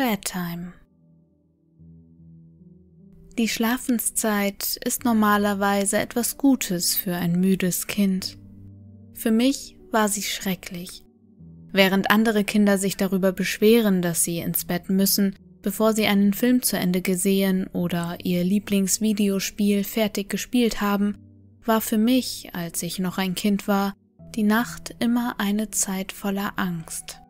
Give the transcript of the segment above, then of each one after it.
Bedtime Die Schlafenszeit ist normalerweise etwas Gutes für ein müdes Kind. Für mich war sie schrecklich. Während andere Kinder sich darüber beschweren, dass sie ins Bett müssen, bevor sie einen Film zu Ende gesehen oder ihr Lieblingsvideospiel fertig gespielt haben, war für mich, als ich noch ein Kind war, die Nacht immer eine Zeit voller Angst.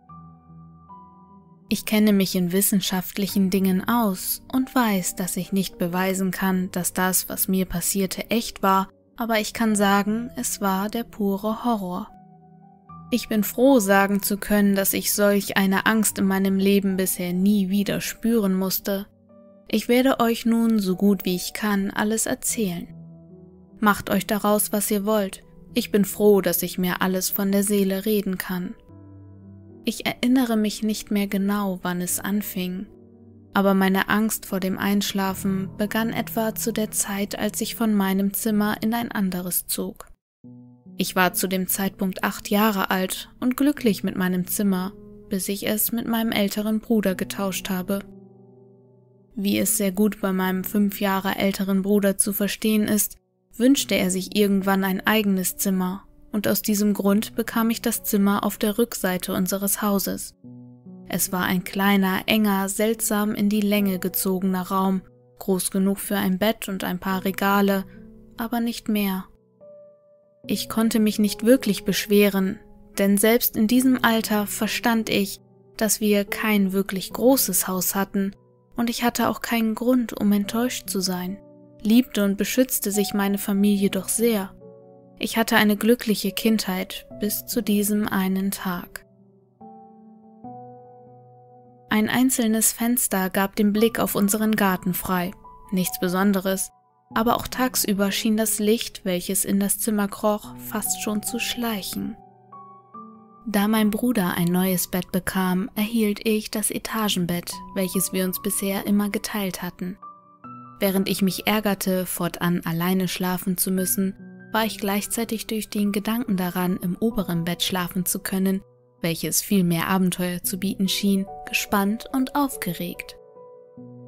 Ich kenne mich in wissenschaftlichen Dingen aus und weiß, dass ich nicht beweisen kann, dass das, was mir passierte, echt war, aber ich kann sagen, es war der pure Horror. Ich bin froh, sagen zu können, dass ich solch eine Angst in meinem Leben bisher nie wieder spüren musste. Ich werde euch nun, so gut wie ich kann, alles erzählen. Macht euch daraus, was ihr wollt. Ich bin froh, dass ich mir alles von der Seele reden kann. Ich erinnere mich nicht mehr genau, wann es anfing, aber meine Angst vor dem Einschlafen begann etwa zu der Zeit, als ich von meinem Zimmer in ein anderes zog. Ich war zu dem Zeitpunkt acht Jahre alt und glücklich mit meinem Zimmer, bis ich es mit meinem älteren Bruder getauscht habe. Wie es sehr gut bei meinem fünf Jahre älteren Bruder zu verstehen ist, wünschte er sich irgendwann ein eigenes Zimmer, und aus diesem Grund bekam ich das Zimmer auf der Rückseite unseres Hauses. Es war ein kleiner, enger, seltsam in die Länge gezogener Raum, groß genug für ein Bett und ein paar Regale, aber nicht mehr. Ich konnte mich nicht wirklich beschweren, denn selbst in diesem Alter verstand ich, dass wir kein wirklich großes Haus hatten, und ich hatte auch keinen Grund, um enttäuscht zu sein. Liebte und beschützte sich meine Familie doch sehr. Ich hatte eine glückliche Kindheit bis zu diesem einen Tag. Ein einzelnes Fenster gab den Blick auf unseren Garten frei. Nichts Besonderes, aber auch tagsüber schien das Licht, welches in das Zimmer kroch, fast schon zu schleichen. Da mein Bruder ein neues Bett bekam, erhielt ich das Etagenbett, welches wir uns bisher immer geteilt hatten. Während ich mich ärgerte, fortan alleine schlafen zu müssen, war ich gleichzeitig durch den Gedanken daran, im oberen Bett schlafen zu können, welches viel mehr Abenteuer zu bieten schien, gespannt und aufgeregt.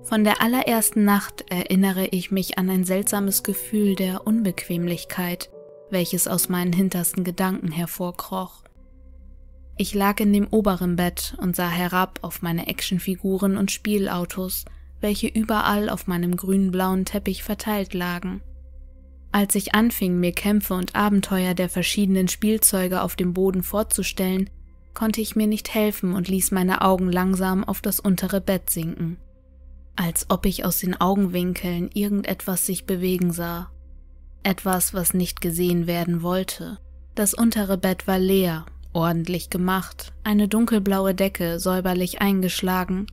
Von der allerersten Nacht erinnere ich mich an ein seltsames Gefühl der Unbequemlichkeit, welches aus meinen hintersten Gedanken hervorkroch. Ich lag in dem oberen Bett und sah herab auf meine Actionfiguren und Spielautos, welche überall auf meinem grün-blauen Teppich verteilt lagen. Als ich anfing, mir Kämpfe und Abenteuer der verschiedenen Spielzeuge auf dem Boden vorzustellen, konnte ich mir nicht helfen und ließ meine Augen langsam auf das untere Bett sinken als ob ich aus den Augenwinkeln irgendetwas sich bewegen sah. Etwas, was nicht gesehen werden wollte. Das untere Bett war leer, ordentlich gemacht, eine dunkelblaue Decke säuberlich eingeschlagen,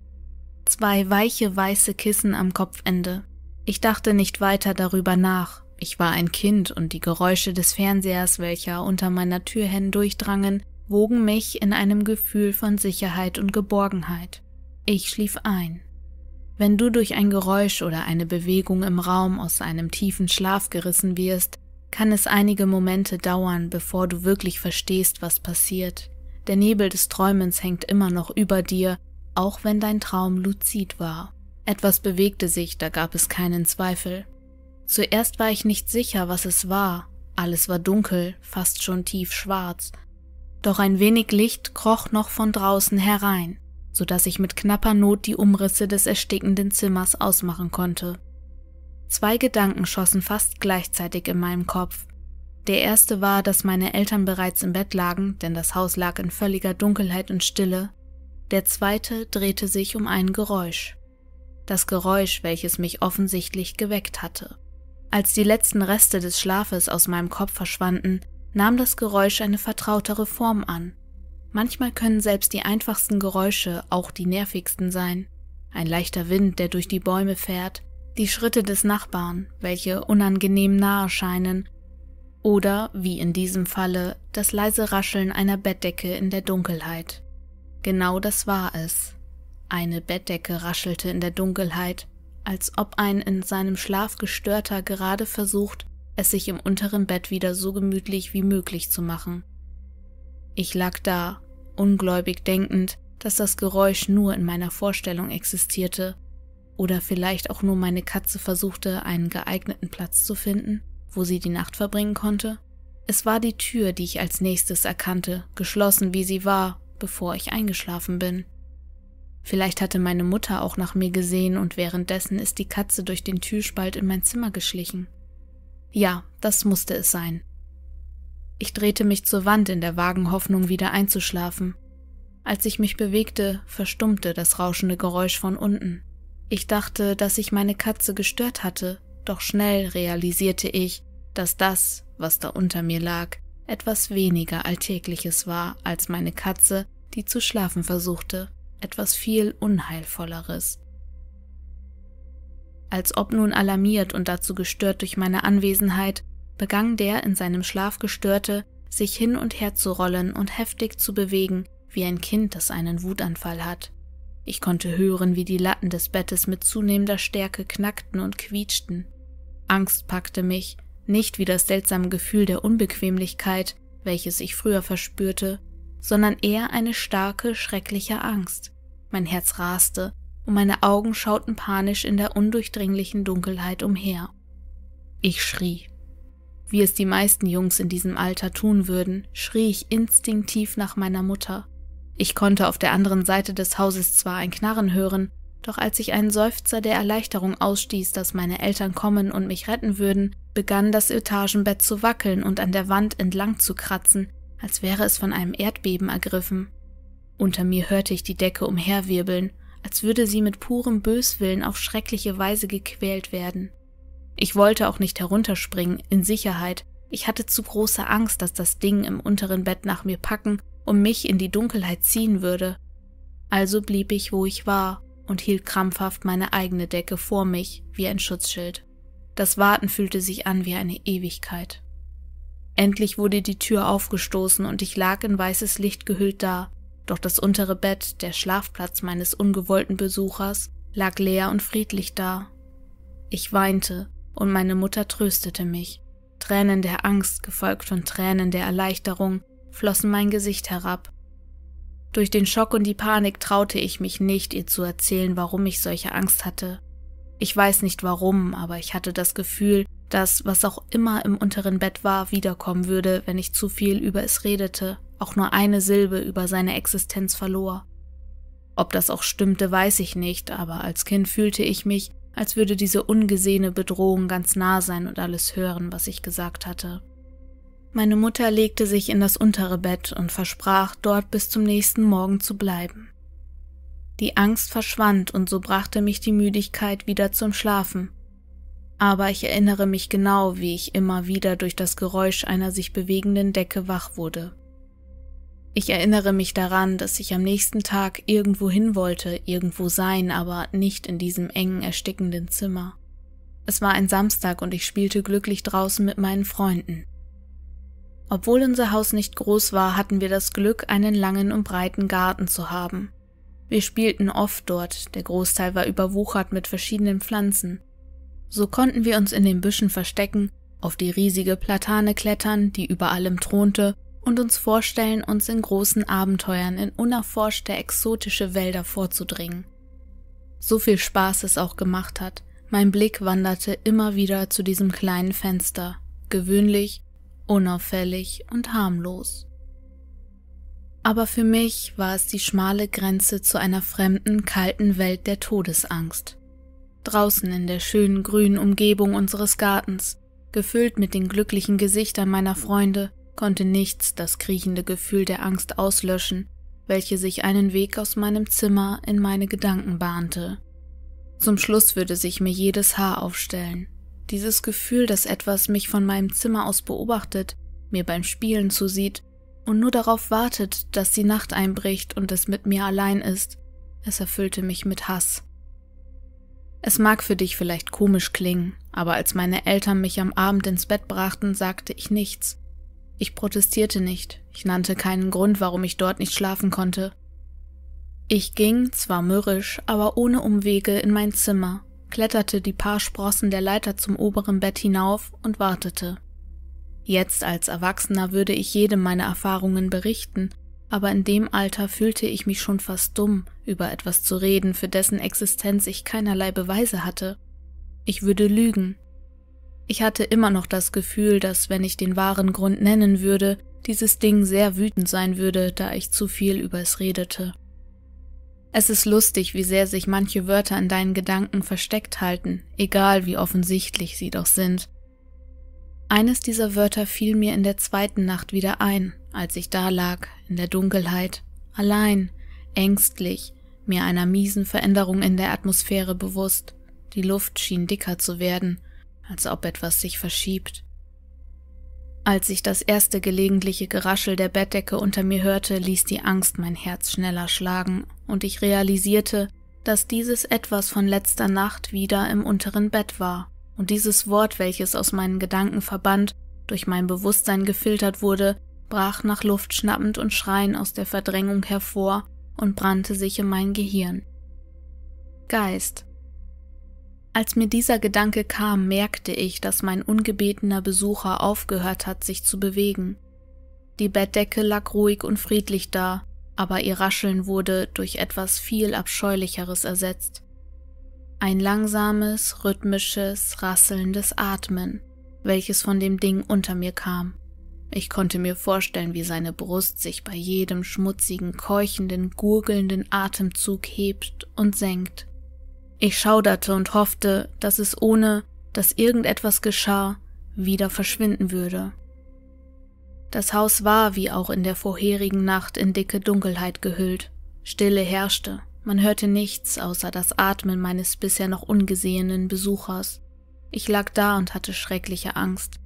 zwei weiche weiße Kissen am Kopfende. Ich dachte nicht weiter darüber nach. Ich war ein Kind und die Geräusche des Fernsehers, welcher unter meiner Tür hindurchdrangen, wogen mich in einem Gefühl von Sicherheit und Geborgenheit. Ich schlief ein. Wenn du durch ein Geräusch oder eine Bewegung im Raum aus einem tiefen Schlaf gerissen wirst, kann es einige Momente dauern, bevor du wirklich verstehst, was passiert. Der Nebel des Träumens hängt immer noch über dir, auch wenn dein Traum luzid war. Etwas bewegte sich, da gab es keinen Zweifel. Zuerst war ich nicht sicher, was es war. Alles war dunkel, fast schon tief schwarz. Doch ein wenig Licht kroch noch von draußen herein so dass ich mit knapper Not die Umrisse des erstickenden Zimmers ausmachen konnte. Zwei Gedanken schossen fast gleichzeitig in meinem Kopf. Der erste war, dass meine Eltern bereits im Bett lagen, denn das Haus lag in völliger Dunkelheit und Stille. Der zweite drehte sich um ein Geräusch. Das Geräusch, welches mich offensichtlich geweckt hatte. Als die letzten Reste des Schlafes aus meinem Kopf verschwanden, nahm das Geräusch eine vertrautere Form an. Manchmal können selbst die einfachsten Geräusche auch die nervigsten sein. Ein leichter Wind, der durch die Bäume fährt, die Schritte des Nachbarn, welche unangenehm nahe scheinen, oder, wie in diesem Falle, das leise Rascheln einer Bettdecke in der Dunkelheit. Genau das war es. Eine Bettdecke raschelte in der Dunkelheit, als ob ein in seinem Schlaf gestörter gerade versucht, es sich im unteren Bett wieder so gemütlich wie möglich zu machen. Ich lag da, ungläubig denkend, dass das Geräusch nur in meiner Vorstellung existierte oder vielleicht auch nur meine Katze versuchte, einen geeigneten Platz zu finden, wo sie die Nacht verbringen konnte. Es war die Tür, die ich als nächstes erkannte, geschlossen wie sie war, bevor ich eingeschlafen bin. Vielleicht hatte meine Mutter auch nach mir gesehen und währenddessen ist die Katze durch den Türspalt in mein Zimmer geschlichen. Ja, das musste es sein. Ich drehte mich zur Wand in der vagen Hoffnung, wieder einzuschlafen. Als ich mich bewegte, verstummte das rauschende Geräusch von unten. Ich dachte, dass ich meine Katze gestört hatte, doch schnell realisierte ich, dass das, was da unter mir lag, etwas weniger Alltägliches war als meine Katze, die zu schlafen versuchte, etwas viel Unheilvolleres. Als ob nun alarmiert und dazu gestört durch meine Anwesenheit, begann der in seinem Schlaf gestörte, sich hin und her zu rollen und heftig zu bewegen, wie ein Kind, das einen Wutanfall hat. Ich konnte hören, wie die Latten des Bettes mit zunehmender Stärke knackten und quietschten. Angst packte mich, nicht wie das seltsame Gefühl der Unbequemlichkeit, welches ich früher verspürte, sondern eher eine starke, schreckliche Angst. Mein Herz raste und meine Augen schauten panisch in der undurchdringlichen Dunkelheit umher. Ich schrie. Wie es die meisten Jungs in diesem Alter tun würden, schrie ich instinktiv nach meiner Mutter. Ich konnte auf der anderen Seite des Hauses zwar ein Knarren hören, doch als ich einen Seufzer der Erleichterung ausstieß, dass meine Eltern kommen und mich retten würden, begann das Etagenbett zu wackeln und an der Wand entlang zu kratzen, als wäre es von einem Erdbeben ergriffen. Unter mir hörte ich die Decke umherwirbeln, als würde sie mit purem Böswillen auf schreckliche Weise gequält werden. Ich wollte auch nicht herunterspringen, in Sicherheit, ich hatte zu große Angst, dass das Ding im unteren Bett nach mir packen und mich in die Dunkelheit ziehen würde. Also blieb ich, wo ich war und hielt krampfhaft meine eigene Decke vor mich wie ein Schutzschild. Das Warten fühlte sich an wie eine Ewigkeit. Endlich wurde die Tür aufgestoßen und ich lag in weißes Licht gehüllt da, doch das untere Bett, der Schlafplatz meines ungewollten Besuchers, lag leer und friedlich da. Ich weinte und meine Mutter tröstete mich. Tränen der Angst, gefolgt von Tränen der Erleichterung, flossen mein Gesicht herab. Durch den Schock und die Panik traute ich mich nicht, ihr zu erzählen, warum ich solche Angst hatte. Ich weiß nicht warum, aber ich hatte das Gefühl, dass was auch immer im unteren Bett war, wiederkommen würde, wenn ich zu viel über es redete, auch nur eine Silbe über seine Existenz verlor. Ob das auch stimmte, weiß ich nicht, aber als Kind fühlte ich mich, als würde diese ungesehene Bedrohung ganz nah sein und alles hören, was ich gesagt hatte. Meine Mutter legte sich in das untere Bett und versprach, dort bis zum nächsten Morgen zu bleiben. Die Angst verschwand und so brachte mich die Müdigkeit wieder zum Schlafen. Aber ich erinnere mich genau, wie ich immer wieder durch das Geräusch einer sich bewegenden Decke wach wurde. Ich erinnere mich daran, dass ich am nächsten Tag irgendwo hin wollte, irgendwo sein, aber nicht in diesem engen, erstickenden Zimmer. Es war ein Samstag und ich spielte glücklich draußen mit meinen Freunden. Obwohl unser Haus nicht groß war, hatten wir das Glück, einen langen und breiten Garten zu haben. Wir spielten oft dort, der Großteil war überwuchert mit verschiedenen Pflanzen. So konnten wir uns in den Büschen verstecken, auf die riesige Platane klettern, die über allem thronte, und uns vorstellen, uns in großen Abenteuern in unerforschte exotische Wälder vorzudringen. So viel Spaß es auch gemacht hat, mein Blick wanderte immer wieder zu diesem kleinen Fenster, gewöhnlich unauffällig und harmlos. Aber für mich war es die schmale Grenze zu einer fremden, kalten Welt der Todesangst. Draußen in der schönen grünen Umgebung unseres Gartens, gefüllt mit den glücklichen Gesichtern meiner Freunde, konnte nichts das kriechende Gefühl der Angst auslöschen, welche sich einen Weg aus meinem Zimmer in meine Gedanken bahnte. Zum Schluss würde sich mir jedes Haar aufstellen, dieses Gefühl, dass etwas mich von meinem Zimmer aus beobachtet, mir beim Spielen zusieht und nur darauf wartet, dass die Nacht einbricht und es mit mir allein ist, es erfüllte mich mit Hass. Es mag für dich vielleicht komisch klingen, aber als meine Eltern mich am Abend ins Bett brachten, sagte ich nichts. Ich protestierte nicht, ich nannte keinen Grund, warum ich dort nicht schlafen konnte. Ich ging, zwar mürrisch, aber ohne Umwege in mein Zimmer kletterte die paar Sprossen der Leiter zum oberen Bett hinauf und wartete. Jetzt als Erwachsener würde ich jedem meine Erfahrungen berichten, aber in dem Alter fühlte ich mich schon fast dumm, über etwas zu reden, für dessen Existenz ich keinerlei Beweise hatte. Ich würde lügen. Ich hatte immer noch das Gefühl, dass wenn ich den wahren Grund nennen würde, dieses Ding sehr wütend sein würde, da ich zu viel über es redete. Es ist lustig, wie sehr sich manche Wörter in deinen Gedanken versteckt halten, egal wie offensichtlich sie doch sind. Eines dieser Wörter fiel mir in der zweiten Nacht wieder ein, als ich da lag, in der Dunkelheit, allein, ängstlich, mir einer miesen Veränderung in der Atmosphäre bewusst. Die Luft schien dicker zu werden, als ob etwas sich verschiebt. Als ich das erste gelegentliche Geraschel der Bettdecke unter mir hörte, ließ die Angst mein Herz schneller schlagen, und ich realisierte, dass dieses etwas von letzter Nacht wieder im unteren Bett war, und dieses Wort, welches aus meinen Gedanken verband, durch mein Bewusstsein gefiltert wurde, brach nach Luft schnappend und schreien aus der Verdrängung hervor und brannte sich in mein Gehirn. Geist. Als mir dieser Gedanke kam, merkte ich, dass mein ungebetener Besucher aufgehört hat, sich zu bewegen. Die Bettdecke lag ruhig und friedlich da, aber ihr Rascheln wurde durch etwas viel Abscheulicheres ersetzt. Ein langsames, rhythmisches, rasselndes Atmen, welches von dem Ding unter mir kam. Ich konnte mir vorstellen, wie seine Brust sich bei jedem schmutzigen, keuchenden, gurgelnden Atemzug hebt und senkt. Ich schauderte und hoffte, dass es ohne, dass irgendetwas geschah, wieder verschwinden würde. Das Haus war, wie auch in der vorherigen Nacht, in dicke Dunkelheit gehüllt. Stille herrschte, man hörte nichts außer das Atmen meines bisher noch ungesehenen Besuchers. Ich lag da und hatte schreckliche Angst.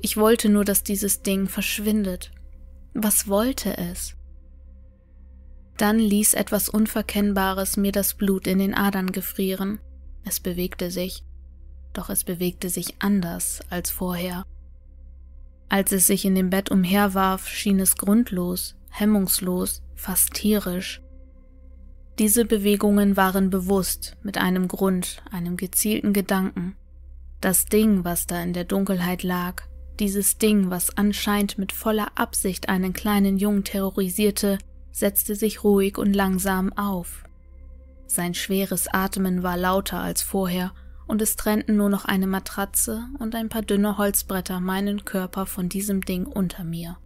Ich wollte nur, dass dieses Ding verschwindet. Was wollte es? Dann ließ etwas Unverkennbares mir das Blut in den Adern gefrieren. Es bewegte sich, doch es bewegte sich anders als vorher. Als es sich in dem Bett umherwarf, schien es grundlos, hemmungslos, fast tierisch. Diese Bewegungen waren bewusst, mit einem Grund, einem gezielten Gedanken. Das Ding, was da in der Dunkelheit lag, dieses Ding, was anscheinend mit voller Absicht einen kleinen Jungen terrorisierte, setzte sich ruhig und langsam auf. Sein schweres Atmen war lauter als vorher, und es trennten nur noch eine Matratze und ein paar dünne Holzbretter meinen Körper von diesem Ding unter mir.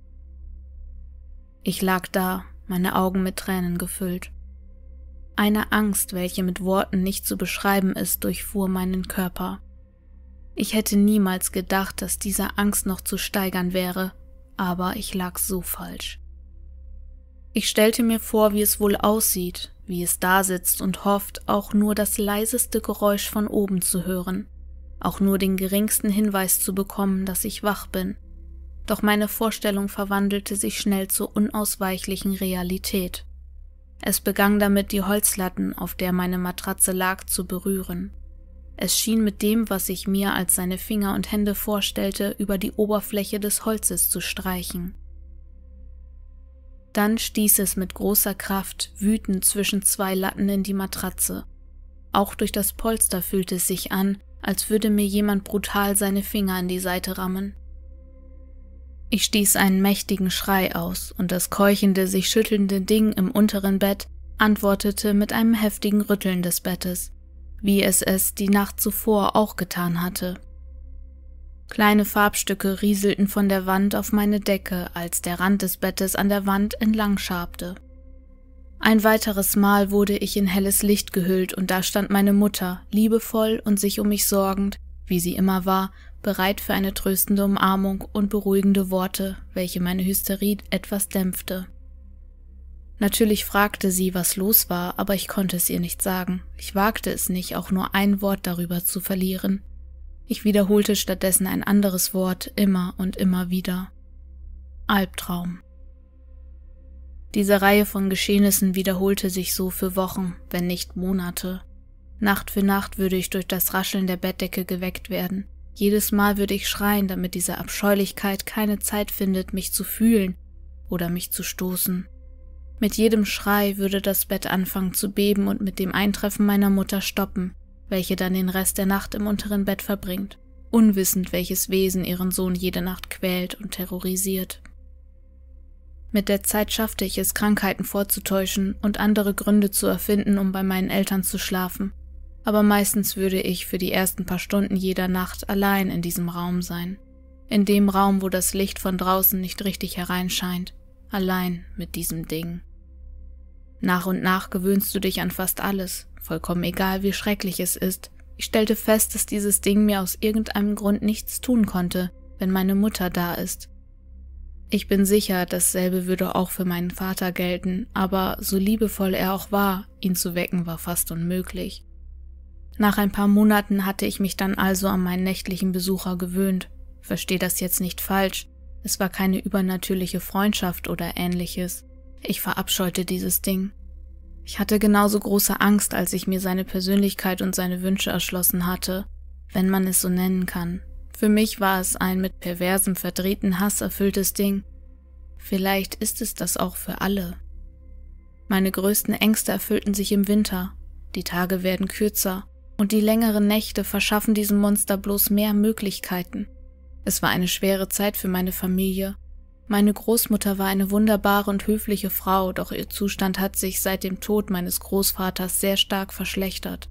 Ich lag da, meine Augen mit Tränen gefüllt. Eine Angst, welche mit Worten nicht zu beschreiben ist, durchfuhr meinen Körper. Ich hätte niemals gedacht, dass diese Angst noch zu steigern wäre, aber ich lag so falsch. Ich stellte mir vor, wie es wohl aussieht, wie es da sitzt und hofft, auch nur das leiseste Geräusch von oben zu hören, auch nur den geringsten Hinweis zu bekommen, dass ich wach bin. Doch meine Vorstellung verwandelte sich schnell zur unausweichlichen Realität. Es begann damit, die Holzlatten, auf der meine Matratze lag, zu berühren. Es schien mit dem, was ich mir als seine Finger und Hände vorstellte, über die Oberfläche des Holzes zu streichen. Dann stieß es mit großer Kraft wütend zwischen zwei Latten in die Matratze. Auch durch das Polster fühlte es sich an, als würde mir jemand brutal seine Finger in die Seite rammen. Ich stieß einen mächtigen Schrei aus, und das keuchende, sich schüttelnde Ding im unteren Bett antwortete mit einem heftigen Rütteln des Bettes wie es es die Nacht zuvor auch getan hatte. Kleine Farbstücke rieselten von der Wand auf meine Decke, als der Rand des Bettes an der Wand entlang schabte. Ein weiteres Mal wurde ich in helles Licht gehüllt und da stand meine Mutter, liebevoll und sich um mich sorgend, wie sie immer war, bereit für eine tröstende Umarmung und beruhigende Worte, welche meine Hysterie etwas dämpfte. Natürlich fragte sie, was los war, aber ich konnte es ihr nicht sagen. Ich wagte es nicht, auch nur ein Wort darüber zu verlieren. Ich wiederholte stattdessen ein anderes Wort immer und immer wieder. Albtraum. Diese Reihe von Geschehnissen wiederholte sich so für Wochen, wenn nicht Monate. Nacht für Nacht würde ich durch das Rascheln der Bettdecke geweckt werden. Jedes Mal würde ich schreien, damit diese Abscheulichkeit keine Zeit findet, mich zu fühlen oder mich zu stoßen. Mit jedem Schrei würde das Bett anfangen zu beben und mit dem Eintreffen meiner Mutter stoppen, welche dann den Rest der Nacht im unteren Bett verbringt. unwissend, welches Wesen ihren Sohn jede Nacht quält und terrorisiert. Mit der Zeit schaffte ich es, Krankheiten vorzutäuschen und andere Gründe zu erfinden, um bei meinen Eltern zu schlafen, aber meistens würde ich für die ersten paar Stunden jeder Nacht allein in diesem Raum sein, in dem Raum, wo das Licht von draußen nicht richtig hereinscheint, allein mit diesem Ding. Nach und nach gewöhnst du dich an fast alles, vollkommen egal wie schrecklich es ist. Ich stellte fest, dass dieses Ding mir aus irgendeinem Grund nichts tun konnte, wenn meine Mutter da ist. Ich bin sicher, dasselbe würde auch für meinen Vater gelten, aber so liebevoll er auch war, ihn zu wecken war fast unmöglich. Nach ein paar Monaten hatte ich mich dann also an meinen nächtlichen Besucher gewöhnt. Versteh das jetzt nicht falsch, es war keine übernatürliche Freundschaft oder ähnliches. Ich verabscheute dieses Ding. Ich hatte genauso große Angst, als ich mir seine Persönlichkeit und seine Wünsche erschlossen hatte, wenn man es so nennen kann. Für mich war es ein mit perversem, verdrehten Hass erfülltes Ding. Vielleicht ist es das auch für alle. Meine größten Ängste erfüllten sich im Winter. Die Tage werden kürzer und die längeren Nächte verschaffen diesem Monster bloß mehr Möglichkeiten. Es war eine schwere Zeit für meine Familie meine Großmutter war eine wunderbare und höfliche Frau, doch ihr Zustand hat sich seit dem Tod meines Großvaters sehr stark verschlechtert.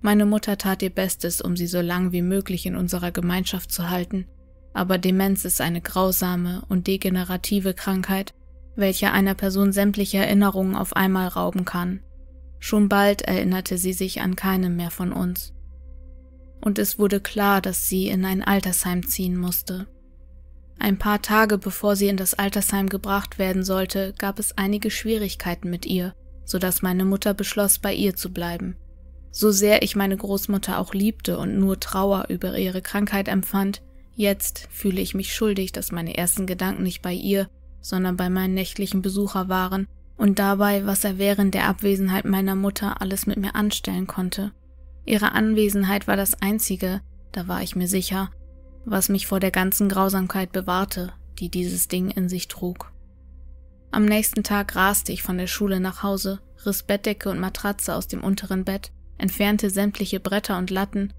Meine Mutter tat ihr Bestes, um sie so lang wie möglich in unserer Gemeinschaft zu halten, aber Demenz ist eine grausame und degenerative Krankheit, welche einer Person sämtliche Erinnerungen auf einmal rauben kann. Schon bald erinnerte sie sich an keinem mehr von uns. Und es wurde klar, dass sie in ein Altersheim ziehen musste. Ein paar Tage bevor sie in das Altersheim gebracht werden sollte, gab es einige Schwierigkeiten mit ihr, so dass meine Mutter beschloss, bei ihr zu bleiben. So sehr ich meine Großmutter auch liebte und nur Trauer über ihre Krankheit empfand, jetzt fühle ich mich schuldig, dass meine ersten Gedanken nicht bei ihr, sondern bei meinen nächtlichen Besucher waren und dabei, was er während der Abwesenheit meiner Mutter alles mit mir anstellen konnte. Ihre Anwesenheit war das Einzige, da war ich mir sicher, was mich vor der ganzen Grausamkeit bewahrte, die dieses Ding in sich trug. Am nächsten Tag raste ich von der Schule nach Hause, riss Bettdecke und Matratze aus dem unteren Bett, entfernte sämtliche Bretter und Latten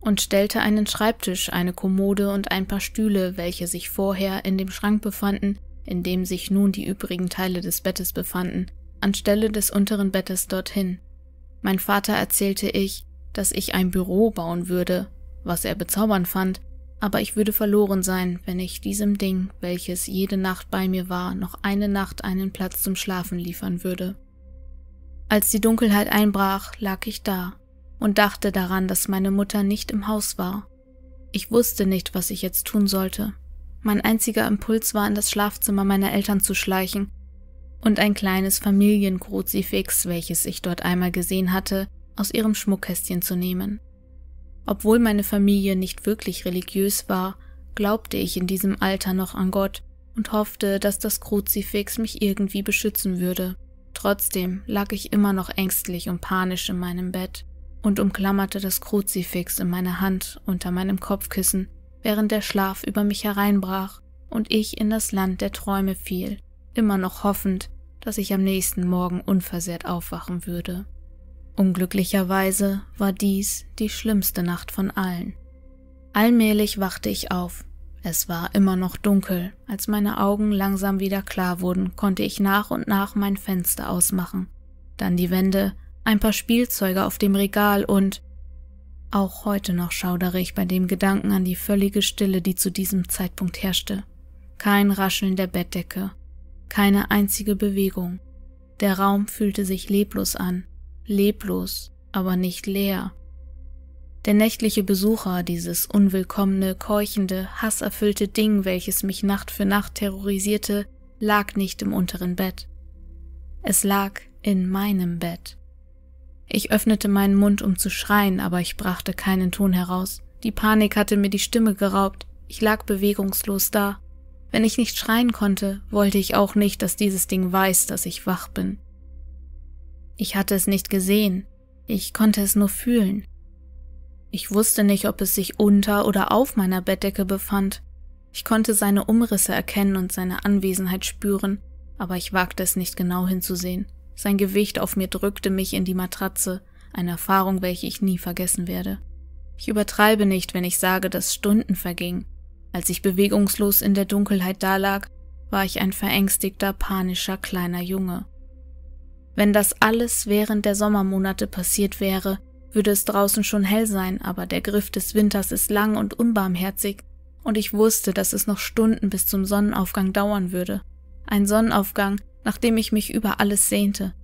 und stellte einen Schreibtisch, eine Kommode und ein paar Stühle, welche sich vorher in dem Schrank befanden, in dem sich nun die übrigen Teile des Bettes befanden, anstelle des unteren Bettes dorthin. Mein Vater erzählte ich, dass ich ein Büro bauen würde, was er bezaubernd fand, aber ich würde verloren sein, wenn ich diesem Ding, welches jede Nacht bei mir war, noch eine Nacht einen Platz zum Schlafen liefern würde. Als die Dunkelheit einbrach, lag ich da und dachte daran, dass meine Mutter nicht im Haus war. Ich wusste nicht, was ich jetzt tun sollte. Mein einziger Impuls war, in das Schlafzimmer meiner Eltern zu schleichen und ein kleines Familienkruzifix, welches ich dort einmal gesehen hatte, aus ihrem Schmuckkästchen zu nehmen. Obwohl meine Familie nicht wirklich religiös war, glaubte ich in diesem Alter noch an Gott und hoffte, dass das Kruzifix mich irgendwie beschützen würde. Trotzdem lag ich immer noch ängstlich und panisch in meinem Bett und umklammerte das Kruzifix in meiner Hand unter meinem Kopfkissen, während der Schlaf über mich hereinbrach und ich in das Land der Träume fiel, immer noch hoffend, dass ich am nächsten Morgen unversehrt aufwachen würde. Unglücklicherweise war dies die schlimmste Nacht von allen. Allmählich wachte ich auf. Es war immer noch dunkel. Als meine Augen langsam wieder klar wurden, konnte ich nach und nach mein Fenster ausmachen. Dann die Wände, ein paar Spielzeuge auf dem Regal und auch heute noch schaudere ich bei dem Gedanken an die völlige Stille, die zu diesem Zeitpunkt herrschte. Kein Rascheln der Bettdecke, keine einzige Bewegung. Der Raum fühlte sich leblos an, leblos, aber nicht leer. Der nächtliche Besucher, dieses unwillkommene, keuchende, hasserfüllte Ding, welches mich Nacht für Nacht terrorisierte, lag nicht im unteren Bett. Es lag in meinem Bett. Ich öffnete meinen Mund, um zu schreien, aber ich brachte keinen Ton heraus. Die Panik hatte mir die Stimme geraubt. Ich lag bewegungslos da. Wenn ich nicht schreien konnte, wollte ich auch nicht, dass dieses Ding weiß, dass ich wach bin. Ich hatte es nicht gesehen, ich konnte es nur fühlen. Ich wusste nicht, ob es sich unter oder auf meiner Bettdecke befand. Ich konnte seine Umrisse erkennen und seine Anwesenheit spüren, aber ich wagte es nicht genau hinzusehen. Sein Gewicht auf mir drückte mich in die Matratze, eine Erfahrung, welche ich nie vergessen werde. Ich übertreibe nicht, wenn ich sage, dass Stunden vergingen. Als ich bewegungslos in der Dunkelheit dalag, war ich ein verängstigter, panischer kleiner Junge. Wenn das alles während der Sommermonate passiert wäre, würde es draußen schon hell sein, aber der Griff des Winters ist lang und unbarmherzig, und ich wusste, dass es noch Stunden bis zum Sonnenaufgang dauern würde. Ein Sonnenaufgang, nach dem ich mich über alles sehnte.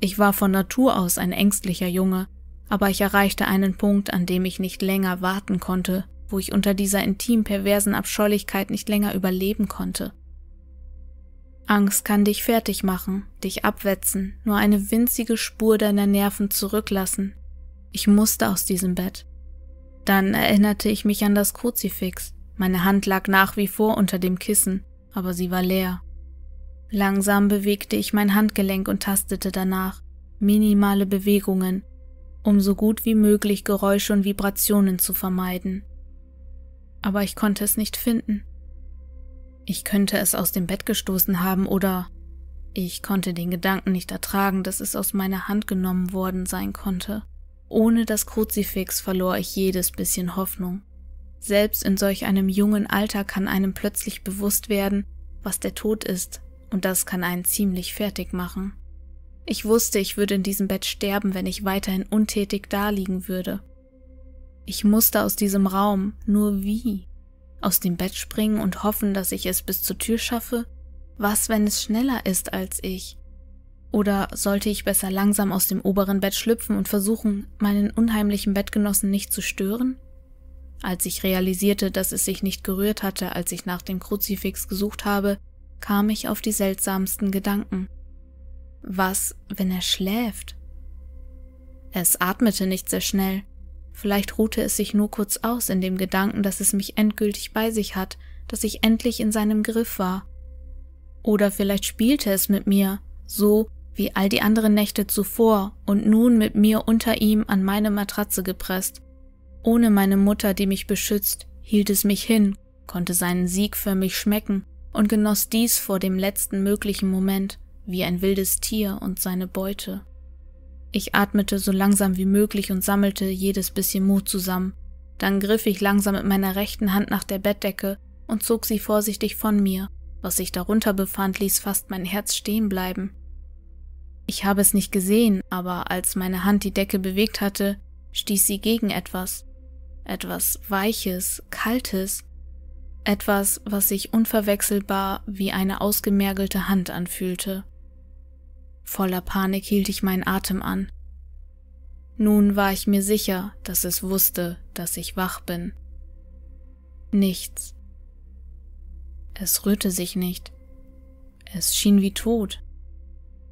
Ich war von Natur aus ein ängstlicher Junge, aber ich erreichte einen Punkt, an dem ich nicht länger warten konnte, wo ich unter dieser intim perversen Abscheulichkeit nicht länger überleben konnte. Angst kann dich fertig machen, dich abwetzen, nur eine winzige Spur deiner Nerven zurücklassen. Ich musste aus diesem Bett. Dann erinnerte ich mich an das Kruzifix. Meine Hand lag nach wie vor unter dem Kissen, aber sie war leer. Langsam bewegte ich mein Handgelenk und tastete danach. Minimale Bewegungen, um so gut wie möglich Geräusche und Vibrationen zu vermeiden. Aber ich konnte es nicht finden. Ich könnte es aus dem Bett gestoßen haben oder ich konnte den Gedanken nicht ertragen, dass es aus meiner Hand genommen worden sein konnte. Ohne das Kruzifix verlor ich jedes bisschen Hoffnung. Selbst in solch einem jungen Alter kann einem plötzlich bewusst werden, was der Tod ist, und das kann einen ziemlich fertig machen. Ich wusste, ich würde in diesem Bett sterben, wenn ich weiterhin untätig daliegen würde. Ich musste aus diesem Raum, nur wie? aus dem Bett springen und hoffen, dass ich es bis zur Tür schaffe? Was, wenn es schneller ist als ich? Oder sollte ich besser langsam aus dem oberen Bett schlüpfen und versuchen, meinen unheimlichen Bettgenossen nicht zu stören? Als ich realisierte, dass es sich nicht gerührt hatte, als ich nach dem Kruzifix gesucht habe, kam ich auf die seltsamsten Gedanken. Was, wenn er schläft? Es atmete nicht sehr schnell, Vielleicht ruhte es sich nur kurz aus in dem Gedanken, dass es mich endgültig bei sich hat, dass ich endlich in seinem Griff war. Oder vielleicht spielte es mit mir, so wie all die anderen Nächte zuvor und nun mit mir unter ihm an meine Matratze gepresst. Ohne meine Mutter, die mich beschützt, hielt es mich hin, konnte seinen Sieg für mich schmecken und genoss dies vor dem letzten möglichen Moment, wie ein wildes Tier und seine Beute. Ich atmete so langsam wie möglich und sammelte jedes bisschen Mut zusammen. Dann griff ich langsam mit meiner rechten Hand nach der Bettdecke und zog sie vorsichtig von mir. Was sich darunter befand, ließ fast mein Herz stehen bleiben. Ich habe es nicht gesehen, aber als meine Hand die Decke bewegt hatte, stieß sie gegen etwas. Etwas Weiches, Kaltes. Etwas, was sich unverwechselbar wie eine ausgemergelte Hand anfühlte. Voller Panik hielt ich meinen Atem an. Nun war ich mir sicher, dass es wusste, dass ich wach bin. Nichts. Es rührte sich nicht. Es schien wie tot.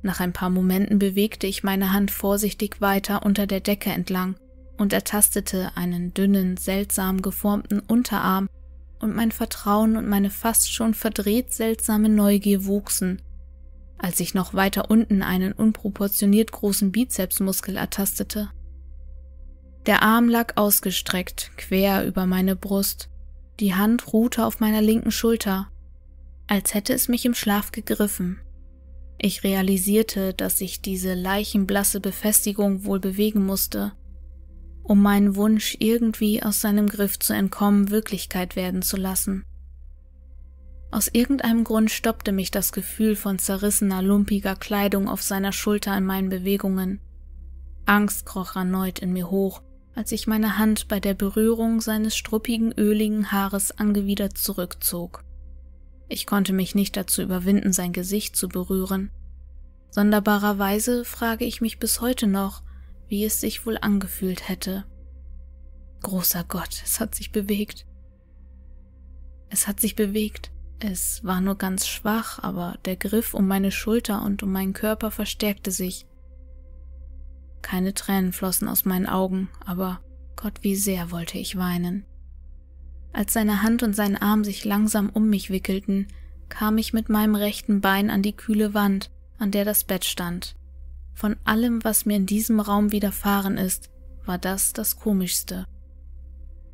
Nach ein paar Momenten bewegte ich meine Hand vorsichtig weiter unter der Decke entlang und ertastete einen dünnen, seltsam geformten Unterarm, und mein Vertrauen und meine fast schon verdreht seltsame Neugier wuchsen, als ich noch weiter unten einen unproportioniert großen Bizepsmuskel ertastete. Der Arm lag ausgestreckt, quer über meine Brust, die Hand ruhte auf meiner linken Schulter, als hätte es mich im Schlaf gegriffen. Ich realisierte, dass sich diese leichenblasse Befestigung wohl bewegen musste, um meinen Wunsch irgendwie aus seinem Griff zu entkommen Wirklichkeit werden zu lassen. Aus irgendeinem Grund stoppte mich das Gefühl von zerrissener, lumpiger Kleidung auf seiner Schulter in meinen Bewegungen. Angst kroch erneut in mir hoch, als ich meine Hand bei der Berührung seines struppigen, öligen Haares angewidert zurückzog. Ich konnte mich nicht dazu überwinden, sein Gesicht zu berühren. Sonderbarerweise frage ich mich bis heute noch, wie es sich wohl angefühlt hätte. Großer Gott, es hat sich bewegt. Es hat sich bewegt. Es war nur ganz schwach, aber der Griff um meine Schulter und um meinen Körper verstärkte sich. Keine Tränen flossen aus meinen Augen, aber Gott, wie sehr wollte ich weinen. Als seine Hand und sein Arm sich langsam um mich wickelten, kam ich mit meinem rechten Bein an die kühle Wand, an der das Bett stand. Von allem, was mir in diesem Raum widerfahren ist, war das das Komischste.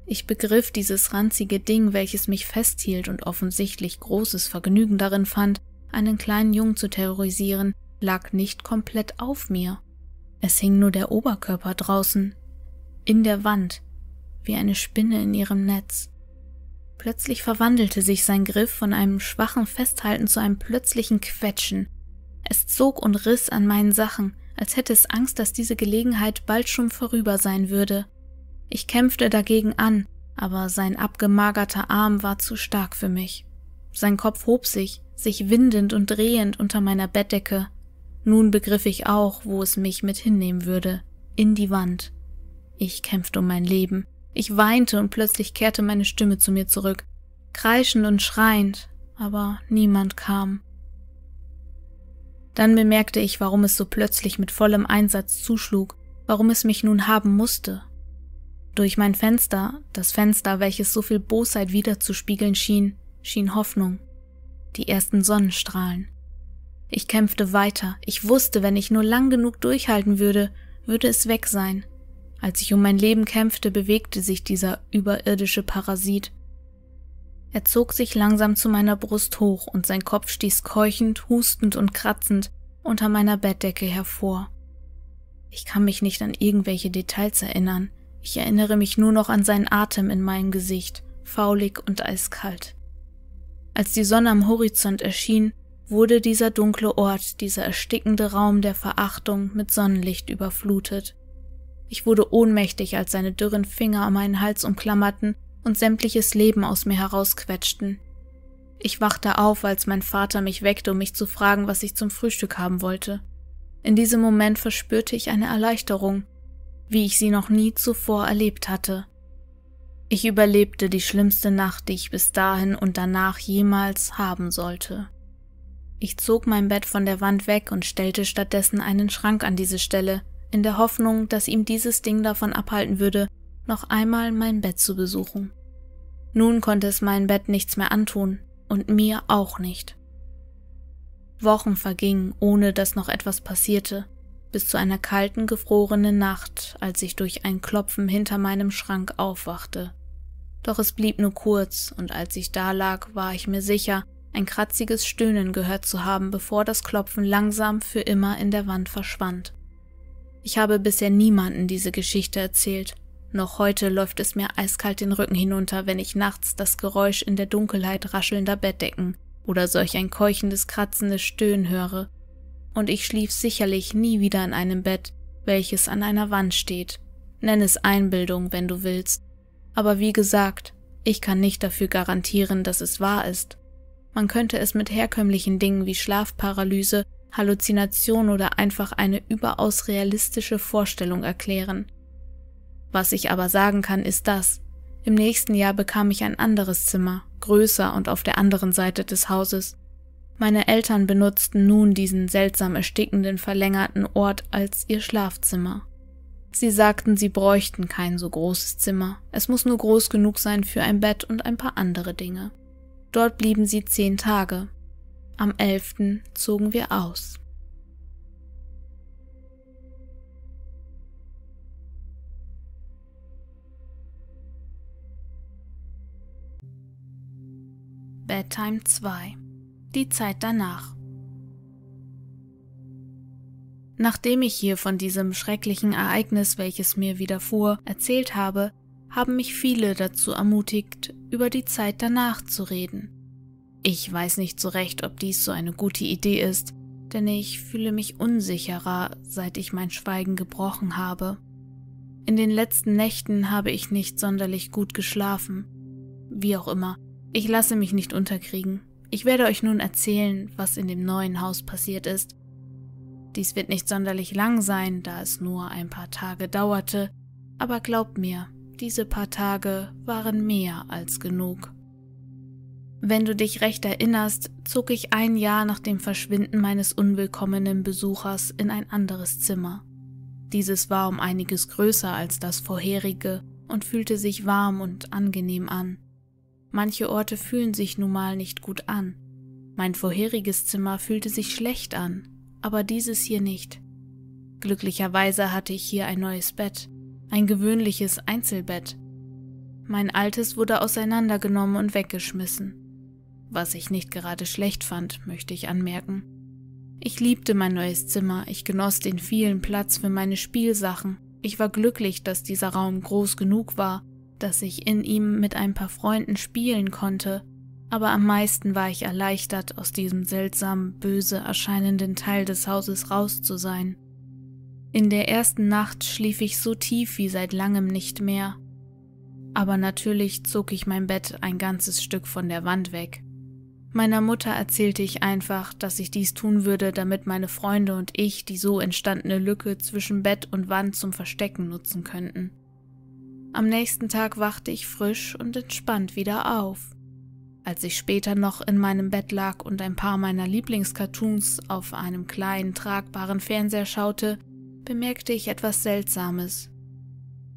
Ich begriff dieses ranzige Ding, welches mich festhielt und offensichtlich großes Vergnügen darin fand, einen kleinen Jungen zu terrorisieren, lag nicht komplett auf mir. Es hing nur der Oberkörper draußen, in der Wand, wie eine Spinne in ihrem Netz. Plötzlich verwandelte sich sein Griff von einem schwachen Festhalten zu einem plötzlichen Quetschen. Es zog und riss an meinen Sachen, als hätte es Angst, dass diese Gelegenheit bald schon vorüber sein würde. Ich kämpfte dagegen an, aber sein abgemagerter Arm war zu stark für mich. Sein Kopf hob sich, sich windend und drehend unter meiner Bettdecke. Nun begriff ich auch, wo es mich mit hinnehmen würde, in die Wand. Ich kämpfte um mein Leben. Ich weinte und plötzlich kehrte meine Stimme zu mir zurück, kreischend und schreiend, aber niemand kam. Dann bemerkte ich, warum es so plötzlich mit vollem Einsatz zuschlug, warum es mich nun haben musste. Durch mein Fenster, das Fenster, welches so viel Bosheit wiederzuspiegeln schien, schien Hoffnung, die ersten Sonnenstrahlen. Ich kämpfte weiter, ich wusste, wenn ich nur lang genug durchhalten würde, würde es weg sein. Als ich um mein Leben kämpfte, bewegte sich dieser überirdische Parasit. Er zog sich langsam zu meiner Brust hoch und sein Kopf stieß keuchend, hustend und kratzend unter meiner Bettdecke hervor. Ich kann mich nicht an irgendwelche Details erinnern. Ich erinnere mich nur noch an seinen Atem in meinem Gesicht, faulig und eiskalt. Als die Sonne am Horizont erschien, wurde dieser dunkle Ort, dieser erstickende Raum der Verachtung mit Sonnenlicht überflutet. Ich wurde ohnmächtig, als seine dürren Finger meinen Hals umklammerten und sämtliches Leben aus mir herausquetschten. Ich wachte auf, als mein Vater mich weckte, um mich zu fragen, was ich zum Frühstück haben wollte. In diesem Moment verspürte ich eine Erleichterung, wie ich sie noch nie zuvor erlebt hatte. Ich überlebte die schlimmste Nacht, die ich bis dahin und danach jemals haben sollte. Ich zog mein Bett von der Wand weg und stellte stattdessen einen Schrank an diese Stelle, in der Hoffnung, dass ihm dieses Ding davon abhalten würde, noch einmal mein Bett zu besuchen. Nun konnte es mein Bett nichts mehr antun und mir auch nicht. Wochen vergingen, ohne dass noch etwas passierte, bis zu einer kalten, gefrorenen Nacht, als ich durch ein Klopfen hinter meinem Schrank aufwachte. Doch es blieb nur kurz, und als ich da lag, war ich mir sicher, ein kratziges Stöhnen gehört zu haben, bevor das Klopfen langsam für immer in der Wand verschwand. Ich habe bisher niemanden diese Geschichte erzählt, noch heute läuft es mir eiskalt den Rücken hinunter, wenn ich nachts das Geräusch in der Dunkelheit raschelnder Bettdecken oder solch ein keuchendes, kratzendes Stöhnen höre. Und ich schlief sicherlich nie wieder in einem Bett, welches an einer Wand steht. Nenn es Einbildung, wenn du willst. Aber wie gesagt, ich kann nicht dafür garantieren, dass es wahr ist. Man könnte es mit herkömmlichen Dingen wie Schlafparalyse, Halluzination oder einfach eine überaus realistische Vorstellung erklären. Was ich aber sagen kann, ist das. Im nächsten Jahr bekam ich ein anderes Zimmer, größer und auf der anderen Seite des Hauses. Meine Eltern benutzten nun diesen seltsam erstickenden verlängerten Ort als ihr Schlafzimmer. Sie sagten, sie bräuchten kein so großes Zimmer, es muss nur groß genug sein für ein Bett und ein paar andere Dinge. Dort blieben sie zehn Tage. Am elften zogen wir aus. Bedtime 2 Die Zeit danach Nachdem ich hier von diesem schrecklichen Ereignis, welches mir widerfuhr, erzählt habe, haben mich viele dazu ermutigt, über die Zeit danach zu reden. Ich weiß nicht so recht, ob dies so eine gute Idee ist, denn ich fühle mich unsicherer, seit ich mein Schweigen gebrochen habe. In den letzten Nächten habe ich nicht sonderlich gut geschlafen. Wie auch immer, ich lasse mich nicht unterkriegen. Ich werde euch nun erzählen, was in dem neuen Haus passiert ist. Dies wird nicht sonderlich lang sein, da es nur ein paar Tage dauerte, aber glaubt mir, diese paar Tage waren mehr als genug. Wenn du dich recht erinnerst, zog ich ein Jahr nach dem Verschwinden meines unwillkommenen Besuchers in ein anderes Zimmer. Dieses war um einiges größer als das vorherige und fühlte sich warm und angenehm an. Manche Orte fühlen sich nun mal nicht gut an. Mein vorheriges Zimmer fühlte sich schlecht an, aber dieses hier nicht. Glücklicherweise hatte ich hier ein neues Bett, ein gewöhnliches Einzelbett. Mein altes wurde auseinandergenommen und weggeschmissen. Was ich nicht gerade schlecht fand, möchte ich anmerken. Ich liebte mein neues Zimmer, ich genoss den vielen Platz für meine Spielsachen, ich war glücklich, dass dieser Raum groß genug war dass ich in ihm mit ein paar Freunden spielen konnte, aber am meisten war ich erleichtert, aus diesem seltsam böse erscheinenden Teil des Hauses raus zu sein. In der ersten Nacht schlief ich so tief wie seit langem nicht mehr, aber natürlich zog ich mein Bett ein ganzes Stück von der Wand weg. Meiner Mutter erzählte ich einfach, dass ich dies tun würde, damit meine Freunde und ich die so entstandene Lücke zwischen Bett und Wand zum Verstecken nutzen könnten. Am nächsten Tag wachte ich frisch und entspannt wieder auf. Als ich später noch in meinem Bett lag und ein paar meiner Lieblingscartoons auf einem kleinen, tragbaren Fernseher schaute, bemerkte ich etwas Seltsames.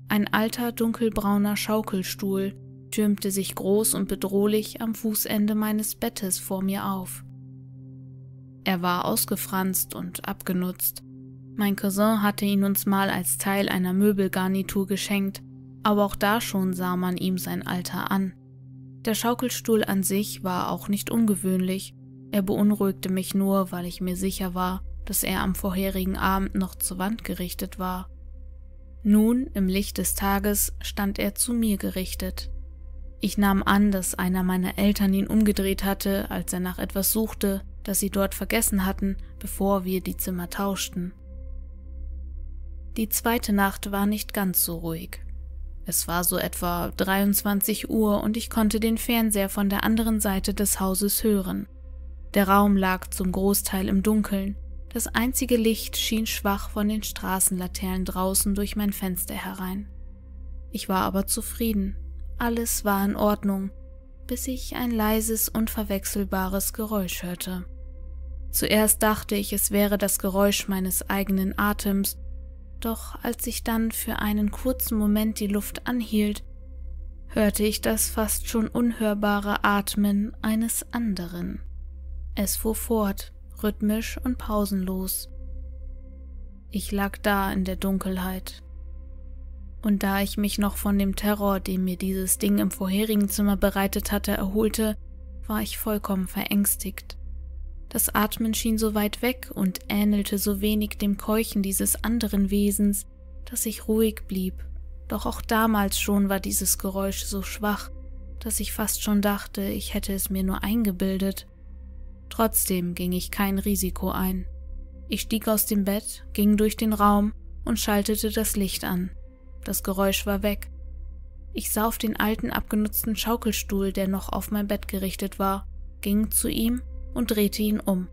Ein alter, dunkelbrauner Schaukelstuhl türmte sich groß und bedrohlich am Fußende meines Bettes vor mir auf. Er war ausgefranst und abgenutzt. Mein Cousin hatte ihn uns mal als Teil einer Möbelgarnitur geschenkt, aber auch da schon sah man ihm sein Alter an. Der Schaukelstuhl an sich war auch nicht ungewöhnlich, er beunruhigte mich nur, weil ich mir sicher war, dass er am vorherigen Abend noch zur Wand gerichtet war. Nun, im Licht des Tages, stand er zu mir gerichtet. Ich nahm an, dass einer meiner Eltern ihn umgedreht hatte, als er nach etwas suchte, das sie dort vergessen hatten, bevor wir die Zimmer tauschten. Die zweite Nacht war nicht ganz so ruhig. Es war so etwa 23 Uhr und ich konnte den Fernseher von der anderen Seite des Hauses hören. Der Raum lag zum Großteil im Dunkeln, das einzige Licht schien schwach von den Straßenlaternen draußen durch mein Fenster herein. Ich war aber zufrieden, alles war in Ordnung, bis ich ein leises, unverwechselbares Geräusch hörte. Zuerst dachte ich, es wäre das Geräusch meines eigenen Atems, doch als ich dann für einen kurzen Moment die Luft anhielt, hörte ich das fast schon unhörbare Atmen eines anderen. Es fuhr fort, rhythmisch und pausenlos. Ich lag da in der Dunkelheit, und da ich mich noch von dem Terror, den mir dieses Ding im vorherigen Zimmer bereitet hatte, erholte, war ich vollkommen verängstigt. Das Atmen schien so weit weg und ähnelte so wenig dem Keuchen dieses anderen Wesens, dass ich ruhig blieb. Doch auch damals schon war dieses Geräusch so schwach, dass ich fast schon dachte, ich hätte es mir nur eingebildet. Trotzdem ging ich kein Risiko ein. Ich stieg aus dem Bett, ging durch den Raum und schaltete das Licht an. Das Geräusch war weg. Ich sah auf den alten abgenutzten Schaukelstuhl, der noch auf mein Bett gerichtet war, ging zu ihm und drehte ihn um.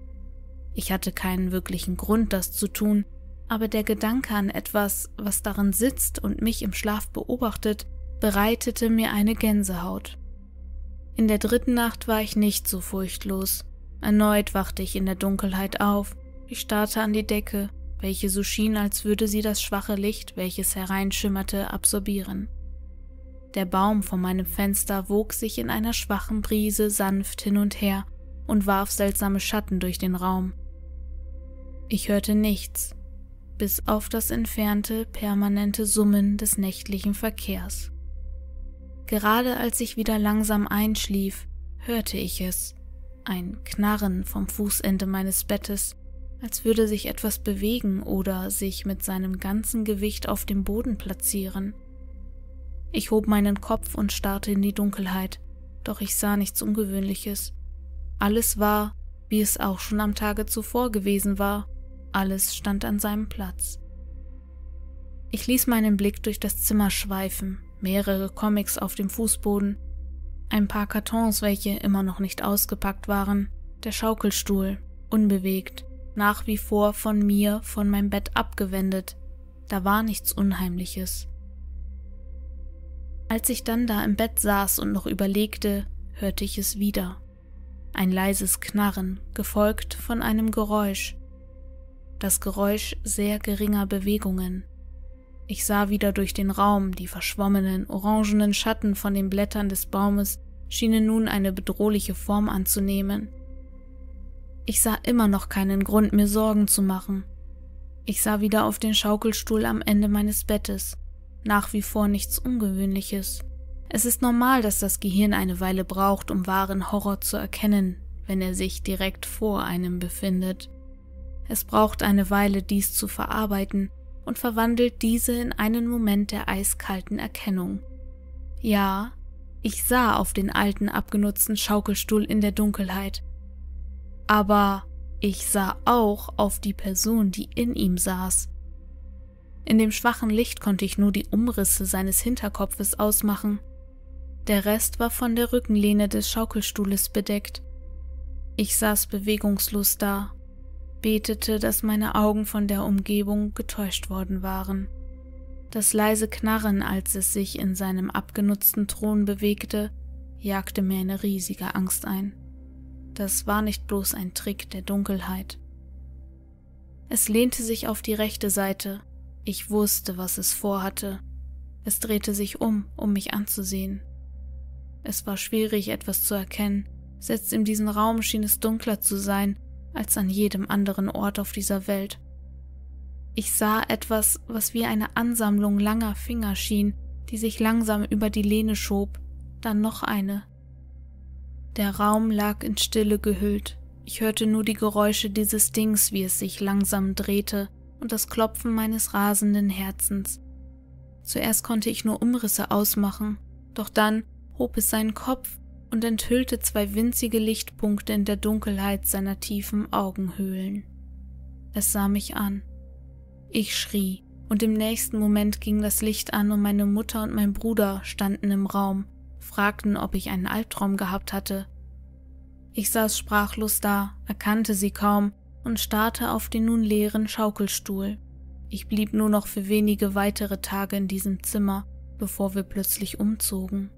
Ich hatte keinen wirklichen Grund, das zu tun, aber der Gedanke an etwas, was darin sitzt und mich im Schlaf beobachtet, bereitete mir eine Gänsehaut. In der dritten Nacht war ich nicht so furchtlos. Erneut wachte ich in der Dunkelheit auf. Ich starrte an die Decke, welche so schien, als würde sie das schwache Licht, welches hereinschimmerte, absorbieren. Der Baum vor meinem Fenster wog sich in einer schwachen Brise sanft hin und her und warf seltsame Schatten durch den Raum. Ich hörte nichts, bis auf das entfernte, permanente Summen des nächtlichen Verkehrs. Gerade als ich wieder langsam einschlief, hörte ich es, ein Knarren vom Fußende meines Bettes, als würde sich etwas bewegen oder sich mit seinem ganzen Gewicht auf dem Boden platzieren. Ich hob meinen Kopf und starrte in die Dunkelheit, doch ich sah nichts Ungewöhnliches. Alles war, wie es auch schon am Tage zuvor gewesen war, alles stand an seinem Platz. Ich ließ meinen Blick durch das Zimmer schweifen, mehrere Comics auf dem Fußboden, ein paar Kartons, welche immer noch nicht ausgepackt waren, der Schaukelstuhl, unbewegt, nach wie vor von mir, von meinem Bett abgewendet, da war nichts Unheimliches. Als ich dann da im Bett saß und noch überlegte, hörte ich es wieder. Ein leises Knarren, gefolgt von einem Geräusch. Das Geräusch sehr geringer Bewegungen. Ich sah wieder durch den Raum, die verschwommenen, orangenen Schatten von den Blättern des Baumes schienen nun eine bedrohliche Form anzunehmen. Ich sah immer noch keinen Grund, mir Sorgen zu machen. Ich sah wieder auf den Schaukelstuhl am Ende meines Bettes. Nach wie vor nichts Ungewöhnliches. Es ist normal, dass das Gehirn eine Weile braucht, um wahren Horror zu erkennen, wenn er sich direkt vor einem befindet. Es braucht eine Weile, dies zu verarbeiten und verwandelt diese in einen Moment der eiskalten Erkennung. Ja, ich sah auf den alten abgenutzten Schaukelstuhl in der Dunkelheit. Aber ich sah auch auf die Person, die in ihm saß. In dem schwachen Licht konnte ich nur die Umrisse seines Hinterkopfes ausmachen. Der Rest war von der Rückenlehne des Schaukelstuhles bedeckt. Ich saß bewegungslos da, betete, dass meine Augen von der Umgebung getäuscht worden waren. Das leise Knarren, als es sich in seinem abgenutzten Thron bewegte, jagte mir eine riesige Angst ein. Das war nicht bloß ein Trick der Dunkelheit. Es lehnte sich auf die rechte Seite. Ich wusste, was es vorhatte. Es drehte sich um, um mich anzusehen. Es war schwierig, etwas zu erkennen. Selbst in diesem Raum schien es dunkler zu sein als an jedem anderen Ort auf dieser Welt. Ich sah etwas, was wie eine Ansammlung langer Finger schien, die sich langsam über die Lehne schob, dann noch eine. Der Raum lag in Stille gehüllt. Ich hörte nur die Geräusche dieses Dings, wie es sich langsam drehte, und das Klopfen meines rasenden Herzens. Zuerst konnte ich nur Umrisse ausmachen, doch dann hob es seinen Kopf und enthüllte zwei winzige Lichtpunkte in der Dunkelheit seiner tiefen Augenhöhlen. Es sah mich an. Ich schrie, und im nächsten Moment ging das Licht an und meine Mutter und mein Bruder standen im Raum, fragten, ob ich einen Albtraum gehabt hatte. Ich saß sprachlos da, erkannte sie kaum und starrte auf den nun leeren Schaukelstuhl. Ich blieb nur noch für wenige weitere Tage in diesem Zimmer, bevor wir plötzlich umzogen.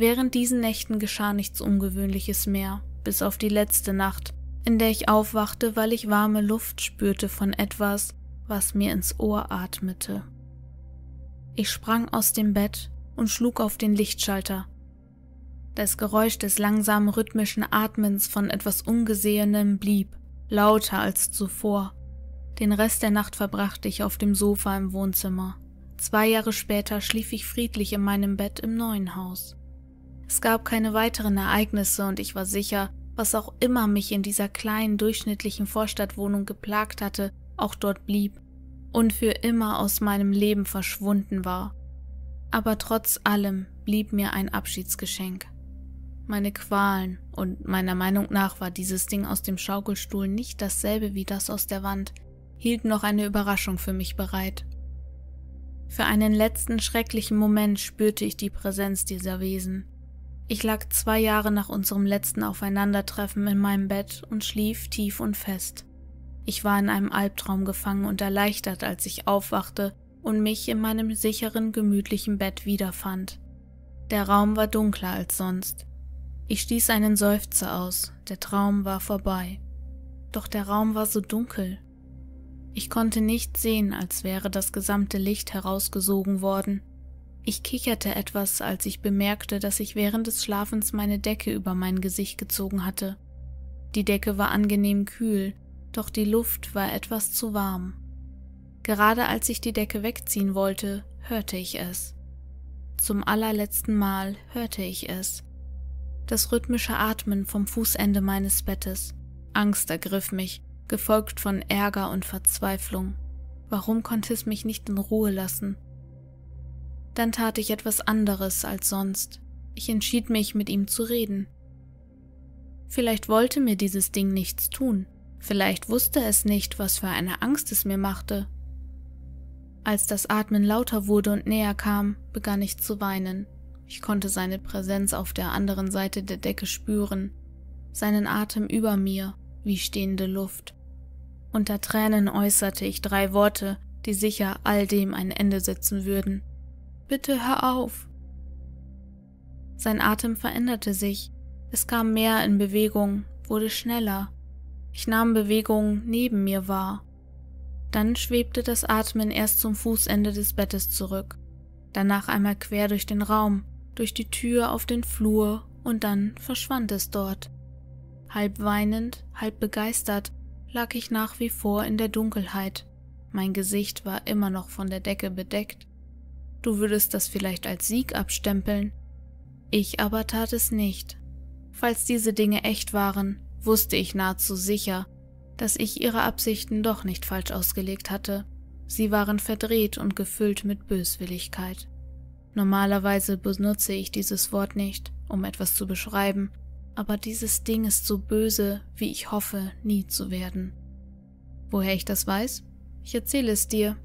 Während diesen Nächten geschah nichts Ungewöhnliches mehr, bis auf die letzte Nacht, in der ich aufwachte, weil ich warme Luft spürte von etwas, was mir ins Ohr atmete. Ich sprang aus dem Bett und schlug auf den Lichtschalter. Das Geräusch des langsamen rhythmischen Atmens von etwas Ungesehenem blieb, lauter als zuvor. Den Rest der Nacht verbrachte ich auf dem Sofa im Wohnzimmer. Zwei Jahre später schlief ich friedlich in meinem Bett im neuen Haus. Es gab keine weiteren Ereignisse und ich war sicher, was auch immer mich in dieser kleinen durchschnittlichen Vorstadtwohnung geplagt hatte, auch dort blieb und für immer aus meinem Leben verschwunden war. Aber trotz allem blieb mir ein Abschiedsgeschenk. Meine Qualen, und meiner Meinung nach war dieses Ding aus dem Schaukelstuhl nicht dasselbe wie das aus der Wand, hielt noch eine Überraschung für mich bereit. Für einen letzten schrecklichen Moment spürte ich die Präsenz dieser Wesen. Ich lag zwei Jahre nach unserem letzten Aufeinandertreffen in meinem Bett und schlief tief und fest. Ich war in einem Albtraum gefangen und erleichtert, als ich aufwachte und mich in meinem sicheren, gemütlichen Bett wiederfand. Der Raum war dunkler als sonst. Ich stieß einen Seufzer aus, der Traum war vorbei. Doch der Raum war so dunkel. Ich konnte nicht sehen, als wäre das gesamte Licht herausgesogen worden. Ich kicherte etwas, als ich bemerkte, dass ich während des Schlafens meine Decke über mein Gesicht gezogen hatte. Die Decke war angenehm kühl, doch die Luft war etwas zu warm. Gerade als ich die Decke wegziehen wollte, hörte ich es. Zum allerletzten Mal hörte ich es. Das rhythmische Atmen vom Fußende meines Bettes. Angst ergriff mich, gefolgt von Ärger und Verzweiflung. Warum konnte es mich nicht in Ruhe lassen? Dann tat ich etwas anderes als sonst. Ich entschied mich, mit ihm zu reden. Vielleicht wollte mir dieses Ding nichts tun. Vielleicht wusste es nicht, was für eine Angst es mir machte. Als das Atmen lauter wurde und näher kam, begann ich zu weinen. Ich konnte seine Präsenz auf der anderen Seite der Decke spüren, seinen Atem über mir wie stehende Luft. Unter Tränen äußerte ich drei Worte, die sicher all dem ein Ende setzen würden. Bitte hör auf. Sein Atem veränderte sich. Es kam mehr in Bewegung, wurde schneller. Ich nahm Bewegungen neben mir wahr. Dann schwebte das Atmen erst zum Fußende des Bettes zurück, danach einmal quer durch den Raum, durch die Tür auf den Flur und dann verschwand es dort. Halb weinend, halb begeistert lag ich nach wie vor in der Dunkelheit. Mein Gesicht war immer noch von der Decke bedeckt. Du würdest das vielleicht als Sieg abstempeln. Ich aber tat es nicht. Falls diese Dinge echt waren, wusste ich nahezu sicher, dass ich ihre Absichten doch nicht falsch ausgelegt hatte. Sie waren verdreht und gefüllt mit Böswilligkeit. Normalerweise benutze ich dieses Wort nicht, um etwas zu beschreiben, aber dieses Ding ist so böse, wie ich hoffe, nie zu werden. Woher ich das weiß? Ich erzähle es dir.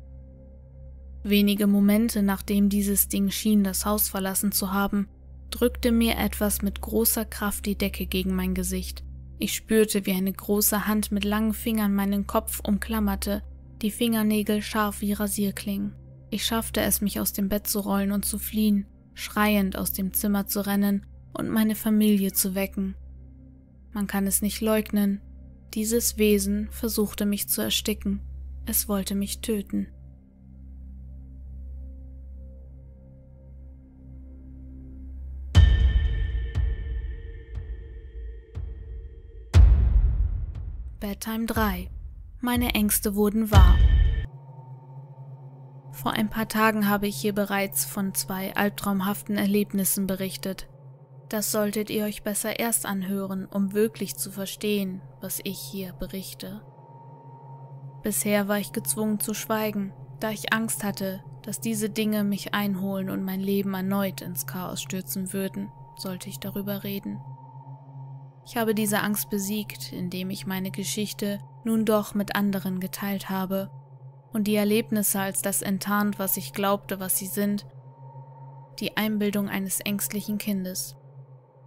Wenige Momente nachdem dieses Ding schien, das Haus verlassen zu haben, drückte mir etwas mit großer Kraft die Decke gegen mein Gesicht. Ich spürte, wie eine große Hand mit langen Fingern meinen Kopf umklammerte, die Fingernägel scharf wie Rasierklingen. Ich schaffte es, mich aus dem Bett zu rollen und zu fliehen, schreiend aus dem Zimmer zu rennen und meine Familie zu wecken. Man kann es nicht leugnen, dieses Wesen versuchte mich zu ersticken, es wollte mich töten. Bedtime 3 Meine Ängste wurden wahr. Vor ein paar Tagen habe ich hier bereits von zwei albtraumhaften Erlebnissen berichtet. Das solltet ihr euch besser erst anhören, um wirklich zu verstehen, was ich hier berichte. Bisher war ich gezwungen zu schweigen, da ich Angst hatte, dass diese Dinge mich einholen und mein Leben erneut ins Chaos stürzen würden, sollte ich darüber reden. Ich habe diese Angst besiegt, indem ich meine Geschichte nun doch mit anderen geteilt habe und die Erlebnisse als das enttarnt, was ich glaubte, was sie sind, die Einbildung eines ängstlichen Kindes.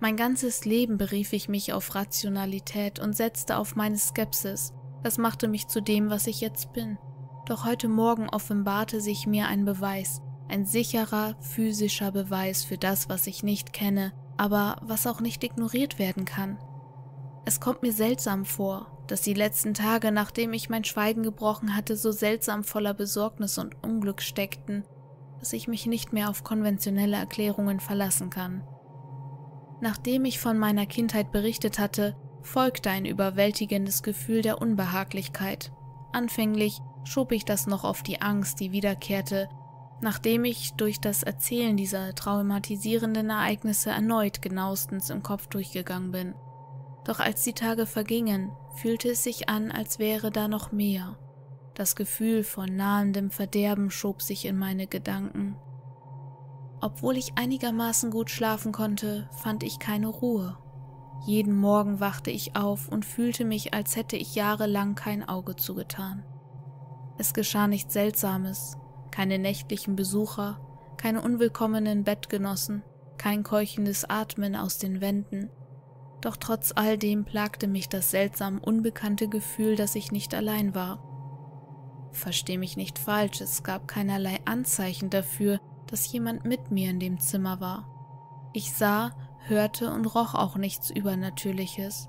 Mein ganzes Leben berief ich mich auf Rationalität und setzte auf meine Skepsis. Das machte mich zu dem, was ich jetzt bin. Doch heute Morgen offenbarte sich mir ein Beweis, ein sicherer physischer Beweis für das, was ich nicht kenne, aber was auch nicht ignoriert werden kann. Es kommt mir seltsam vor, dass die letzten Tage, nachdem ich mein Schweigen gebrochen hatte, so seltsam voller Besorgnis und Unglück steckten, dass ich mich nicht mehr auf konventionelle Erklärungen verlassen kann. Nachdem ich von meiner Kindheit berichtet hatte, folgte ein überwältigendes Gefühl der Unbehaglichkeit. Anfänglich schob ich das noch auf die Angst, die wiederkehrte, nachdem ich durch das Erzählen dieser traumatisierenden Ereignisse erneut genauestens im Kopf durchgegangen bin. Doch als die Tage vergingen, fühlte es sich an, als wäre da noch mehr. Das Gefühl von nahendem Verderben schob sich in meine Gedanken. Obwohl ich einigermaßen gut schlafen konnte, fand ich keine Ruhe. Jeden Morgen wachte ich auf und fühlte mich, als hätte ich jahrelang kein Auge zugetan. Es geschah nichts Seltsames, keine nächtlichen Besucher, keine unwillkommenen Bettgenossen, kein keuchendes Atmen aus den Wänden, doch trotz all dem plagte mich das seltsam unbekannte Gefühl, dass ich nicht allein war. Versteh mich nicht falsch, es gab keinerlei Anzeichen dafür, dass jemand mit mir in dem Zimmer war. Ich sah, hörte und roch auch nichts Übernatürliches.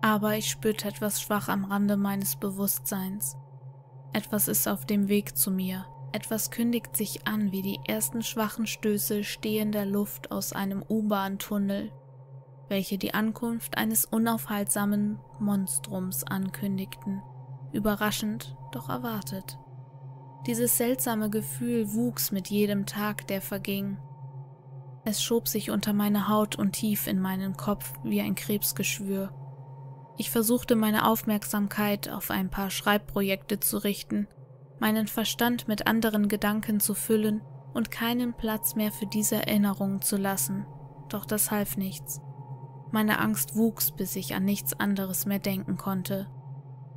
Aber ich spürte etwas schwach am Rande meines Bewusstseins. Etwas ist auf dem Weg zu mir. Etwas kündigt sich an wie die ersten schwachen Stöße stehender Luft aus einem U-Bahn-Tunnel welche die Ankunft eines unaufhaltsamen Monstrums ankündigten, überraschend, doch erwartet. Dieses seltsame Gefühl wuchs mit jedem Tag, der verging. Es schob sich unter meine Haut und tief in meinen Kopf wie ein Krebsgeschwür. Ich versuchte meine Aufmerksamkeit auf ein paar Schreibprojekte zu richten, meinen Verstand mit anderen Gedanken zu füllen und keinen Platz mehr für diese Erinnerungen zu lassen, doch das half nichts. Meine Angst wuchs, bis ich an nichts anderes mehr denken konnte.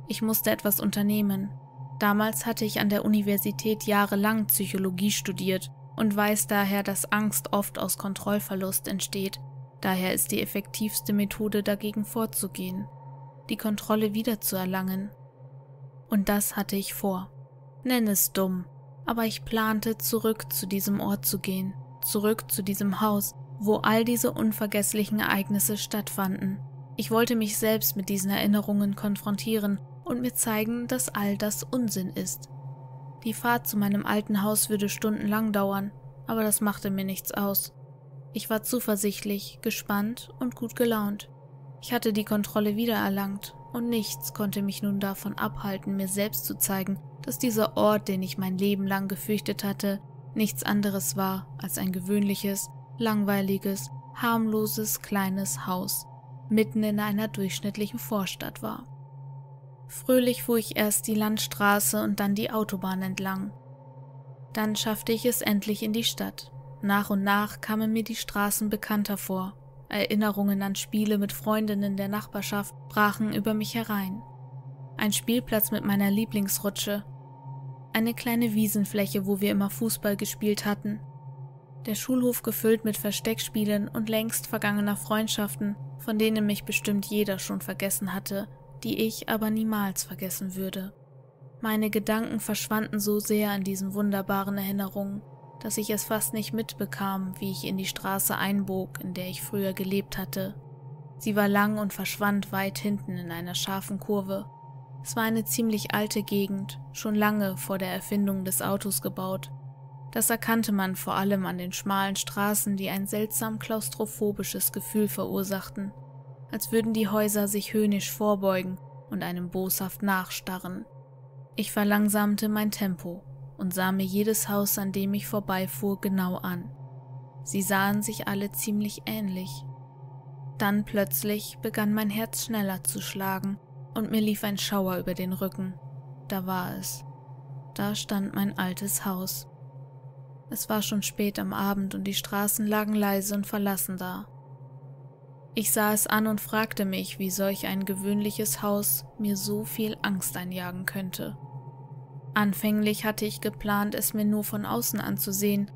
Ich musste etwas unternehmen. Damals hatte ich an der Universität jahrelang Psychologie studiert und weiß daher, dass Angst oft aus Kontrollverlust entsteht. Daher ist die effektivste Methode dagegen vorzugehen, die Kontrolle wiederzuerlangen. Und das hatte ich vor. Nenn es dumm, aber ich plante, zurück zu diesem Ort zu gehen, zurück zu diesem Haus, wo all diese unvergesslichen Ereignisse stattfanden. Ich wollte mich selbst mit diesen Erinnerungen konfrontieren und mir zeigen, dass all das Unsinn ist. Die Fahrt zu meinem alten Haus würde stundenlang dauern, aber das machte mir nichts aus. Ich war zuversichtlich, gespannt und gut gelaunt. Ich hatte die Kontrolle wiedererlangt und nichts konnte mich nun davon abhalten, mir selbst zu zeigen, dass dieser Ort, den ich mein Leben lang gefürchtet hatte, nichts anderes war als ein gewöhnliches, langweiliges, harmloses kleines Haus mitten in einer durchschnittlichen Vorstadt war. Fröhlich fuhr ich erst die Landstraße und dann die Autobahn entlang. Dann schaffte ich es endlich in die Stadt. Nach und nach kamen mir die Straßen bekannter vor. Erinnerungen an Spiele mit Freundinnen der Nachbarschaft brachen über mich herein. Ein Spielplatz mit meiner Lieblingsrutsche. Eine kleine Wiesenfläche, wo wir immer Fußball gespielt hatten. Der Schulhof gefüllt mit Versteckspielen und längst vergangener Freundschaften, von denen mich bestimmt jeder schon vergessen hatte, die ich aber niemals vergessen würde. Meine Gedanken verschwanden so sehr in diesen wunderbaren Erinnerungen, dass ich es fast nicht mitbekam, wie ich in die Straße einbog, in der ich früher gelebt hatte. Sie war lang und verschwand weit hinten in einer scharfen Kurve. Es war eine ziemlich alte Gegend, schon lange vor der Erfindung des Autos gebaut. Das erkannte man vor allem an den schmalen Straßen, die ein seltsam klaustrophobisches Gefühl verursachten, als würden die Häuser sich höhnisch vorbeugen und einem boshaft nachstarren. Ich verlangsamte mein Tempo und sah mir jedes Haus, an dem ich vorbeifuhr, genau an. Sie sahen sich alle ziemlich ähnlich. Dann plötzlich begann mein Herz schneller zu schlagen und mir lief ein Schauer über den Rücken. Da war es. Da stand mein altes Haus. Es war schon spät am Abend und die Straßen lagen leise und verlassen da. Ich sah es an und fragte mich, wie solch ein gewöhnliches Haus mir so viel Angst einjagen könnte. Anfänglich hatte ich geplant, es mir nur von außen anzusehen,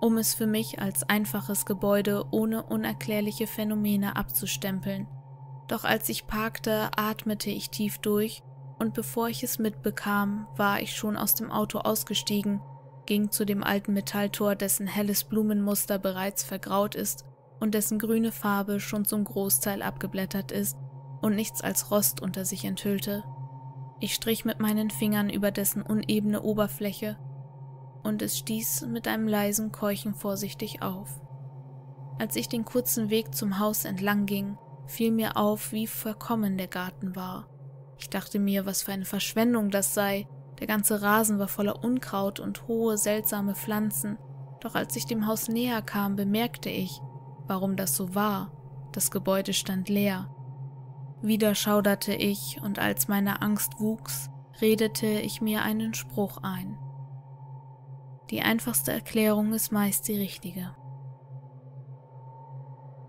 um es für mich als einfaches Gebäude ohne unerklärliche Phänomene abzustempeln. Doch als ich parkte, atmete ich tief durch, und bevor ich es mitbekam, war ich schon aus dem Auto ausgestiegen, ging zu dem alten Metalltor, dessen helles Blumenmuster bereits vergraut ist und dessen grüne Farbe schon zum Großteil abgeblättert ist und nichts als Rost unter sich enthüllte. Ich strich mit meinen Fingern über dessen unebene Oberfläche, und es stieß mit einem leisen Keuchen vorsichtig auf. Als ich den kurzen Weg zum Haus entlang ging, fiel mir auf, wie vollkommen der Garten war. Ich dachte mir, was für eine Verschwendung das sei. Der ganze Rasen war voller Unkraut und hohe, seltsame Pflanzen. Doch als ich dem Haus näher kam, bemerkte ich, warum das so war. Das Gebäude stand leer. Wieder schauderte ich, und als meine Angst wuchs, redete ich mir einen Spruch ein. Die einfachste Erklärung ist meist die richtige.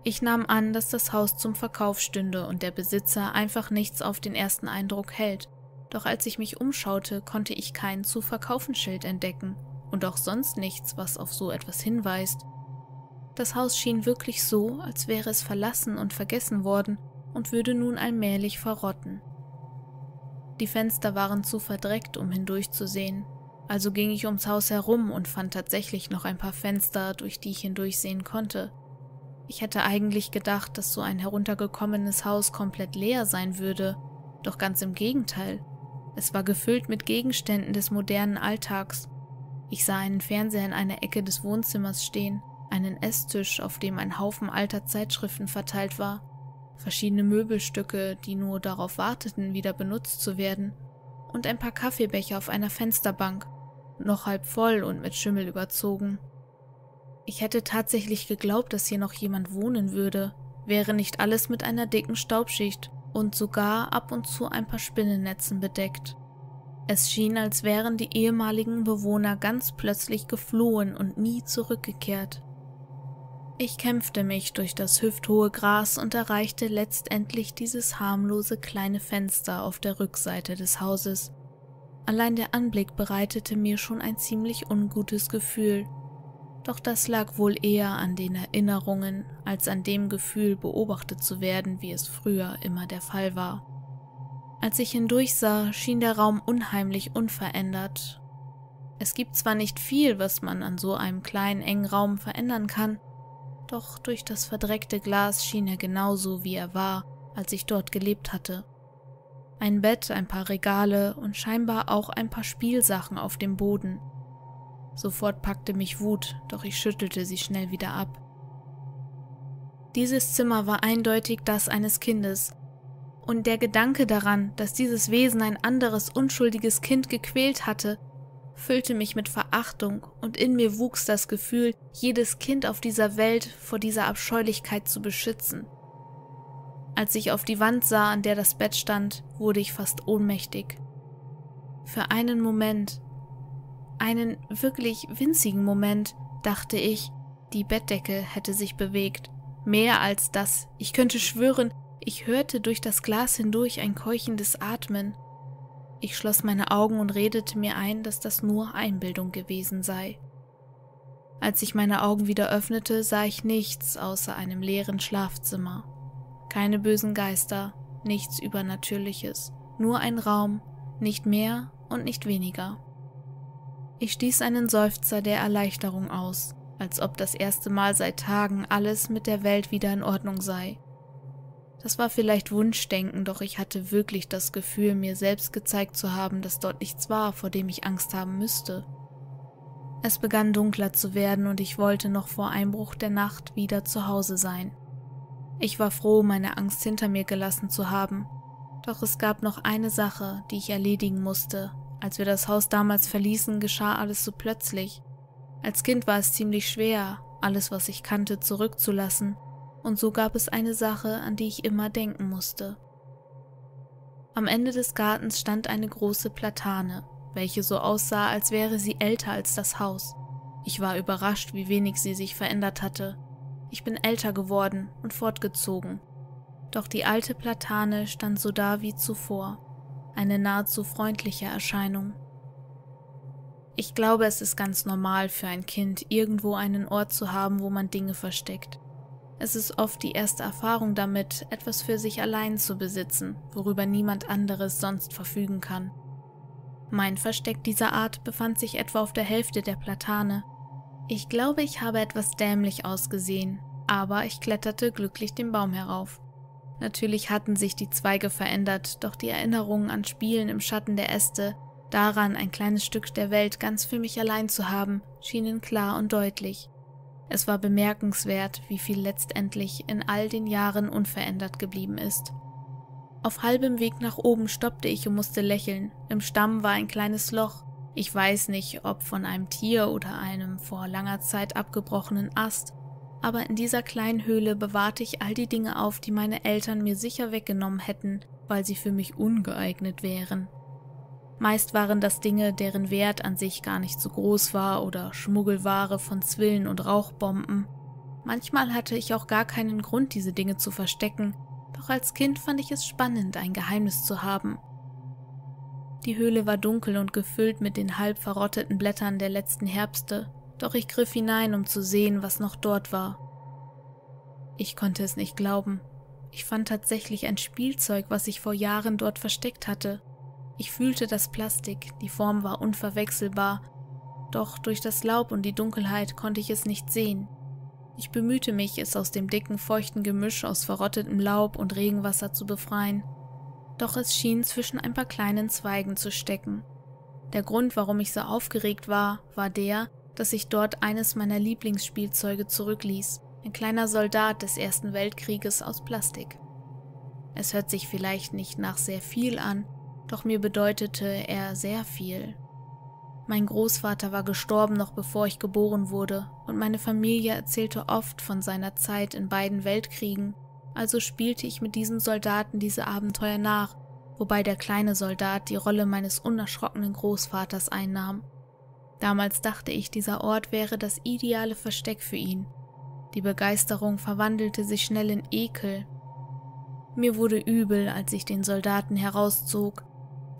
Ich nahm an, dass das Haus zum Verkauf stünde und der Besitzer einfach nichts auf den ersten Eindruck hält, doch als ich mich umschaute, konnte ich kein zu verkaufen Schild entdecken und auch sonst nichts, was auf so etwas hinweist. Das Haus schien wirklich so, als wäre es verlassen und vergessen worden und würde nun allmählich verrotten. Die Fenster waren zu verdreckt, um hindurchzusehen, also ging ich ums Haus herum und fand tatsächlich noch ein paar Fenster, durch die ich hindurchsehen konnte. Ich hätte eigentlich gedacht, dass so ein heruntergekommenes Haus komplett leer sein würde, doch ganz im Gegenteil. Es war gefüllt mit Gegenständen des modernen Alltags. Ich sah einen Fernseher in einer Ecke des Wohnzimmers stehen, einen Esstisch, auf dem ein Haufen alter Zeitschriften verteilt war, verschiedene Möbelstücke, die nur darauf warteten, wieder benutzt zu werden, und ein paar Kaffeebecher auf einer Fensterbank, noch halb voll und mit Schimmel überzogen. Ich hätte tatsächlich geglaubt, dass hier noch jemand wohnen würde, wäre nicht alles mit einer dicken Staubschicht und sogar ab und zu ein paar Spinnennetzen bedeckt. Es schien, als wären die ehemaligen Bewohner ganz plötzlich geflohen und nie zurückgekehrt. Ich kämpfte mich durch das hüfthohe Gras und erreichte letztendlich dieses harmlose kleine Fenster auf der Rückseite des Hauses. Allein der Anblick bereitete mir schon ein ziemlich ungutes Gefühl, doch das lag wohl eher an den Erinnerungen als an dem Gefühl, beobachtet zu werden, wie es früher immer der Fall war. Als ich hindurchsah, schien der Raum unheimlich unverändert. Es gibt zwar nicht viel, was man an so einem kleinen engen Raum verändern kann, doch durch das verdreckte Glas schien er genauso, wie er war, als ich dort gelebt hatte. Ein Bett, ein paar Regale und scheinbar auch ein paar Spielsachen auf dem Boden. Sofort packte mich Wut, doch ich schüttelte sie schnell wieder ab. Dieses Zimmer war eindeutig das eines Kindes, und der Gedanke daran, dass dieses Wesen ein anderes unschuldiges Kind gequält hatte, füllte mich mit Verachtung und in mir wuchs das Gefühl, jedes Kind auf dieser Welt vor dieser Abscheulichkeit zu beschützen. Als ich auf die Wand sah, an der das Bett stand, wurde ich fast ohnmächtig. Für einen Moment, einen wirklich winzigen Moment, dachte ich, die Bettdecke hätte sich bewegt. Mehr als das, ich könnte schwören, ich hörte durch das Glas hindurch ein keuchendes Atmen. Ich schloss meine Augen und redete mir ein, dass das nur Einbildung gewesen sei. Als ich meine Augen wieder öffnete, sah ich nichts außer einem leeren Schlafzimmer. Keine bösen Geister, nichts Übernatürliches, nur ein Raum, nicht mehr und nicht weniger. Ich stieß einen Seufzer der Erleichterung aus, als ob das erste Mal seit Tagen alles mit der Welt wieder in Ordnung sei. Das war vielleicht Wunschdenken, doch ich hatte wirklich das Gefühl, mir selbst gezeigt zu haben, dass dort nichts war, vor dem ich Angst haben müsste. Es begann dunkler zu werden und ich wollte noch vor Einbruch der Nacht wieder zu Hause sein. Ich war froh, meine Angst hinter mir gelassen zu haben, doch es gab noch eine Sache, die ich erledigen musste. Als wir das Haus damals verließen, geschah alles so plötzlich. Als Kind war es ziemlich schwer, alles, was ich kannte, zurückzulassen, und so gab es eine Sache, an die ich immer denken musste. Am Ende des Gartens stand eine große Platane, welche so aussah, als wäre sie älter als das Haus. Ich war überrascht, wie wenig sie sich verändert hatte. Ich bin älter geworden und fortgezogen. Doch die alte Platane stand so da wie zuvor, eine nahezu freundliche Erscheinung. Ich glaube, es ist ganz normal für ein Kind, irgendwo einen Ort zu haben, wo man Dinge versteckt. Es ist oft die erste Erfahrung damit, etwas für sich allein zu besitzen, worüber niemand anderes sonst verfügen kann. Mein Versteck dieser Art befand sich etwa auf der Hälfte der Platane. Ich glaube, ich habe etwas dämlich ausgesehen, aber ich kletterte glücklich den Baum herauf. Natürlich hatten sich die Zweige verändert, doch die Erinnerungen an Spielen im Schatten der Äste, daran ein kleines Stück der Welt ganz für mich allein zu haben, schienen klar und deutlich. Es war bemerkenswert, wie viel letztendlich in all den Jahren unverändert geblieben ist. Auf halbem Weg nach oben stoppte ich und musste lächeln. Im Stamm war ein kleines Loch. Ich weiß nicht, ob von einem Tier oder einem vor langer Zeit abgebrochenen Ast, aber in dieser kleinen Höhle bewahrte ich all die Dinge auf, die meine Eltern mir sicher weggenommen hätten, weil sie für mich ungeeignet wären. Meist waren das Dinge, deren Wert an sich gar nicht so groß war oder Schmuggelware von Zwillen und Rauchbomben. Manchmal hatte ich auch gar keinen Grund, diese Dinge zu verstecken, doch als Kind fand ich es spannend, ein Geheimnis zu haben. Die Höhle war dunkel und gefüllt mit den halb verrotteten Blättern der letzten Herbste, doch ich griff hinein, um zu sehen, was noch dort war. Ich konnte es nicht glauben. Ich fand tatsächlich ein Spielzeug, was ich vor Jahren dort versteckt hatte. Ich fühlte das Plastik, die Form war unverwechselbar, doch durch das Laub und die Dunkelheit konnte ich es nicht sehen. Ich bemühte mich, es aus dem dicken, feuchten Gemisch aus verrottetem Laub und Regenwasser zu befreien, doch es schien zwischen ein paar kleinen Zweigen zu stecken. Der Grund, warum ich so aufgeregt war, war der, dass ich dort eines meiner Lieblingsspielzeuge zurückließ, ein kleiner Soldat des Ersten Weltkrieges aus Plastik. Es hört sich vielleicht nicht nach sehr viel an, doch mir bedeutete er sehr viel. Mein Großvater war gestorben noch bevor ich geboren wurde, und meine Familie erzählte oft von seiner Zeit in beiden Weltkriegen, also spielte ich mit diesem Soldaten diese Abenteuer nach, wobei der kleine Soldat die Rolle meines unerschrockenen Großvaters einnahm. Damals dachte ich, dieser Ort wäre das ideale Versteck für ihn. Die Begeisterung verwandelte sich schnell in Ekel. Mir wurde übel, als ich den Soldaten herauszog,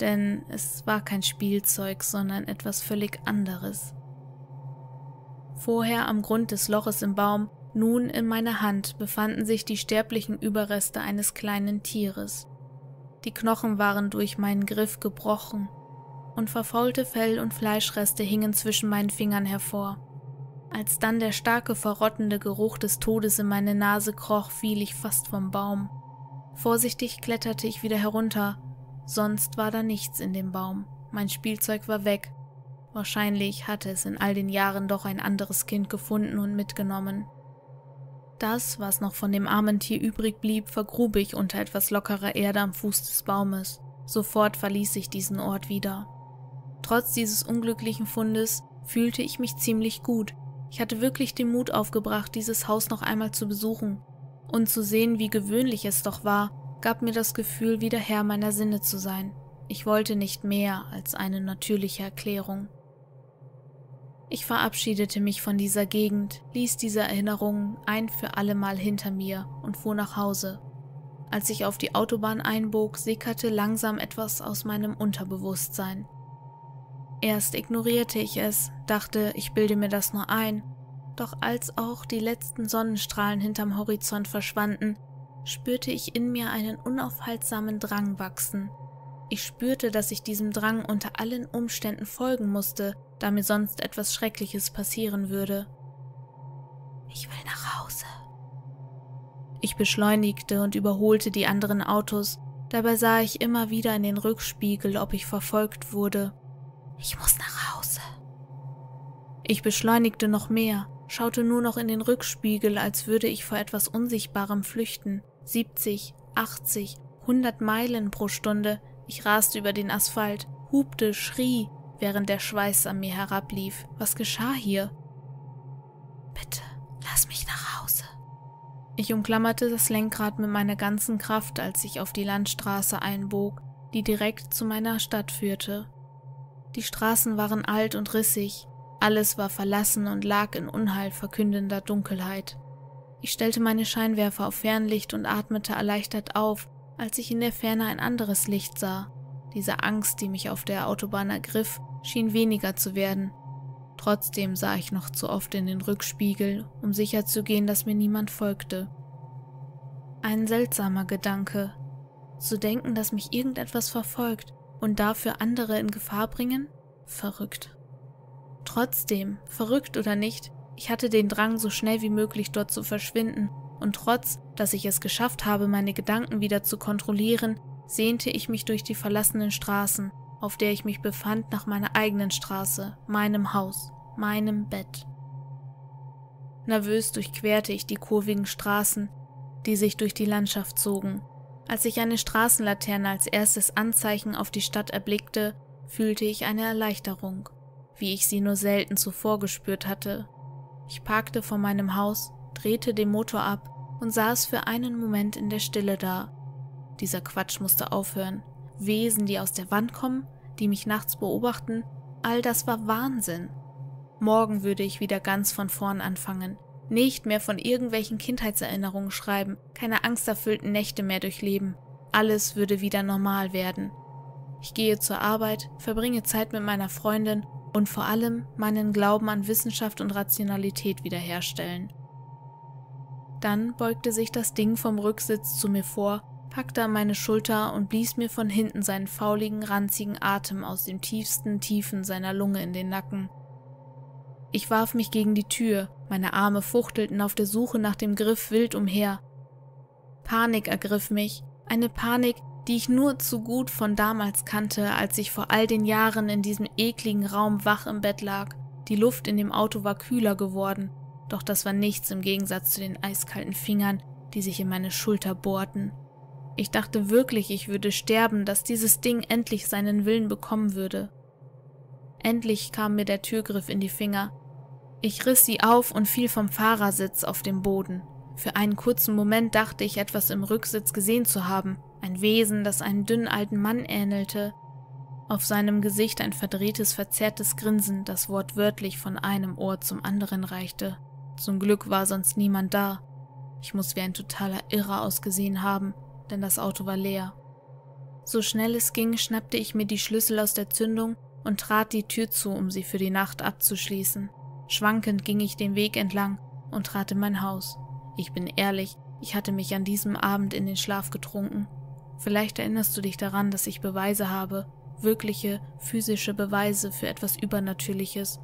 denn es war kein Spielzeug, sondern etwas völlig anderes. Vorher am Grund des Loches im Baum, nun in meiner Hand befanden sich die sterblichen Überreste eines kleinen Tieres. Die Knochen waren durch meinen Griff gebrochen, und verfaulte Fell und Fleischreste hingen zwischen meinen Fingern hervor. Als dann der starke, verrottende Geruch des Todes in meine Nase kroch, fiel ich fast vom Baum. Vorsichtig kletterte ich wieder herunter Sonst war da nichts in dem Baum. Mein Spielzeug war weg. Wahrscheinlich hatte es in all den Jahren doch ein anderes Kind gefunden und mitgenommen. Das, was noch von dem armen Tier übrig blieb, vergrub ich unter etwas lockerer Erde am Fuß des Baumes. Sofort verließ ich diesen Ort wieder. Trotz dieses unglücklichen Fundes fühlte ich mich ziemlich gut. Ich hatte wirklich den Mut aufgebracht, dieses Haus noch einmal zu besuchen und zu sehen, wie gewöhnlich es doch war, gab mir das Gefühl, wieder Herr meiner Sinne zu sein. Ich wollte nicht mehr als eine natürliche Erklärung. Ich verabschiedete mich von dieser Gegend, ließ diese Erinnerungen ein für allemal hinter mir und fuhr nach Hause. Als ich auf die Autobahn einbog, sickerte langsam etwas aus meinem Unterbewusstsein. Erst ignorierte ich es, dachte, ich bilde mir das nur ein, doch als auch die letzten Sonnenstrahlen hinterm Horizont verschwanden, spürte ich in mir einen unaufhaltsamen Drang wachsen. Ich spürte, dass ich diesem Drang unter allen Umständen folgen musste, da mir sonst etwas Schreckliches passieren würde. Ich will nach Hause. Ich beschleunigte und überholte die anderen Autos, dabei sah ich immer wieder in den Rückspiegel, ob ich verfolgt wurde. Ich muss nach Hause. Ich beschleunigte noch mehr, schaute nur noch in den Rückspiegel, als würde ich vor etwas Unsichtbarem flüchten. 70, 80, 100 Meilen pro Stunde. Ich raste über den Asphalt, hupte, schrie, während der Schweiß an mir herablief. Was geschah hier? Bitte, lass mich nach Hause. Ich umklammerte das Lenkrad mit meiner ganzen Kraft, als ich auf die Landstraße einbog, die direkt zu meiner Stadt führte. Die Straßen waren alt und rissig, alles war verlassen und lag in unheilverkündender Dunkelheit. Ich stellte meine Scheinwerfer auf Fernlicht und atmete erleichtert auf, als ich in der Ferne ein anderes Licht sah. Diese Angst, die mich auf der Autobahn ergriff, schien weniger zu werden. Trotzdem sah ich noch zu oft in den Rückspiegel, um sicherzugehen, dass mir niemand folgte. Ein seltsamer Gedanke. Zu denken, dass mich irgendetwas verfolgt und dafür andere in Gefahr bringen? Verrückt. Trotzdem, verrückt oder nicht, ich hatte den Drang, so schnell wie möglich dort zu verschwinden, und trotz, dass ich es geschafft habe, meine Gedanken wieder zu kontrollieren, sehnte ich mich durch die verlassenen Straßen, auf der ich mich befand, nach meiner eigenen Straße, meinem Haus, meinem Bett. Nervös durchquerte ich die kurvigen Straßen, die sich durch die Landschaft zogen. Als ich eine Straßenlaterne als erstes Anzeichen auf die Stadt erblickte, fühlte ich eine Erleichterung, wie ich sie nur selten zuvor gespürt hatte. Ich parkte vor meinem Haus, drehte den Motor ab und saß für einen Moment in der Stille da. Dieser Quatsch musste aufhören. Wesen, die aus der Wand kommen, die mich nachts beobachten, all das war Wahnsinn. Morgen würde ich wieder ganz von vorn anfangen, nicht mehr von irgendwelchen Kindheitserinnerungen schreiben, keine angsterfüllten Nächte mehr durchleben. Alles würde wieder normal werden. Ich gehe zur Arbeit, verbringe Zeit mit meiner Freundin und vor allem meinen Glauben an Wissenschaft und Rationalität wiederherstellen. Dann beugte sich das Ding vom Rücksitz zu mir vor packte an meine Schulter und blies mir von hinten seinen fauligen, ranzigen Atem aus den tiefsten Tiefen seiner Lunge in den Nacken. Ich warf mich gegen die Tür, meine Arme fuchtelten auf der Suche nach dem Griff wild umher. Panik ergriff mich, eine Panik, die ich nur zu gut von damals kannte, als ich vor all den Jahren in diesem ekligen Raum wach im Bett lag. Die Luft in dem Auto war kühler geworden, doch das war nichts im Gegensatz zu den eiskalten Fingern, die sich in meine Schulter bohrten. Ich dachte wirklich, ich würde sterben, dass dieses Ding endlich seinen Willen bekommen würde. Endlich kam mir der Türgriff in die Finger. Ich riss sie auf und fiel vom Fahrersitz auf den Boden. Für einen kurzen Moment dachte ich, etwas im Rücksitz gesehen zu haben, ein Wesen, das einen dünnen alten Mann ähnelte. Auf seinem Gesicht ein verdrehtes, verzerrtes Grinsen, das wortwörtlich von einem Ohr zum anderen reichte. Zum Glück war sonst niemand da. Ich muss wie ein totaler Irrer ausgesehen haben, denn das Auto war leer. So schnell es ging, schnappte ich mir die Schlüssel aus der Zündung und trat die Tür zu, um sie für die Nacht abzuschließen. Schwankend ging ich den Weg entlang und trat in mein Haus. Ich bin ehrlich, ich hatte mich an diesem Abend in den Schlaf getrunken. Vielleicht erinnerst du dich daran, dass ich Beweise habe, wirkliche physische Beweise für etwas Übernatürliches.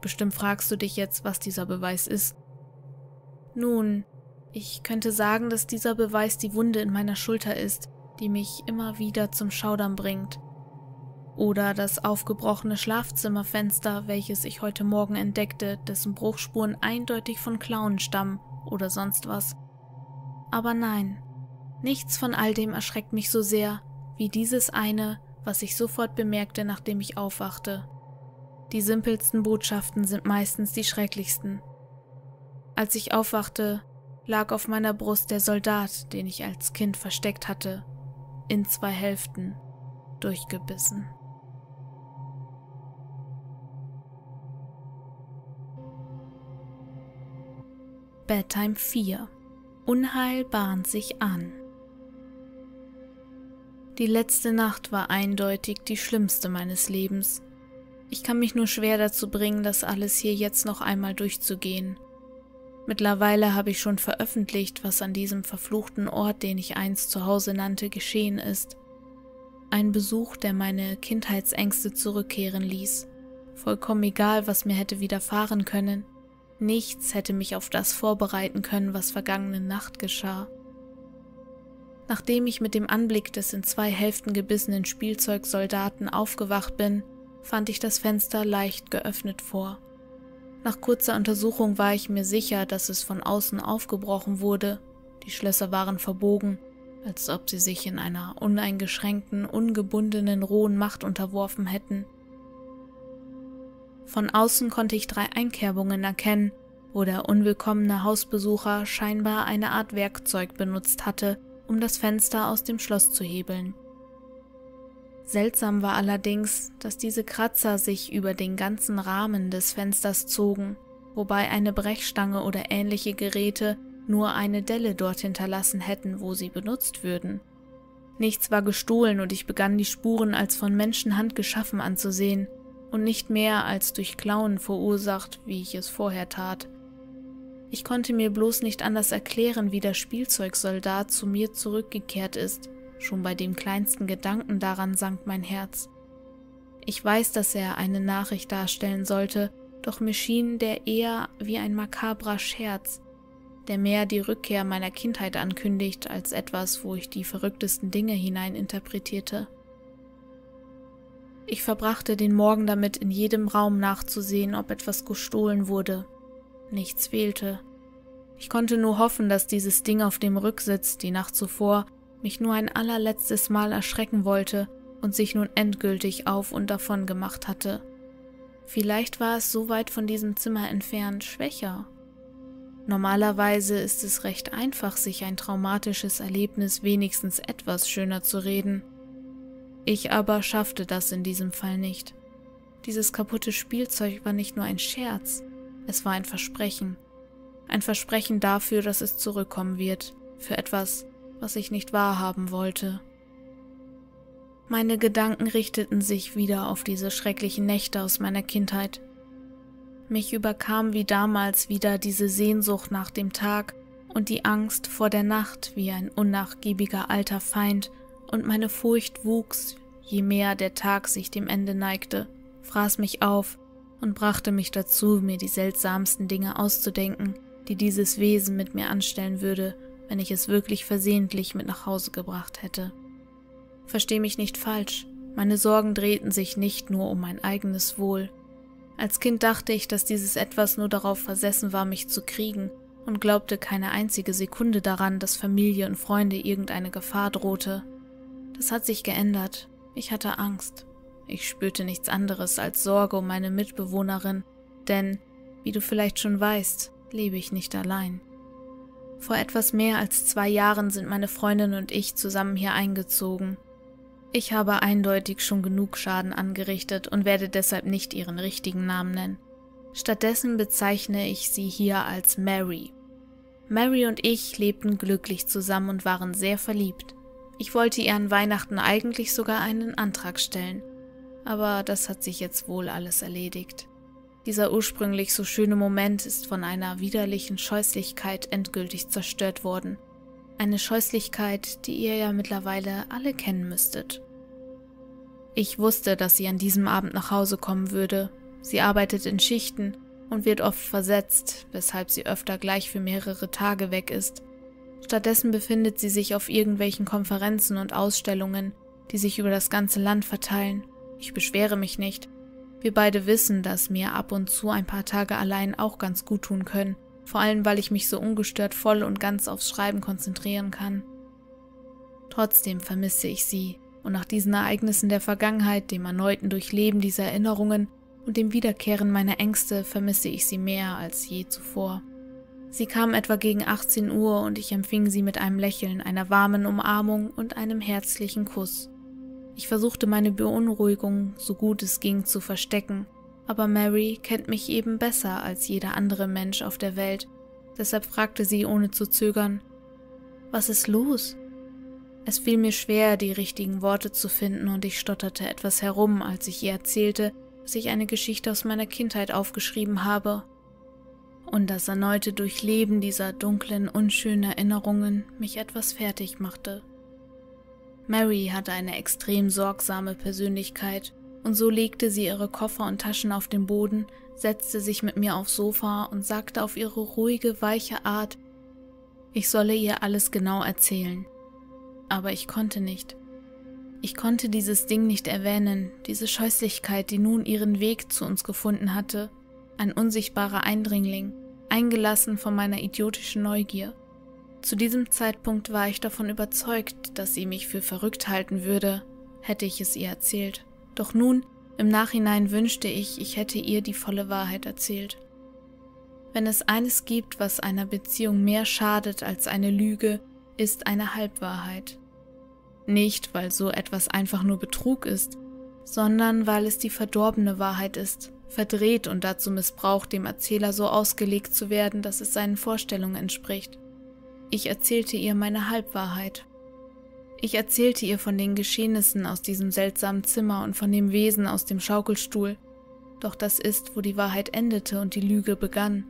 Bestimmt fragst du dich jetzt, was dieser Beweis ist. Nun, ich könnte sagen, dass dieser Beweis die Wunde in meiner Schulter ist, die mich immer wieder zum Schaudern bringt. Oder das aufgebrochene Schlafzimmerfenster, welches ich heute Morgen entdeckte, dessen Bruchspuren eindeutig von Klauen stammen oder sonst was. Aber nein, nichts von all dem erschreckt mich so sehr wie dieses eine, was ich sofort bemerkte, nachdem ich aufwachte. Die simpelsten Botschaften sind meistens die schrecklichsten. Als ich aufwachte, lag auf meiner Brust der Soldat, den ich als Kind versteckt hatte, in zwei Hälften durchgebissen. Bedtime 4. Unheil bahnt sich an. Die letzte Nacht war eindeutig die schlimmste meines Lebens. Ich kann mich nur schwer dazu bringen, das alles hier jetzt noch einmal durchzugehen. Mittlerweile habe ich schon veröffentlicht, was an diesem verfluchten Ort, den ich einst zu Hause nannte, geschehen ist. Ein Besuch, der meine Kindheitsängste zurückkehren ließ. Vollkommen egal, was mir hätte widerfahren können. Nichts hätte mich auf das vorbereiten können, was vergangene Nacht geschah. Nachdem ich mit dem Anblick des in zwei Hälften gebissenen Spielzeugsoldaten aufgewacht bin, fand ich das Fenster leicht geöffnet vor. Nach kurzer Untersuchung war ich mir sicher, dass es von außen aufgebrochen wurde. Die Schlösser waren verbogen, als ob sie sich in einer uneingeschränkten, ungebundenen, rohen Macht unterworfen hätten. Von außen konnte ich drei Einkerbungen erkennen, wo der unwillkommene Hausbesucher scheinbar eine Art Werkzeug benutzt hatte, um das Fenster aus dem Schloss zu hebeln. Seltsam war allerdings, dass diese Kratzer sich über den ganzen Rahmen des Fensters zogen, wobei eine Brechstange oder ähnliche Geräte nur eine Delle dort hinterlassen hätten, wo sie benutzt würden. Nichts war gestohlen und ich begann die Spuren als von Menschenhand geschaffen anzusehen und nicht mehr als durch Klauen verursacht, wie ich es vorher tat. Ich konnte mir bloß nicht anders erklären, wie der Spielzeugsoldat zu mir zurückgekehrt ist Schon bei dem kleinsten Gedanken daran sank mein Herz. Ich weiß, dass er eine Nachricht darstellen sollte, doch mir schien der eher wie ein makabrer Scherz, der mehr die Rückkehr meiner Kindheit ankündigt als etwas, wo ich die verrücktesten Dinge hineininterpretierte. Ich verbrachte den Morgen damit, in jedem Raum nachzusehen, ob etwas gestohlen wurde. Nichts fehlte. Ich konnte nur hoffen, dass dieses Ding auf dem Rücksitz die Nacht zuvor mich nur ein allerletztes Mal erschrecken wollte und sich nun endgültig auf und davon gemacht hatte. Vielleicht war es so weit von diesem Zimmer entfernt schwächer. Normalerweise ist es recht einfach, sich ein traumatisches Erlebnis wenigstens etwas schöner zu reden. Ich aber schaffte das in diesem Fall nicht. Dieses kaputte Spielzeug war nicht nur ein Scherz, es war ein Versprechen. Ein Versprechen dafür, dass es zurückkommen wird, für etwas, was ich nicht wahrhaben wollte. Meine Gedanken richteten sich wieder auf diese schrecklichen Nächte aus meiner Kindheit. Mich überkam wie damals wieder diese Sehnsucht nach dem Tag und die Angst vor der Nacht wie ein unnachgiebiger alter Feind, und meine Furcht wuchs, je mehr der Tag sich dem Ende neigte, fraß mich auf und brachte mich dazu, mir die seltsamsten Dinge auszudenken, die dieses Wesen mit mir anstellen würde, wenn ich es wirklich versehentlich mit nach Hause gebracht hätte. Versteh mich nicht falsch, meine Sorgen drehten sich nicht nur um mein eigenes Wohl. Als Kind dachte ich, dass dieses etwas nur darauf versessen war, mich zu kriegen, und glaubte keine einzige Sekunde daran, dass Familie und Freunde irgendeine Gefahr drohte. Das hat sich geändert. Ich hatte Angst. Ich spürte nichts anderes als Sorge um meine Mitbewohnerin, denn, wie du vielleicht schon weißt, lebe ich nicht allein. Vor etwas mehr als zwei Jahren sind meine Freundin und ich zusammen hier eingezogen. Ich habe eindeutig schon genug Schaden angerichtet und werde deshalb nicht ihren richtigen Namen nennen. Stattdessen bezeichne ich sie hier als Mary. Mary und ich lebten glücklich zusammen und waren sehr verliebt. Ich wollte ihr an Weihnachten eigentlich sogar einen Antrag stellen, aber das hat sich jetzt wohl alles erledigt. Dieser ursprünglich so schöne Moment ist von einer widerlichen Scheußlichkeit endgültig zerstört worden. Eine Scheußlichkeit, die ihr ja mittlerweile alle kennen müsstet. Ich wusste, dass sie an diesem Abend nach Hause kommen würde. Sie arbeitet in Schichten und wird oft versetzt, weshalb sie öfter gleich für mehrere Tage weg ist. Stattdessen befindet sie sich auf irgendwelchen Konferenzen und Ausstellungen, die sich über das ganze Land verteilen. Ich beschwere mich nicht, wir beide wissen, dass mir ab und zu ein paar Tage allein auch ganz gut tun können, vor allem weil ich mich so ungestört voll und ganz aufs Schreiben konzentrieren kann. Trotzdem vermisse ich sie, und nach diesen Ereignissen der Vergangenheit, dem erneuten Durchleben dieser Erinnerungen und dem Wiederkehren meiner Ängste vermisse ich sie mehr als je zuvor. Sie kam etwa gegen 18 Uhr und ich empfing sie mit einem Lächeln, einer warmen Umarmung und einem herzlichen Kuss. Ich versuchte meine Beunruhigung so gut es ging zu verstecken, aber Mary kennt mich eben besser als jeder andere Mensch auf der Welt Deshalb fragte sie ohne zu zögern, was ist los? Es fiel mir schwer, die richtigen Worte zu finden, und ich stotterte etwas herum, als ich ihr erzählte, dass ich eine Geschichte aus meiner Kindheit aufgeschrieben habe und das erneute Durchleben dieser dunklen, unschönen Erinnerungen mich etwas fertig machte. Mary hatte eine extrem sorgsame Persönlichkeit, und so legte sie ihre Koffer und Taschen auf den Boden, setzte sich mit mir aufs Sofa und sagte auf ihre ruhige, weiche Art, ich solle ihr alles genau erzählen. Aber ich konnte nicht. Ich konnte dieses Ding nicht erwähnen, diese Scheußlichkeit, die nun ihren Weg zu uns gefunden hatte, ein unsichtbarer Eindringling, eingelassen von meiner idiotischen Neugier. Zu diesem Zeitpunkt war ich davon überzeugt, dass sie mich für verrückt halten würde, hätte ich es ihr erzählt. Doch nun, im Nachhinein wünschte ich, ich hätte ihr die volle Wahrheit erzählt. Wenn es eines gibt, was einer Beziehung mehr schadet als eine Lüge, ist eine Halbwahrheit. Nicht, weil so etwas einfach nur Betrug ist, sondern weil es die verdorbene Wahrheit ist, verdreht und dazu missbraucht, dem Erzähler so ausgelegt zu werden, dass es seinen Vorstellungen entspricht. Ich erzählte ihr meine Halbwahrheit. Ich erzählte ihr von den Geschehnissen aus diesem seltsamen Zimmer und von dem Wesen aus dem Schaukelstuhl. Doch das ist, wo die Wahrheit endete und die Lüge begann.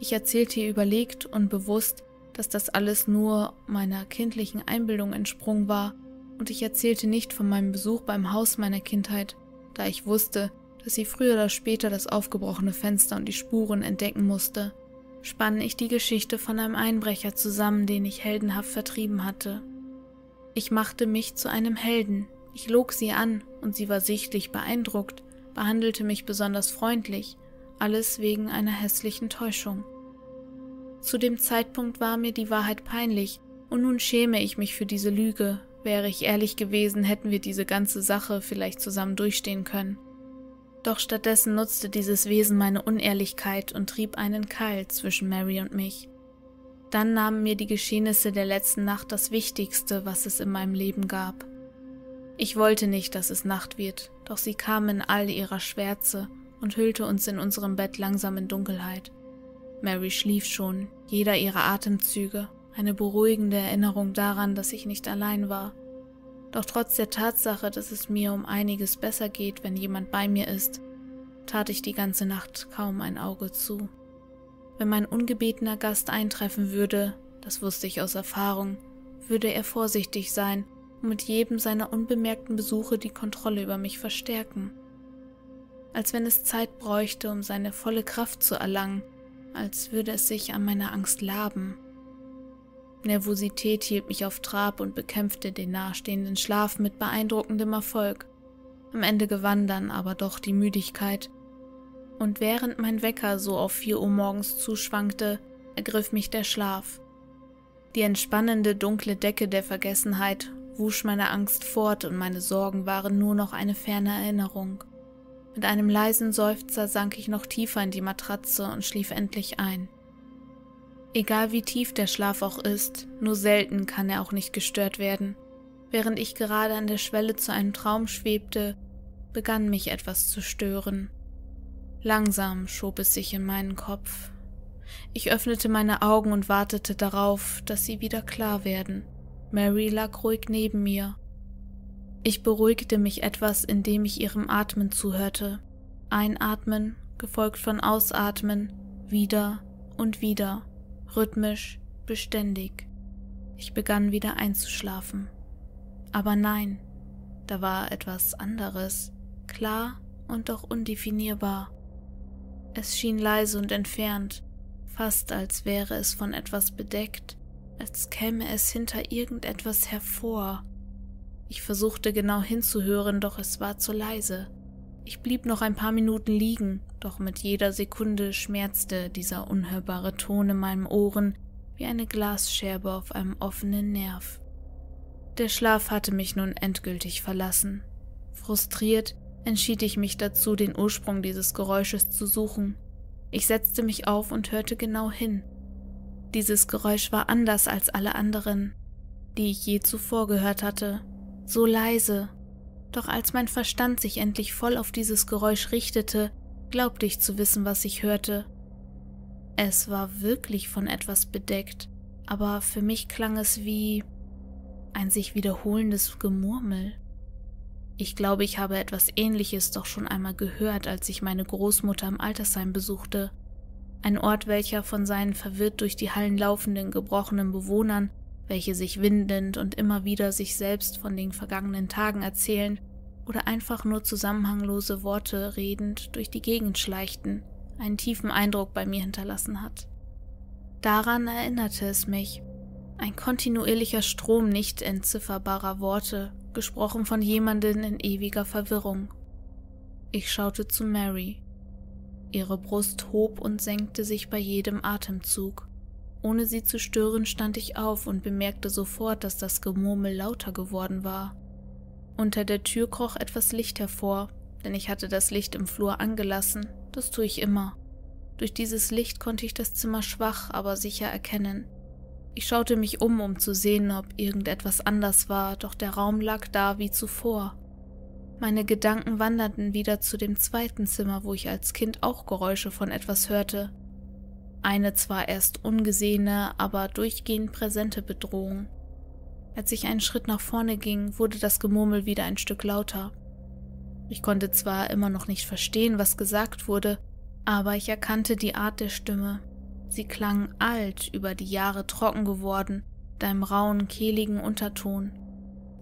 Ich erzählte ihr überlegt und bewusst, dass das alles nur meiner kindlichen Einbildung entsprungen war, und ich erzählte nicht von meinem Besuch beim Haus meiner Kindheit, da ich wusste, dass sie früher oder später das aufgebrochene Fenster und die Spuren entdecken musste, spann ich die Geschichte von einem Einbrecher zusammen, den ich heldenhaft vertrieben hatte. Ich machte mich zu einem Helden, ich log sie an, und sie war sichtlich beeindruckt, behandelte mich besonders freundlich, alles wegen einer hässlichen Täuschung. Zu dem Zeitpunkt war mir die Wahrheit peinlich, und nun schäme ich mich für diese Lüge. Wäre ich ehrlich gewesen, hätten wir diese ganze Sache vielleicht zusammen durchstehen können. Doch stattdessen nutzte dieses Wesen meine Unehrlichkeit und trieb einen Keil zwischen Mary und mich. Dann nahmen mir die Geschehnisse der letzten Nacht das Wichtigste, was es in meinem Leben gab. Ich wollte nicht, dass es Nacht wird, doch sie kam in all ihrer Schwärze und hüllte uns in unserem Bett langsam in Dunkelheit. Mary schlief schon, jeder ihrer Atemzüge, eine beruhigende Erinnerung daran, dass ich nicht allein war. Doch trotz der Tatsache, dass es mir um einiges besser geht, wenn jemand bei mir ist, tat ich die ganze Nacht kaum ein Auge zu. Wenn mein ungebetener Gast eintreffen würde, das wusste ich aus Erfahrung, würde er vorsichtig sein und mit jedem seiner unbemerkten Besuche die Kontrolle über mich verstärken als wenn es Zeit bräuchte, um seine volle Kraft zu erlangen, als würde es sich an meiner Angst laben. Nervosität hielt mich auf Trab und bekämpfte den nahestehenden Schlaf mit beeindruckendem Erfolg. Am Ende gewann dann aber doch die Müdigkeit, und während mein Wecker so auf vier Uhr morgens zuschwankte, ergriff mich der Schlaf. Die entspannende dunkle Decke der Vergessenheit wusch meine Angst fort und meine Sorgen waren nur noch eine ferne Erinnerung. Mit einem leisen Seufzer sank ich noch tiefer in die Matratze und schlief endlich ein. Egal wie tief der Schlaf auch ist, nur selten kann er auch nicht gestört werden. Während ich gerade an der Schwelle zu einem Traum schwebte, begann mich etwas zu stören. Langsam schob es sich in meinen Kopf. Ich öffnete meine Augen und wartete darauf, dass sie wieder klar werden. Mary lag ruhig neben mir, ich beruhigte mich etwas, indem ich ihrem Atmen zuhörte. Einatmen, gefolgt von Ausatmen, wieder und wieder, rhythmisch, beständig. Ich begann wieder einzuschlafen. Aber nein, da war etwas anderes, klar und doch undefinierbar. Es schien leise und entfernt, fast als wäre es von etwas bedeckt, als käme es hinter irgendetwas hervor, ich versuchte genau hinzuhören, doch es war zu leise. Ich blieb noch ein paar Minuten liegen, doch mit jeder Sekunde schmerzte dieser unhörbare Ton in meinen Ohren wie eine Glasscherbe auf einem offenen Nerv. Der Schlaf hatte mich nun endgültig verlassen. Frustriert entschied ich mich dazu, den Ursprung dieses Geräusches zu suchen. Ich setzte mich auf und hörte genau hin. Dieses Geräusch war anders als alle anderen, die ich je zuvor gehört hatte so leise, doch als mein Verstand sich endlich voll auf dieses Geräusch richtete, glaubte ich zu wissen, was ich hörte. Es war wirklich von etwas bedeckt, aber für mich klang es wie ein sich wiederholendes Gemurmel. Ich glaube, ich habe etwas Ähnliches doch schon einmal gehört, als ich meine Großmutter im Altersheim besuchte. Ein Ort, welcher von seinen verwirrt durch die Hallen laufenden gebrochenen Bewohnern, welche sich windend und immer wieder sich selbst von den vergangenen Tagen erzählen oder einfach nur zusammenhanglose Worte redend durch die Gegend schleichten, einen tiefen Eindruck bei mir hinterlassen hat. Daran erinnerte es mich, ein kontinuierlicher Strom nicht entzifferbarer Worte, gesprochen von jemandem in ewiger Verwirrung. Ich schaute zu Mary. Ihre Brust hob und senkte sich bei jedem Atemzug. Ohne sie zu stören, stand ich auf und bemerkte sofort, dass das Gemurmel lauter geworden war. Unter der Tür kroch etwas Licht hervor, denn ich hatte das Licht im Flur angelassen, das tue ich immer. Durch dieses Licht konnte ich das Zimmer schwach, aber sicher erkennen. Ich schaute mich um, um zu sehen, ob irgendetwas anders war, doch der Raum lag da wie zuvor. Meine Gedanken wanderten wieder zu dem zweiten Zimmer, wo ich als Kind auch Geräusche von etwas hörte. Eine zwar erst ungesehene, aber durchgehend präsente Bedrohung. Als ich einen Schritt nach vorne ging, wurde das Gemurmel wieder ein Stück lauter. Ich konnte zwar immer noch nicht verstehen, was gesagt wurde, aber ich erkannte die Art der Stimme. Sie klang alt, über die Jahre trocken geworden, mit einem rauen, kehligen Unterton.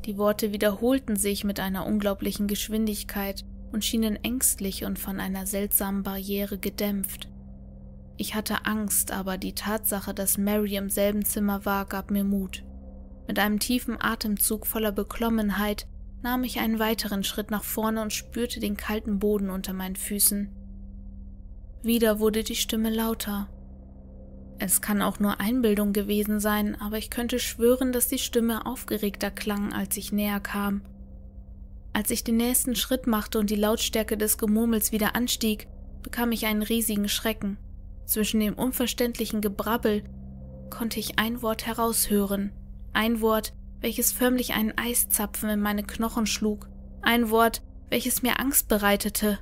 Die Worte wiederholten sich mit einer unglaublichen Geschwindigkeit und schienen ängstlich und von einer seltsamen Barriere gedämpft. Ich hatte Angst, aber die Tatsache, dass Mary im selben Zimmer war, gab mir Mut. Mit einem tiefen Atemzug voller Beklommenheit nahm ich einen weiteren Schritt nach vorne und spürte den kalten Boden unter meinen Füßen. Wieder wurde die Stimme lauter. Es kann auch nur Einbildung gewesen sein, aber ich könnte schwören, dass die Stimme aufgeregter klang, als ich näher kam. Als ich den nächsten Schritt machte und die Lautstärke des Gemurmels wieder anstieg, bekam ich einen riesigen Schrecken. Zwischen dem unverständlichen Gebrabbel konnte ich ein Wort heraushören, ein Wort, welches förmlich einen Eiszapfen in meine Knochen schlug, ein Wort, welches mir Angst bereitete.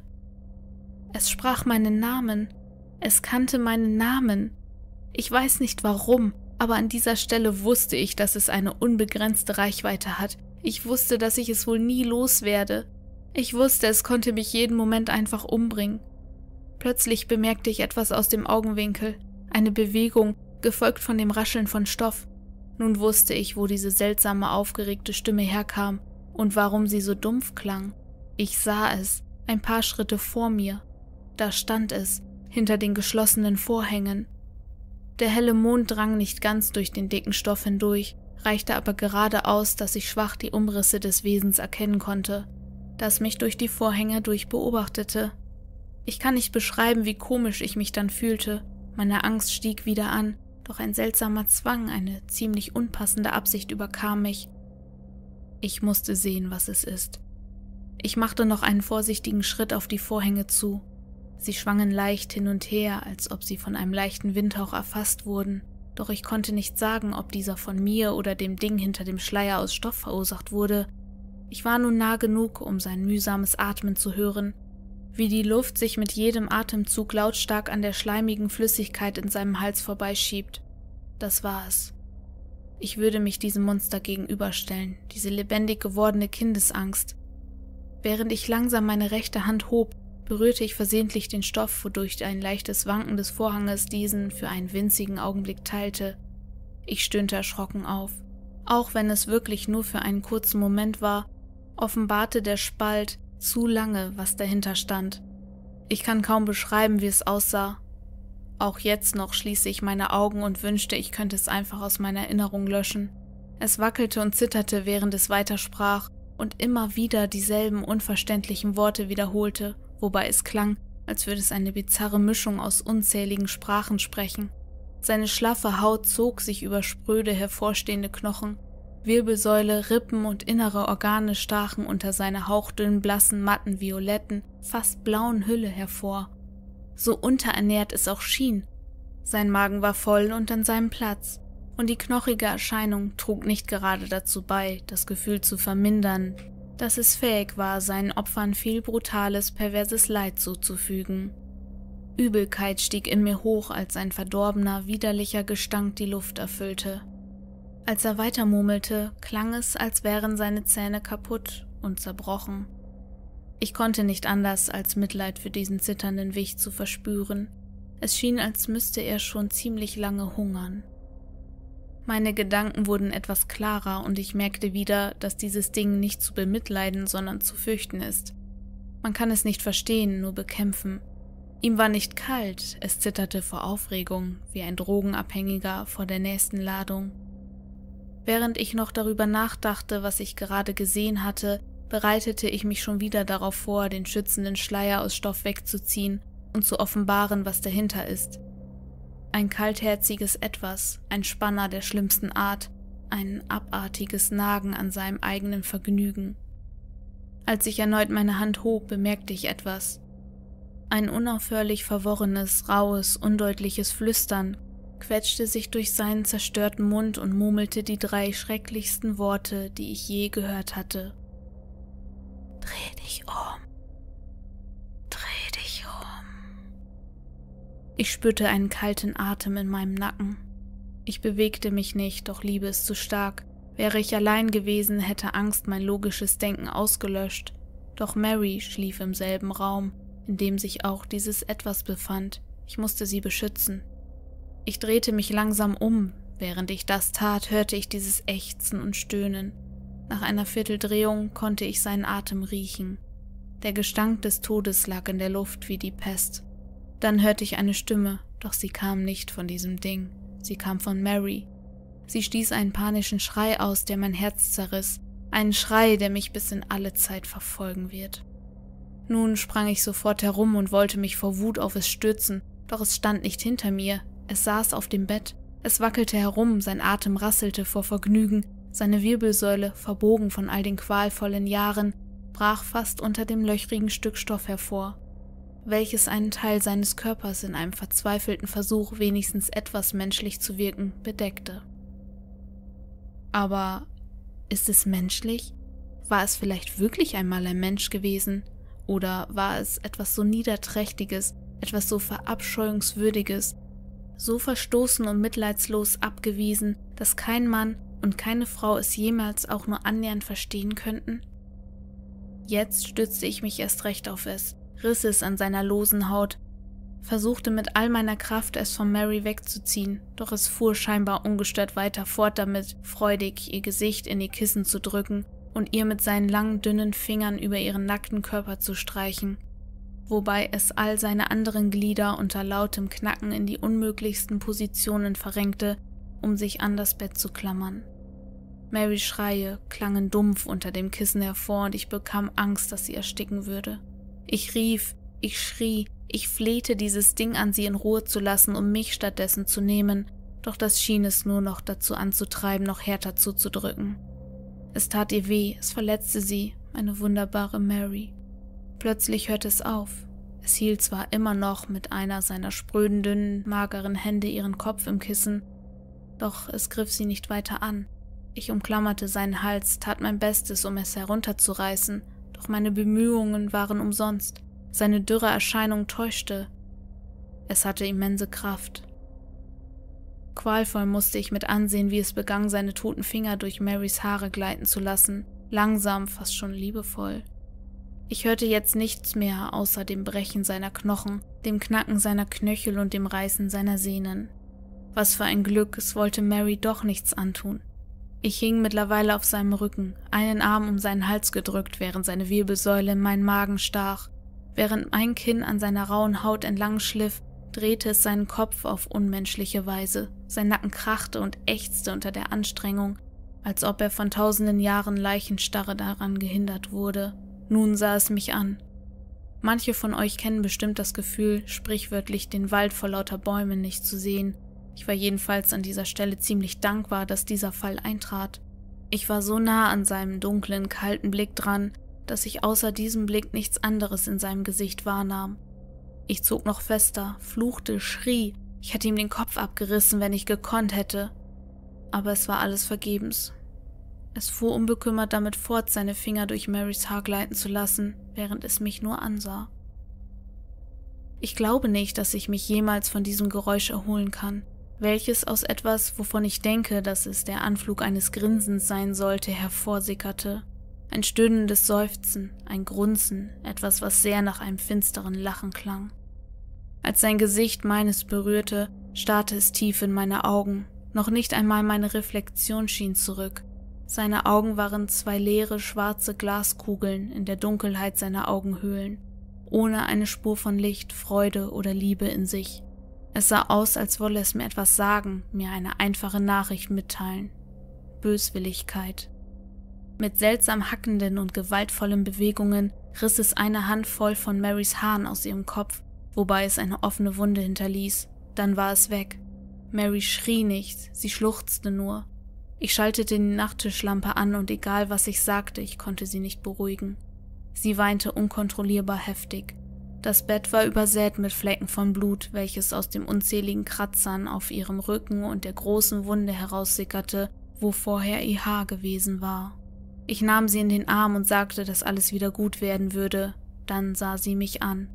Es sprach meinen Namen, es kannte meinen Namen, ich weiß nicht warum, aber an dieser Stelle wusste ich, dass es eine unbegrenzte Reichweite hat. Ich wusste, dass ich es wohl nie loswerde. Ich wusste, es konnte mich jeden Moment einfach umbringen. Plötzlich bemerkte ich etwas aus dem Augenwinkel, eine Bewegung, gefolgt von dem Rascheln von Stoff. Nun wusste ich, wo diese seltsame, aufgeregte Stimme herkam und warum sie so dumpf klang. Ich sah es, ein paar Schritte vor mir. Da stand es, hinter den geschlossenen Vorhängen. Der helle Mond drang nicht ganz durch den dicken Stoff hindurch, reichte aber gerade aus, dass ich schwach die Umrisse des Wesens erkennen konnte, das mich durch die Vorhänge durch beobachtete. Ich kann nicht beschreiben, wie komisch ich mich dann fühlte. Meine Angst stieg wieder an, doch ein seltsamer Zwang, eine ziemlich unpassende Absicht überkam mich. Ich musste sehen, was es ist. Ich machte noch einen vorsichtigen Schritt auf die Vorhänge zu. Sie schwangen leicht hin und her, als ob sie von einem leichten Windhauch erfasst wurden, doch ich konnte nicht sagen, ob dieser von mir oder dem Ding hinter dem Schleier aus Stoff verursacht wurde. Ich war nun nah genug, um sein mühsames Atmen zu hören, wie die Luft sich mit jedem Atemzug lautstark an der schleimigen Flüssigkeit in seinem Hals vorbeischiebt. Das war es. Ich würde mich diesem Monster gegenüberstellen, diese lebendig gewordene Kindesangst. Während ich langsam meine rechte Hand hob, berührte ich versehentlich den Stoff, wodurch ein leichtes Wanken des Vorhanges diesen für einen winzigen Augenblick teilte. Ich stöhnte erschrocken auf. Auch wenn es wirklich nur für einen kurzen Moment war, offenbarte der Spalt zu lange, was dahinter stand. Ich kann kaum beschreiben, wie es aussah. Auch jetzt noch schließe ich meine Augen und wünschte, ich könnte es einfach aus meiner Erinnerung löschen. Es wackelte und zitterte, während es weitersprach und immer wieder dieselben unverständlichen Worte wiederholte wobei es klang, als würde es eine bizarre Mischung aus unzähligen Sprachen sprechen. Seine schlaffe Haut zog sich über spröde hervorstehende Knochen, Wirbelsäule, Rippen und innere Organe stachen unter seiner hauchdünnen, blassen, matten, violetten, fast blauen Hülle hervor. So unterernährt es auch schien. Sein Magen war voll und an seinem Platz, und die knochige Erscheinung trug nicht gerade dazu bei, das Gefühl zu vermindern, dass es fähig war, seinen Opfern viel brutales, perverses Leid zuzufügen. Übelkeit stieg in mir hoch, als ein verdorbener, widerlicher Gestank die Luft erfüllte. Als er weitermurmelte, klang es, als wären seine Zähne kaputt und zerbrochen. Ich konnte nicht anders, als Mitleid für diesen zitternden Wicht zu verspüren. Es schien, als müsste er schon ziemlich lange hungern. Meine Gedanken wurden etwas klarer und ich merkte wieder, dass dieses Ding nicht zu bemitleiden, sondern zu fürchten ist. Man kann es nicht verstehen, nur bekämpfen. Ihm war nicht kalt, es zitterte vor Aufregung, wie ein Drogenabhängiger vor der nächsten Ladung. Während ich noch darüber nachdachte, was ich gerade gesehen hatte, bereitete ich mich schon wieder darauf vor, den schützenden Schleier aus Stoff wegzuziehen und zu offenbaren, was dahinter ist. Ein kaltherziges Etwas, ein Spanner der schlimmsten Art, ein abartiges Nagen an seinem eigenen Vergnügen. Als ich erneut meine Hand hob, bemerkte ich etwas. Ein unaufhörlich verworrenes, raues, undeutliches Flüstern quetschte sich durch seinen zerstörten Mund und murmelte die drei schrecklichsten Worte, die ich je gehört hatte. Dreh dich um. Dreh dich um. Ich spürte einen kalten Atem in meinem Nacken. Ich bewegte mich nicht, doch Liebe ist zu stark. Wäre ich allein gewesen, hätte Angst mein logisches Denken ausgelöscht. Doch Mary schlief im selben Raum, in dem sich auch dieses Etwas befand. Ich musste sie beschützen. Ich drehte mich langsam um. Während ich das tat, hörte ich dieses Ächzen und Stöhnen. Nach einer Vierteldrehung konnte ich seinen Atem riechen. Der Gestank des Todes lag in der Luft wie die Pest. Dann hörte ich eine Stimme, doch sie kam nicht von diesem Ding. Sie kam von Mary. Sie stieß einen panischen Schrei aus, der mein Herz zerriss, einen Schrei, der mich bis in alle Zeit verfolgen wird. Nun sprang ich sofort herum und wollte mich vor Wut auf es stürzen, doch es stand nicht hinter mir, es saß auf dem Bett, es wackelte herum, sein Atem rasselte vor Vergnügen, seine Wirbelsäule, verbogen von all den qualvollen Jahren, brach fast unter dem löchrigen Stück Stoff hervor, welches einen Teil seines Körpers in einem verzweifelten Versuch, wenigstens etwas menschlich zu wirken, bedeckte. Aber ist es menschlich? War es vielleicht wirklich einmal ein Mensch gewesen? Oder war es etwas so Niederträchtiges, etwas so Verabscheuungswürdiges, so verstoßen und mitleidslos abgewiesen, dass kein Mann und keine Frau es jemals auch nur annähernd verstehen könnten? Jetzt stützte ich mich erst recht auf es, riss es an seiner losen Haut, versuchte mit all meiner Kraft es von Mary wegzuziehen, doch es fuhr scheinbar ungestört weiter fort damit, freudig ihr Gesicht in die Kissen zu drücken und ihr mit seinen langen, dünnen Fingern über ihren nackten Körper zu streichen wobei es all seine anderen Glieder unter lautem Knacken in die unmöglichsten Positionen verrenkte, um sich an das Bett zu klammern. Marys Schreie klangen dumpf unter dem Kissen hervor und ich bekam Angst, dass sie ersticken würde. Ich rief, ich schrie, ich flehte dieses Ding an, sie in Ruhe zu lassen, um mich stattdessen zu nehmen, doch das schien es nur noch dazu anzutreiben, noch härter zuzudrücken. Es tat ihr weh, es verletzte sie, meine wunderbare Mary. Plötzlich hörte es auf. Es hielt zwar immer noch mit einer seiner spröden, dünnen, mageren Hände ihren Kopf im Kissen, doch es griff sie nicht weiter an. Ich umklammerte seinen Hals, tat mein Bestes, um es herunterzureißen, doch meine Bemühungen waren umsonst. Seine dürre Erscheinung täuschte. Es hatte immense Kraft. Qualvoll musste ich mit ansehen, wie es begann, seine toten Finger durch Marys Haare gleiten zu lassen, langsam, fast schon liebevoll. Ich hörte jetzt nichts mehr außer dem Brechen seiner Knochen, dem Knacken seiner Knöchel und dem Reißen seiner Sehnen. Was für ein Glück, es wollte Mary doch nichts antun. Ich hing mittlerweile auf seinem Rücken, einen Arm um seinen Hals gedrückt, während seine Wirbelsäule in meinen Magen stach. Während mein Kinn an seiner rauen Haut entlang schliff, drehte es seinen Kopf auf unmenschliche Weise. Sein Nacken krachte und ächzte unter der Anstrengung, als ob er von tausenden Jahren Leichenstarre daran gehindert wurde. Nun sah es mich an. Manche von euch kennen bestimmt das Gefühl, sprichwörtlich den Wald vor lauter Bäumen nicht zu sehen. Ich war jedenfalls an dieser Stelle ziemlich dankbar, dass dieser Fall eintrat. Ich war so nah an seinem dunklen, kalten Blick dran, dass ich außer diesem Blick nichts anderes in seinem Gesicht wahrnahm. Ich zog noch fester, fluchte, schrie, ich hätte ihm den Kopf abgerissen, wenn ich gekonnt hätte. Aber es war alles vergebens. Es fuhr unbekümmert damit fort, seine Finger durch Marys Haar gleiten zu lassen, während es mich nur ansah. Ich glaube nicht, dass ich mich jemals von diesem Geräusch erholen kann, welches aus etwas, wovon ich denke, dass es der Anflug eines Grinsens sein sollte, hervorsickerte. Ein stöhnendes Seufzen, ein Grunzen, etwas, was sehr nach einem finsteren Lachen klang. Als sein Gesicht meines berührte, starrte es tief in meine Augen, noch nicht einmal meine Reflexion schien zurück. Seine Augen waren zwei leere schwarze Glaskugeln in der Dunkelheit seiner Augenhöhlen, ohne eine Spur von Licht, Freude oder Liebe in sich. Es sah aus, als wolle es mir etwas sagen, mir eine einfache Nachricht mitteilen. Böswilligkeit. Mit seltsam hackenden und gewaltvollen Bewegungen riss es eine Handvoll von Marys Haaren aus ihrem Kopf, wobei es eine offene Wunde hinterließ. Dann war es weg. Mary schrie nicht, sie schluchzte nur. Ich schaltete die Nachttischlampe an und egal was ich sagte, ich konnte sie nicht beruhigen. Sie weinte unkontrollierbar heftig. Das Bett war übersät mit Flecken von Blut, welches aus den unzähligen Kratzern auf ihrem Rücken und der großen Wunde heraussickerte, wo vorher ihr Haar gewesen war. Ich nahm sie in den Arm und sagte, dass alles wieder gut werden würde, dann sah sie mich an.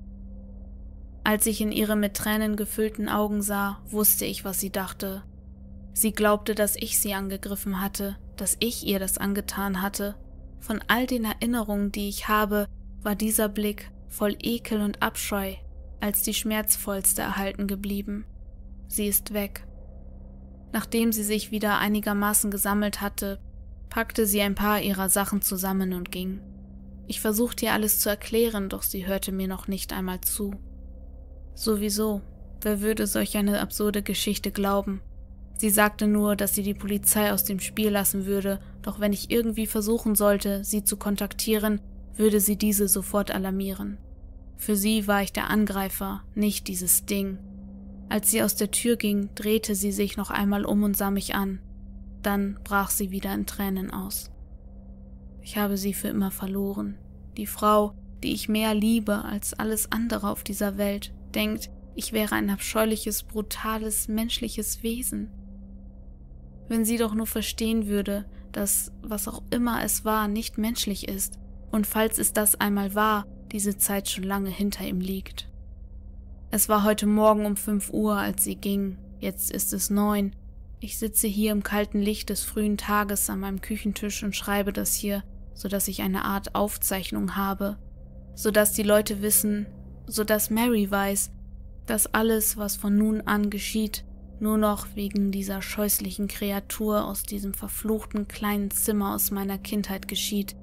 Als ich in ihre mit Tränen gefüllten Augen sah, wusste ich, was sie dachte. Sie glaubte, dass ich sie angegriffen hatte, dass ich ihr das angetan hatte. Von all den Erinnerungen, die ich habe, war dieser Blick voll Ekel und Abscheu als die schmerzvollste erhalten geblieben. Sie ist weg. Nachdem sie sich wieder einigermaßen gesammelt hatte, packte sie ein paar ihrer Sachen zusammen und ging. Ich versuchte ihr alles zu erklären, doch sie hörte mir noch nicht einmal zu. Sowieso, wer würde solch eine absurde Geschichte glauben? Sie sagte nur, dass sie die Polizei aus dem Spiel lassen würde, doch wenn ich irgendwie versuchen sollte, sie zu kontaktieren, würde sie diese sofort alarmieren. Für sie war ich der Angreifer, nicht dieses Ding. Als sie aus der Tür ging, drehte sie sich noch einmal um und sah mich an. Dann brach sie wieder in Tränen aus. Ich habe sie für immer verloren. Die Frau, die ich mehr liebe als alles andere auf dieser Welt, denkt, ich wäre ein abscheuliches, brutales, menschliches Wesen. Wenn sie doch nur verstehen würde, dass was auch immer es war, nicht menschlich ist, und falls es das einmal war, diese Zeit schon lange hinter ihm liegt. Es war heute Morgen um fünf Uhr, als sie ging, jetzt ist es neun, ich sitze hier im kalten Licht des frühen Tages an meinem Küchentisch und schreibe das hier, so dass ich eine Art Aufzeichnung habe, so dass die Leute wissen, so dass Mary weiß, dass alles, was von nun an geschieht, nur noch wegen dieser scheußlichen Kreatur aus diesem verfluchten kleinen Zimmer aus meiner Kindheit geschieht,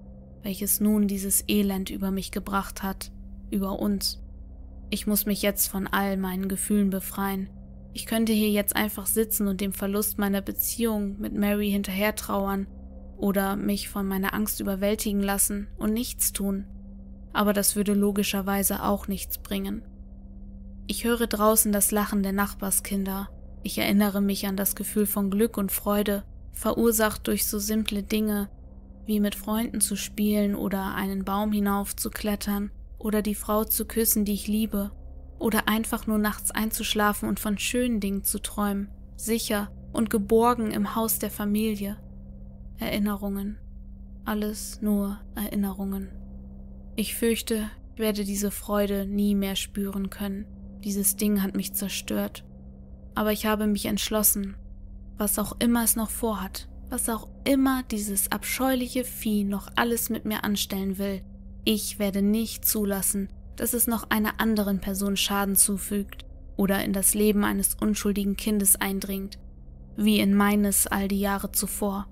welches nun dieses Elend über mich gebracht hat, über uns. Ich muss mich jetzt von all meinen Gefühlen befreien, ich könnte hier jetzt einfach sitzen und dem Verlust meiner Beziehung mit Mary hinterher trauern oder mich von meiner Angst überwältigen lassen und nichts tun. Aber das würde logischerweise auch nichts bringen. Ich höre draußen das Lachen der Nachbarskinder. Ich erinnere mich an das Gefühl von Glück und Freude, verursacht durch so simple Dinge wie mit Freunden zu spielen oder einen Baum hinauf zu klettern oder die Frau zu küssen, die ich liebe oder einfach nur nachts einzuschlafen und von schönen Dingen zu träumen, sicher und geborgen im Haus der Familie. Erinnerungen. Alles nur Erinnerungen. Ich fürchte, ich werde diese Freude nie mehr spüren können. Dieses Ding hat mich zerstört. Aber ich habe mich entschlossen, was auch immer es noch vorhat, was auch immer dieses abscheuliche Vieh noch alles mit mir anstellen will, ich werde nicht zulassen, dass es noch einer anderen Person Schaden zufügt oder in das Leben eines unschuldigen Kindes eindringt, wie in meines all die Jahre zuvor.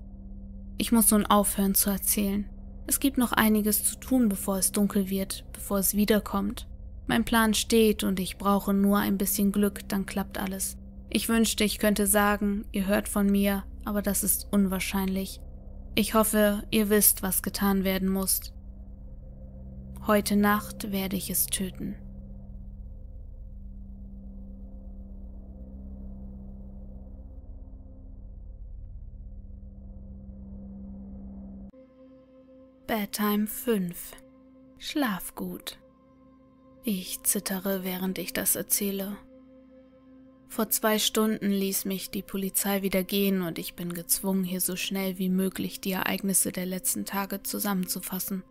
Ich muss nun aufhören zu erzählen. Es gibt noch einiges zu tun, bevor es dunkel wird, bevor es wiederkommt. Mein Plan steht und ich brauche nur ein bisschen Glück, dann klappt alles. Ich wünschte, ich könnte sagen, ihr hört von mir, aber das ist unwahrscheinlich. Ich hoffe, ihr wisst, was getan werden muss. Heute Nacht werde ich es töten. Bedtime 5 Schlaf gut. Ich zittere, während ich das erzähle. Vor zwei Stunden ließ mich die Polizei wieder gehen und ich bin gezwungen, hier so schnell wie möglich die Ereignisse der letzten Tage zusammenzufassen.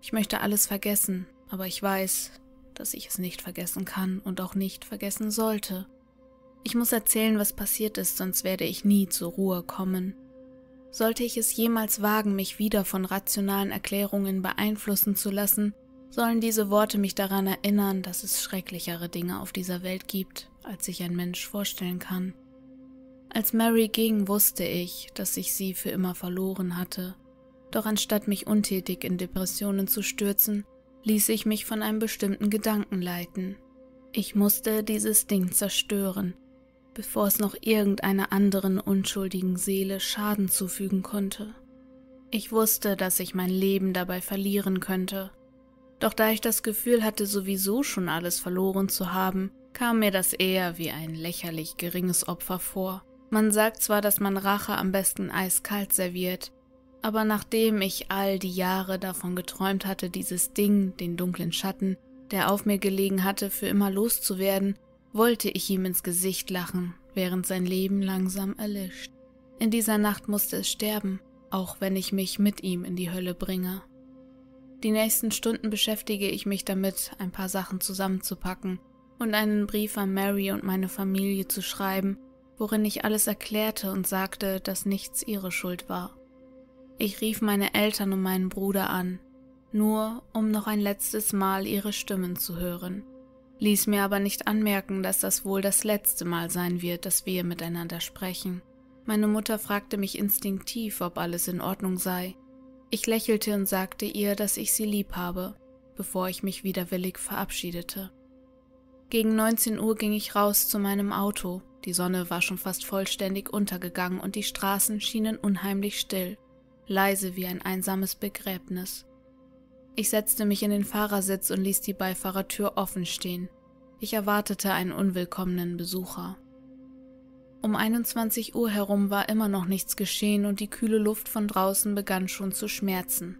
Ich möchte alles vergessen, aber ich weiß, dass ich es nicht vergessen kann und auch nicht vergessen sollte. Ich muss erzählen, was passiert ist, sonst werde ich nie zur Ruhe kommen. Sollte ich es jemals wagen, mich wieder von rationalen Erklärungen beeinflussen zu lassen, sollen diese Worte mich daran erinnern, dass es schrecklichere Dinge auf dieser Welt gibt, als sich ein Mensch vorstellen kann. Als Mary ging, wusste ich, dass ich sie für immer verloren hatte. Doch anstatt mich untätig in Depressionen zu stürzen, ließ ich mich von einem bestimmten Gedanken leiten. Ich musste dieses Ding zerstören, bevor es noch irgendeiner anderen unschuldigen Seele Schaden zufügen konnte. Ich wusste, dass ich mein Leben dabei verlieren könnte. Doch da ich das Gefühl hatte, sowieso schon alles verloren zu haben, kam mir das eher wie ein lächerlich geringes Opfer vor. Man sagt zwar, dass man Rache am besten eiskalt serviert, aber nachdem ich all die Jahre davon geträumt hatte, dieses Ding, den dunklen Schatten, der auf mir gelegen hatte, für immer loszuwerden, wollte ich ihm ins Gesicht lachen, während sein Leben langsam erlischt. In dieser Nacht musste es sterben, auch wenn ich mich mit ihm in die Hölle bringe. Die nächsten Stunden beschäftige ich mich damit, ein paar Sachen zusammenzupacken und einen Brief an Mary und meine Familie zu schreiben, worin ich alles erklärte und sagte, dass nichts ihre Schuld war. Ich rief meine Eltern und meinen Bruder an, nur um noch ein letztes Mal ihre Stimmen zu hören, ließ mir aber nicht anmerken, dass das wohl das letzte Mal sein wird, dass wir miteinander sprechen. Meine Mutter fragte mich instinktiv, ob alles in Ordnung sei. Ich lächelte und sagte ihr, dass ich sie lieb habe, bevor ich mich widerwillig verabschiedete. Gegen 19 Uhr ging ich raus zu meinem Auto. Die Sonne war schon fast vollständig untergegangen und die Straßen schienen unheimlich still, leise wie ein einsames Begräbnis. Ich setzte mich in den Fahrersitz und ließ die Beifahrertür offen stehen. Ich erwartete einen unwillkommenen Besucher. Um 21 Uhr herum war immer noch nichts geschehen und die kühle Luft von draußen begann schon zu schmerzen.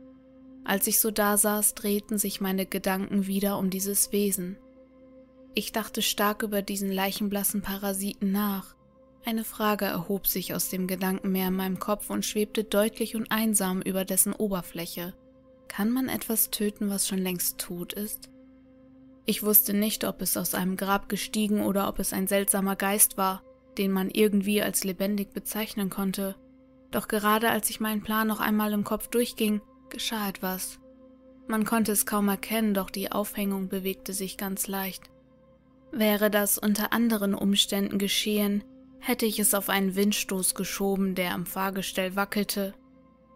Als ich so dasaß, drehten sich meine Gedanken wieder um dieses Wesen. Ich dachte stark über diesen leichenblassen Parasiten nach. Eine Frage erhob sich aus dem Gedankenmeer in meinem Kopf und schwebte deutlich und einsam über dessen Oberfläche. Kann man etwas töten, was schon längst tot ist? Ich wusste nicht, ob es aus einem Grab gestiegen oder ob es ein seltsamer Geist war, den man irgendwie als lebendig bezeichnen konnte. Doch gerade als ich meinen Plan noch einmal im Kopf durchging, geschah etwas. Man konnte es kaum erkennen, doch die Aufhängung bewegte sich ganz leicht. Wäre das unter anderen Umständen geschehen, hätte ich es auf einen Windstoß geschoben, der am Fahrgestell wackelte.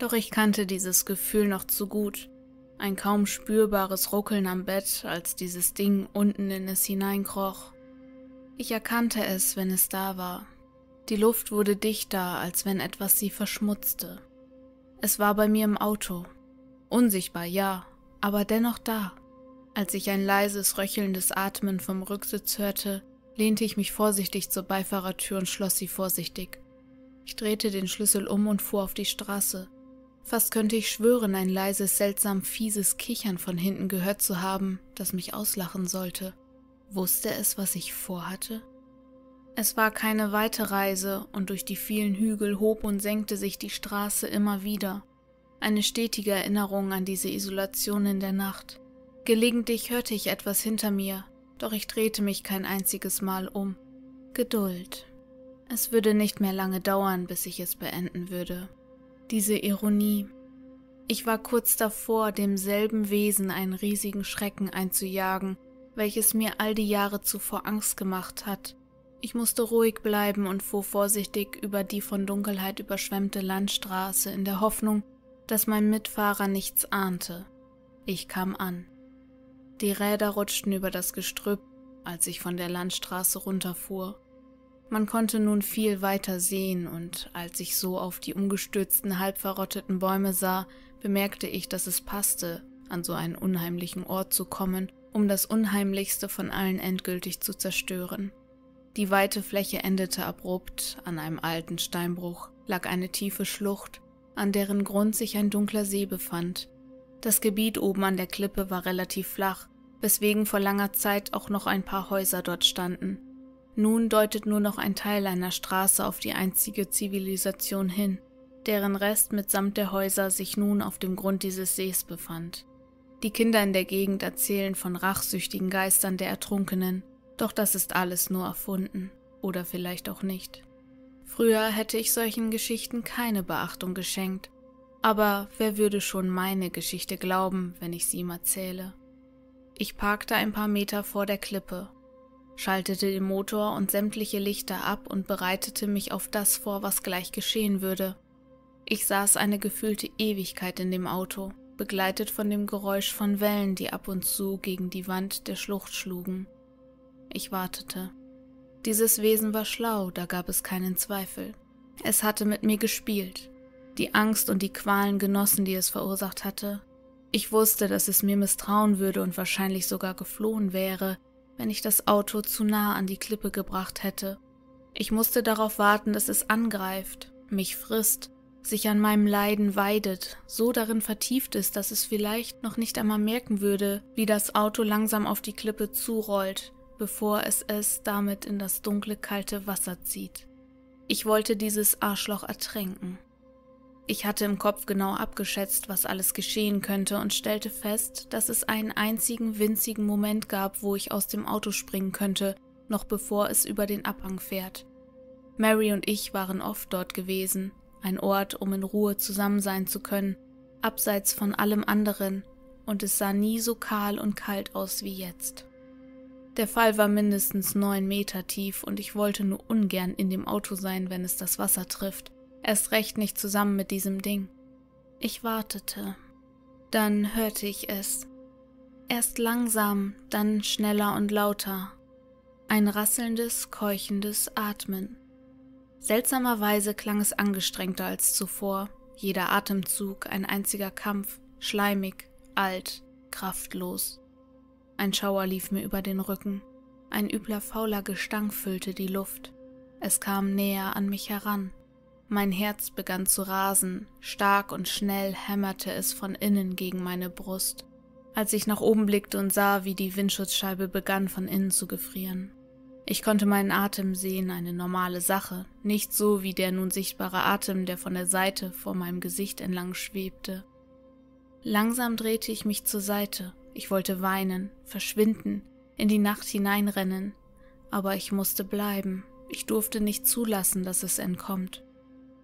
Doch ich kannte dieses Gefühl noch zu gut. Ein kaum spürbares Ruckeln am Bett, als dieses Ding unten in es hineinkroch. Ich erkannte es, wenn es da war. Die Luft wurde dichter, als wenn etwas sie verschmutzte. Es war bei mir im Auto. Unsichtbar, ja, aber dennoch da. Als ich ein leises, röchelndes Atmen vom Rücksitz hörte, lehnte ich mich vorsichtig zur Beifahrertür und schloss sie vorsichtig. Ich drehte den Schlüssel um und fuhr auf die Straße. Fast könnte ich schwören, ein leises, seltsam fieses Kichern von hinten gehört zu haben, das mich auslachen sollte. Wusste es, was ich vorhatte? Es war keine weite Reise, und durch die vielen Hügel hob und senkte sich die Straße immer wieder. Eine stetige Erinnerung an diese Isolation in der Nacht. Gelegentlich hörte ich etwas hinter mir, doch ich drehte mich kein einziges Mal um. Geduld. Es würde nicht mehr lange dauern, bis ich es beenden würde. Diese Ironie. Ich war kurz davor, demselben Wesen einen riesigen Schrecken einzujagen, welches mir all die Jahre zuvor Angst gemacht hat. Ich musste ruhig bleiben und fuhr vorsichtig über die von Dunkelheit überschwemmte Landstraße in der Hoffnung, dass mein Mitfahrer nichts ahnte. Ich kam an. Die Räder rutschten über das Gestrüpp, als ich von der Landstraße runterfuhr. Man konnte nun viel weiter sehen, und als ich so auf die umgestürzten, halb verrotteten Bäume sah, bemerkte ich, dass es passte, an so einen unheimlichen Ort zu kommen, um das Unheimlichste von allen endgültig zu zerstören. Die weite Fläche endete abrupt, an einem alten Steinbruch lag eine tiefe Schlucht, an deren Grund sich ein dunkler See befand, das Gebiet oben an der Klippe war relativ flach, weswegen vor langer Zeit auch noch ein paar Häuser dort standen. Nun deutet nur noch ein Teil einer Straße auf die einzige Zivilisation hin, deren Rest mitsamt der Häuser sich nun auf dem Grund dieses Sees befand. Die Kinder in der Gegend erzählen von rachsüchtigen Geistern der Ertrunkenen, doch das ist alles nur erfunden oder vielleicht auch nicht. Früher hätte ich solchen Geschichten keine Beachtung geschenkt, aber wer würde schon meine Geschichte glauben, wenn ich sie ihm erzähle? Ich parkte ein paar Meter vor der Klippe, schaltete den Motor und sämtliche Lichter ab und bereitete mich auf das vor, was gleich geschehen würde. Ich saß eine gefühlte Ewigkeit in dem Auto, begleitet von dem Geräusch von Wellen, die ab und zu gegen die Wand der Schlucht schlugen. Ich wartete. Dieses Wesen war schlau, da gab es keinen Zweifel. Es hatte mit mir gespielt, die Angst und die Qualen genossen, die es verursacht hatte. Ich wusste, dass es mir misstrauen würde und wahrscheinlich sogar geflohen wäre, wenn ich das Auto zu nah an die Klippe gebracht hätte. Ich musste darauf warten, dass es angreift, mich frisst, sich an meinem Leiden weidet, so darin vertieft ist, dass es vielleicht noch nicht einmal merken würde, wie das Auto langsam auf die Klippe zurollt, bevor es es damit in das dunkle, kalte Wasser zieht. Ich wollte dieses Arschloch ertränken. Ich hatte im Kopf genau abgeschätzt, was alles geschehen könnte und stellte fest, dass es einen einzigen winzigen Moment gab, wo ich aus dem Auto springen könnte, noch bevor es über den Abhang fährt. Mary und ich waren oft dort gewesen, ein Ort, um in Ruhe zusammen sein zu können, abseits von allem anderen, und es sah nie so kahl und kalt aus wie jetzt. Der Fall war mindestens neun Meter tief und ich wollte nur ungern in dem Auto sein, wenn es das Wasser trifft. Erst recht nicht zusammen mit diesem Ding. Ich wartete. Dann hörte ich es. Erst langsam, dann schneller und lauter. Ein rasselndes, keuchendes Atmen. Seltsamerweise klang es angestrengter als zuvor, jeder Atemzug ein einziger Kampf, schleimig, alt, kraftlos. Ein Schauer lief mir über den Rücken, ein übler fauler Gestank füllte die Luft. Es kam näher an mich heran, mein Herz begann zu rasen, stark und schnell hämmerte es von innen gegen meine Brust, als ich nach oben blickte und sah, wie die Windschutzscheibe begann von innen zu gefrieren. Ich konnte meinen Atem sehen, eine normale Sache, nicht so wie der nun sichtbare Atem, der von der Seite vor meinem Gesicht entlang schwebte. Langsam drehte ich mich zur Seite, ich wollte weinen, verschwinden, in die Nacht hineinrennen, aber ich musste bleiben, ich durfte nicht zulassen, dass es entkommt.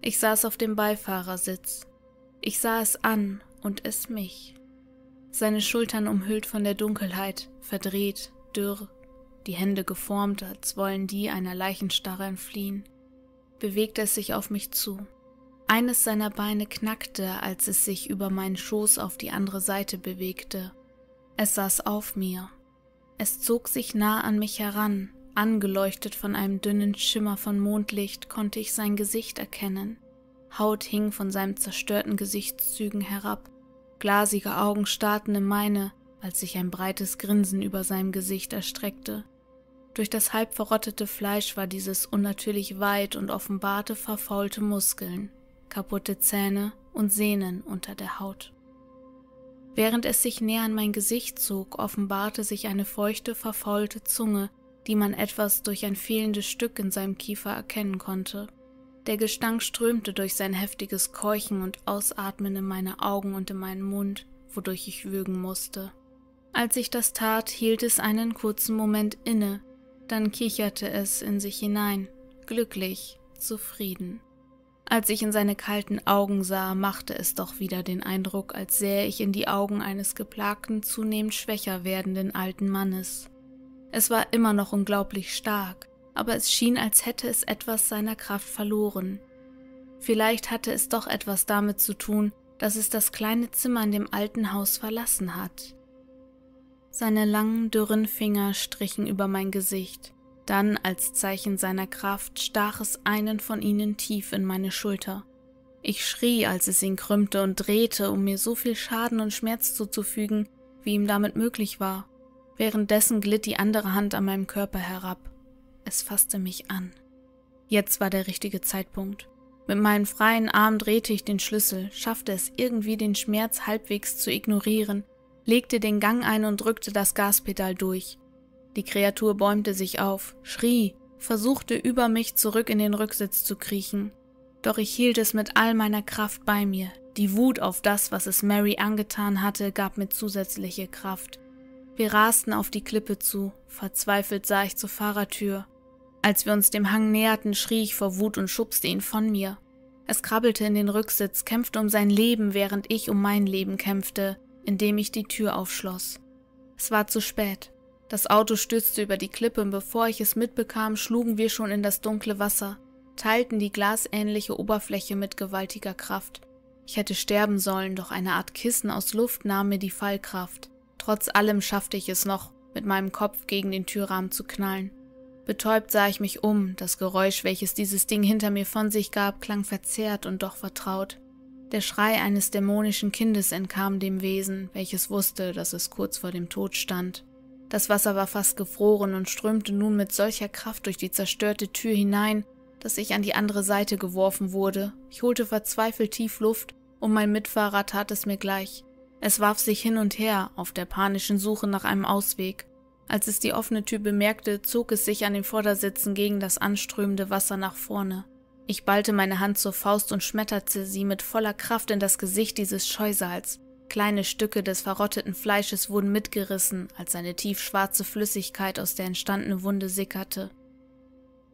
Ich saß auf dem Beifahrersitz. Ich sah es an und es mich. Seine Schultern umhüllt von der Dunkelheit, verdreht, dürr, die Hände geformt, als wollen die einer Leichenstarre entfliehen, bewegte es sich auf mich zu. Eines seiner Beine knackte, als es sich über meinen Schoß auf die andere Seite bewegte. Es saß auf mir. Es zog sich nah an mich heran, Angeleuchtet von einem dünnen Schimmer von Mondlicht konnte ich sein Gesicht erkennen. Haut hing von seinen zerstörten Gesichtszügen herab, glasige Augen starrten in meine, als sich ein breites Grinsen über seinem Gesicht erstreckte. Durch das halb verrottete Fleisch war dieses unnatürlich weit und offenbarte verfaulte Muskeln, kaputte Zähne und Sehnen unter der Haut. Während es sich näher an mein Gesicht zog, offenbarte sich eine feuchte, verfaulte Zunge, die man etwas durch ein fehlendes Stück in seinem Kiefer erkennen konnte. Der Gestank strömte durch sein heftiges Keuchen und Ausatmen in meine Augen und in meinen Mund, wodurch ich würgen musste. Als ich das tat, hielt es einen kurzen Moment inne, dann kicherte es in sich hinein, glücklich, zufrieden. Als ich in seine kalten Augen sah, machte es doch wieder den Eindruck, als sähe ich in die Augen eines geplagten, zunehmend schwächer werdenden alten Mannes. Es war immer noch unglaublich stark, aber es schien, als hätte es etwas seiner Kraft verloren. Vielleicht hatte es doch etwas damit zu tun, dass es das kleine Zimmer in dem alten Haus verlassen hat. Seine langen, dürren Finger strichen über mein Gesicht, dann als Zeichen seiner Kraft stach es einen von ihnen tief in meine Schulter. Ich schrie, als es ihn krümmte und drehte, um mir so viel Schaden und Schmerz zuzufügen, wie ihm damit möglich war. Währenddessen glitt die andere Hand an meinem Körper herab. Es fasste mich an. Jetzt war der richtige Zeitpunkt. Mit meinem freien Arm drehte ich den Schlüssel, schaffte es irgendwie den Schmerz halbwegs zu ignorieren, legte den Gang ein und drückte das Gaspedal durch. Die Kreatur bäumte sich auf, schrie, versuchte über mich zurück in den Rücksitz zu kriechen. Doch ich hielt es mit all meiner Kraft bei mir, Die Wut auf das, was es Mary angetan hatte, gab mir zusätzliche Kraft. Wir rasten auf die Klippe zu, verzweifelt sah ich zur Fahrertür. Als wir uns dem Hang näherten, schrie ich vor Wut und schubste ihn von mir. Es krabbelte in den Rücksitz, kämpfte um sein Leben, während ich um mein Leben kämpfte, indem ich die Tür aufschloss. Es war zu spät. Das Auto stürzte über die Klippe und bevor ich es mitbekam, schlugen wir schon in das dunkle Wasser, teilten die glasähnliche Oberfläche mit gewaltiger Kraft. Ich hätte sterben sollen, doch eine Art Kissen aus Luft nahm mir die Fallkraft. Trotz allem schaffte ich es noch, mit meinem Kopf gegen den Türrahmen zu knallen. Betäubt sah ich mich um, das Geräusch, welches dieses Ding hinter mir von sich gab, klang verzerrt und doch vertraut. Der Schrei eines dämonischen Kindes entkam dem Wesen, welches wusste, dass es kurz vor dem Tod stand. Das Wasser war fast gefroren und strömte nun mit solcher Kraft durch die zerstörte Tür hinein, dass ich an die andere Seite geworfen wurde. Ich holte verzweifelt tief Luft, und mein Mitfahrer tat es mir gleich. Es warf sich hin und her auf der panischen Suche nach einem Ausweg. Als es die offene Tür bemerkte, zog es sich an den Vordersitzen gegen das anströmende Wasser nach vorne. Ich ballte meine Hand zur Faust und schmetterte sie mit voller Kraft in das Gesicht dieses Scheusals. Kleine Stücke des verrotteten Fleisches wurden mitgerissen, als eine tiefschwarze Flüssigkeit aus der entstandene Wunde sickerte.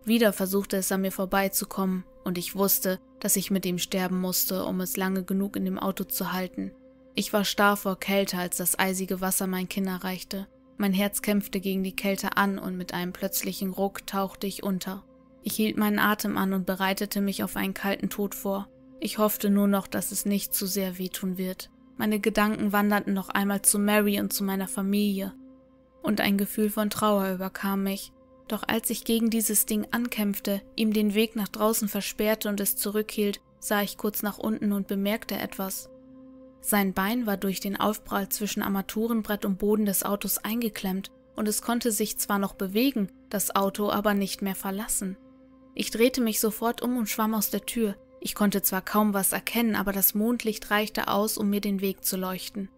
Wieder versuchte es an mir vorbeizukommen, und ich wusste, dass ich mit ihm sterben musste, um es lange genug in dem Auto zu halten. Ich war starr vor Kälte, als das eisige Wasser mein Kinn erreichte. Mein Herz kämpfte gegen die Kälte an und mit einem plötzlichen Ruck tauchte ich unter. Ich hielt meinen Atem an und bereitete mich auf einen kalten Tod vor. Ich hoffte nur noch, dass es nicht zu sehr wehtun wird. Meine Gedanken wanderten noch einmal zu Mary und zu meiner Familie. Und ein Gefühl von Trauer überkam mich. Doch als ich gegen dieses Ding ankämpfte, ihm den Weg nach draußen versperrte und es zurückhielt, sah ich kurz nach unten und bemerkte etwas. Sein Bein war durch den Aufprall zwischen Armaturenbrett und Boden des Autos eingeklemmt, und es konnte sich zwar noch bewegen, das Auto aber nicht mehr verlassen. Ich drehte mich sofort um und schwamm aus der Tür. Ich konnte zwar kaum was erkennen, aber das Mondlicht reichte aus, um mir den Weg zu leuchten.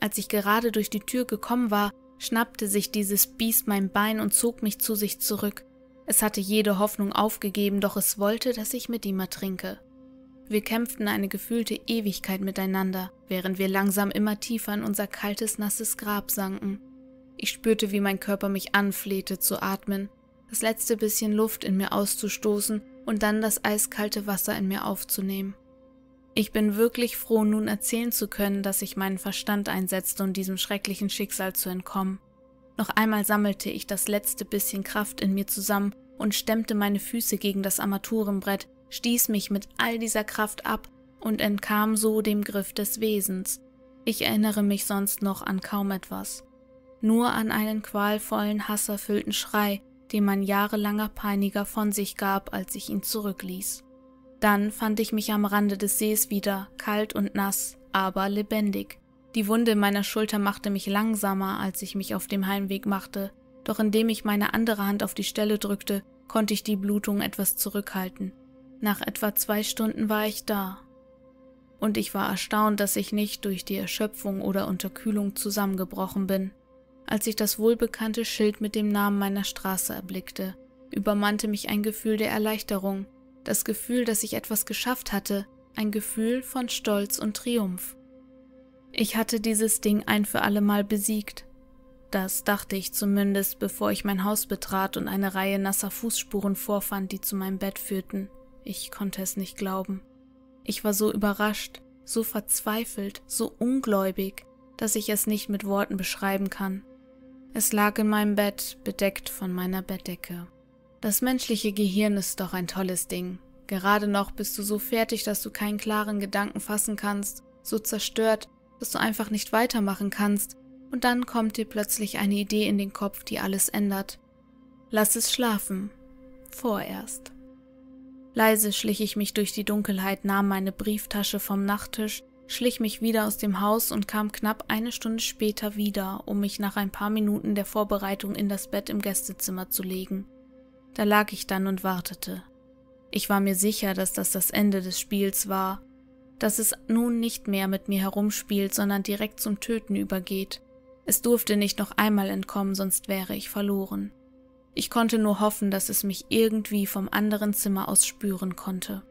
Als ich gerade durch die Tür gekommen war, schnappte sich dieses Biest mein Bein und zog mich zu sich zurück. Es hatte jede Hoffnung aufgegeben, doch es wollte, dass ich mit ihm ertrinke. Wir kämpften eine gefühlte Ewigkeit miteinander, während wir langsam immer tiefer in unser kaltes, nasses Grab sanken. Ich spürte, wie mein Körper mich anflehte zu atmen, das letzte bisschen Luft in mir auszustoßen und dann das eiskalte Wasser in mir aufzunehmen. Ich bin wirklich froh, nun erzählen zu können, dass ich meinen Verstand einsetzte, um diesem schrecklichen Schicksal zu entkommen. Noch einmal sammelte ich das letzte bisschen Kraft in mir zusammen und stemmte meine Füße gegen das Armaturenbrett, stieß mich mit all dieser Kraft ab und entkam so dem Griff des Wesens. Ich erinnere mich sonst noch an kaum etwas. Nur an einen qualvollen, hasserfüllten Schrei, den mein jahrelanger Peiniger von sich gab, als ich ihn zurückließ. Dann fand ich mich am Rande des Sees wieder, kalt und nass, aber lebendig. Die Wunde in meiner Schulter machte mich langsamer, als ich mich auf dem Heimweg machte, doch indem ich meine andere Hand auf die Stelle drückte, konnte ich die Blutung etwas zurückhalten. Nach etwa zwei Stunden war ich da. Und ich war erstaunt, dass ich nicht durch die Erschöpfung oder Unterkühlung zusammengebrochen bin. Als ich das wohlbekannte Schild mit dem Namen meiner Straße erblickte, übermannte mich ein Gefühl der Erleichterung, das Gefühl, dass ich etwas geschafft hatte, ein Gefühl von Stolz und Triumph. Ich hatte dieses Ding ein für allemal besiegt. Das dachte ich zumindest, bevor ich mein Haus betrat und eine Reihe nasser Fußspuren vorfand, die zu meinem Bett führten. Ich konnte es nicht glauben. Ich war so überrascht, so verzweifelt, so ungläubig, dass ich es nicht mit Worten beschreiben kann. Es lag in meinem Bett, bedeckt von meiner Bettdecke. Das menschliche Gehirn ist doch ein tolles Ding. Gerade noch bist du so fertig, dass du keinen klaren Gedanken fassen kannst, so zerstört, dass du einfach nicht weitermachen kannst, und dann kommt dir plötzlich eine Idee in den Kopf, die alles ändert. Lass es schlafen. Vorerst. Leise schlich ich mich durch die Dunkelheit, nahm meine Brieftasche vom Nachttisch schlich mich wieder aus dem Haus und kam knapp eine Stunde später wieder, um mich nach ein paar Minuten der Vorbereitung in das Bett im Gästezimmer zu legen. Da lag ich dann und wartete. Ich war mir sicher, dass das das Ende des Spiels war, dass es nun nicht mehr mit mir herumspielt, sondern direkt zum Töten übergeht. Es durfte nicht noch einmal entkommen, sonst wäre ich verloren. Ich konnte nur hoffen, dass es mich irgendwie vom anderen Zimmer aus spüren konnte.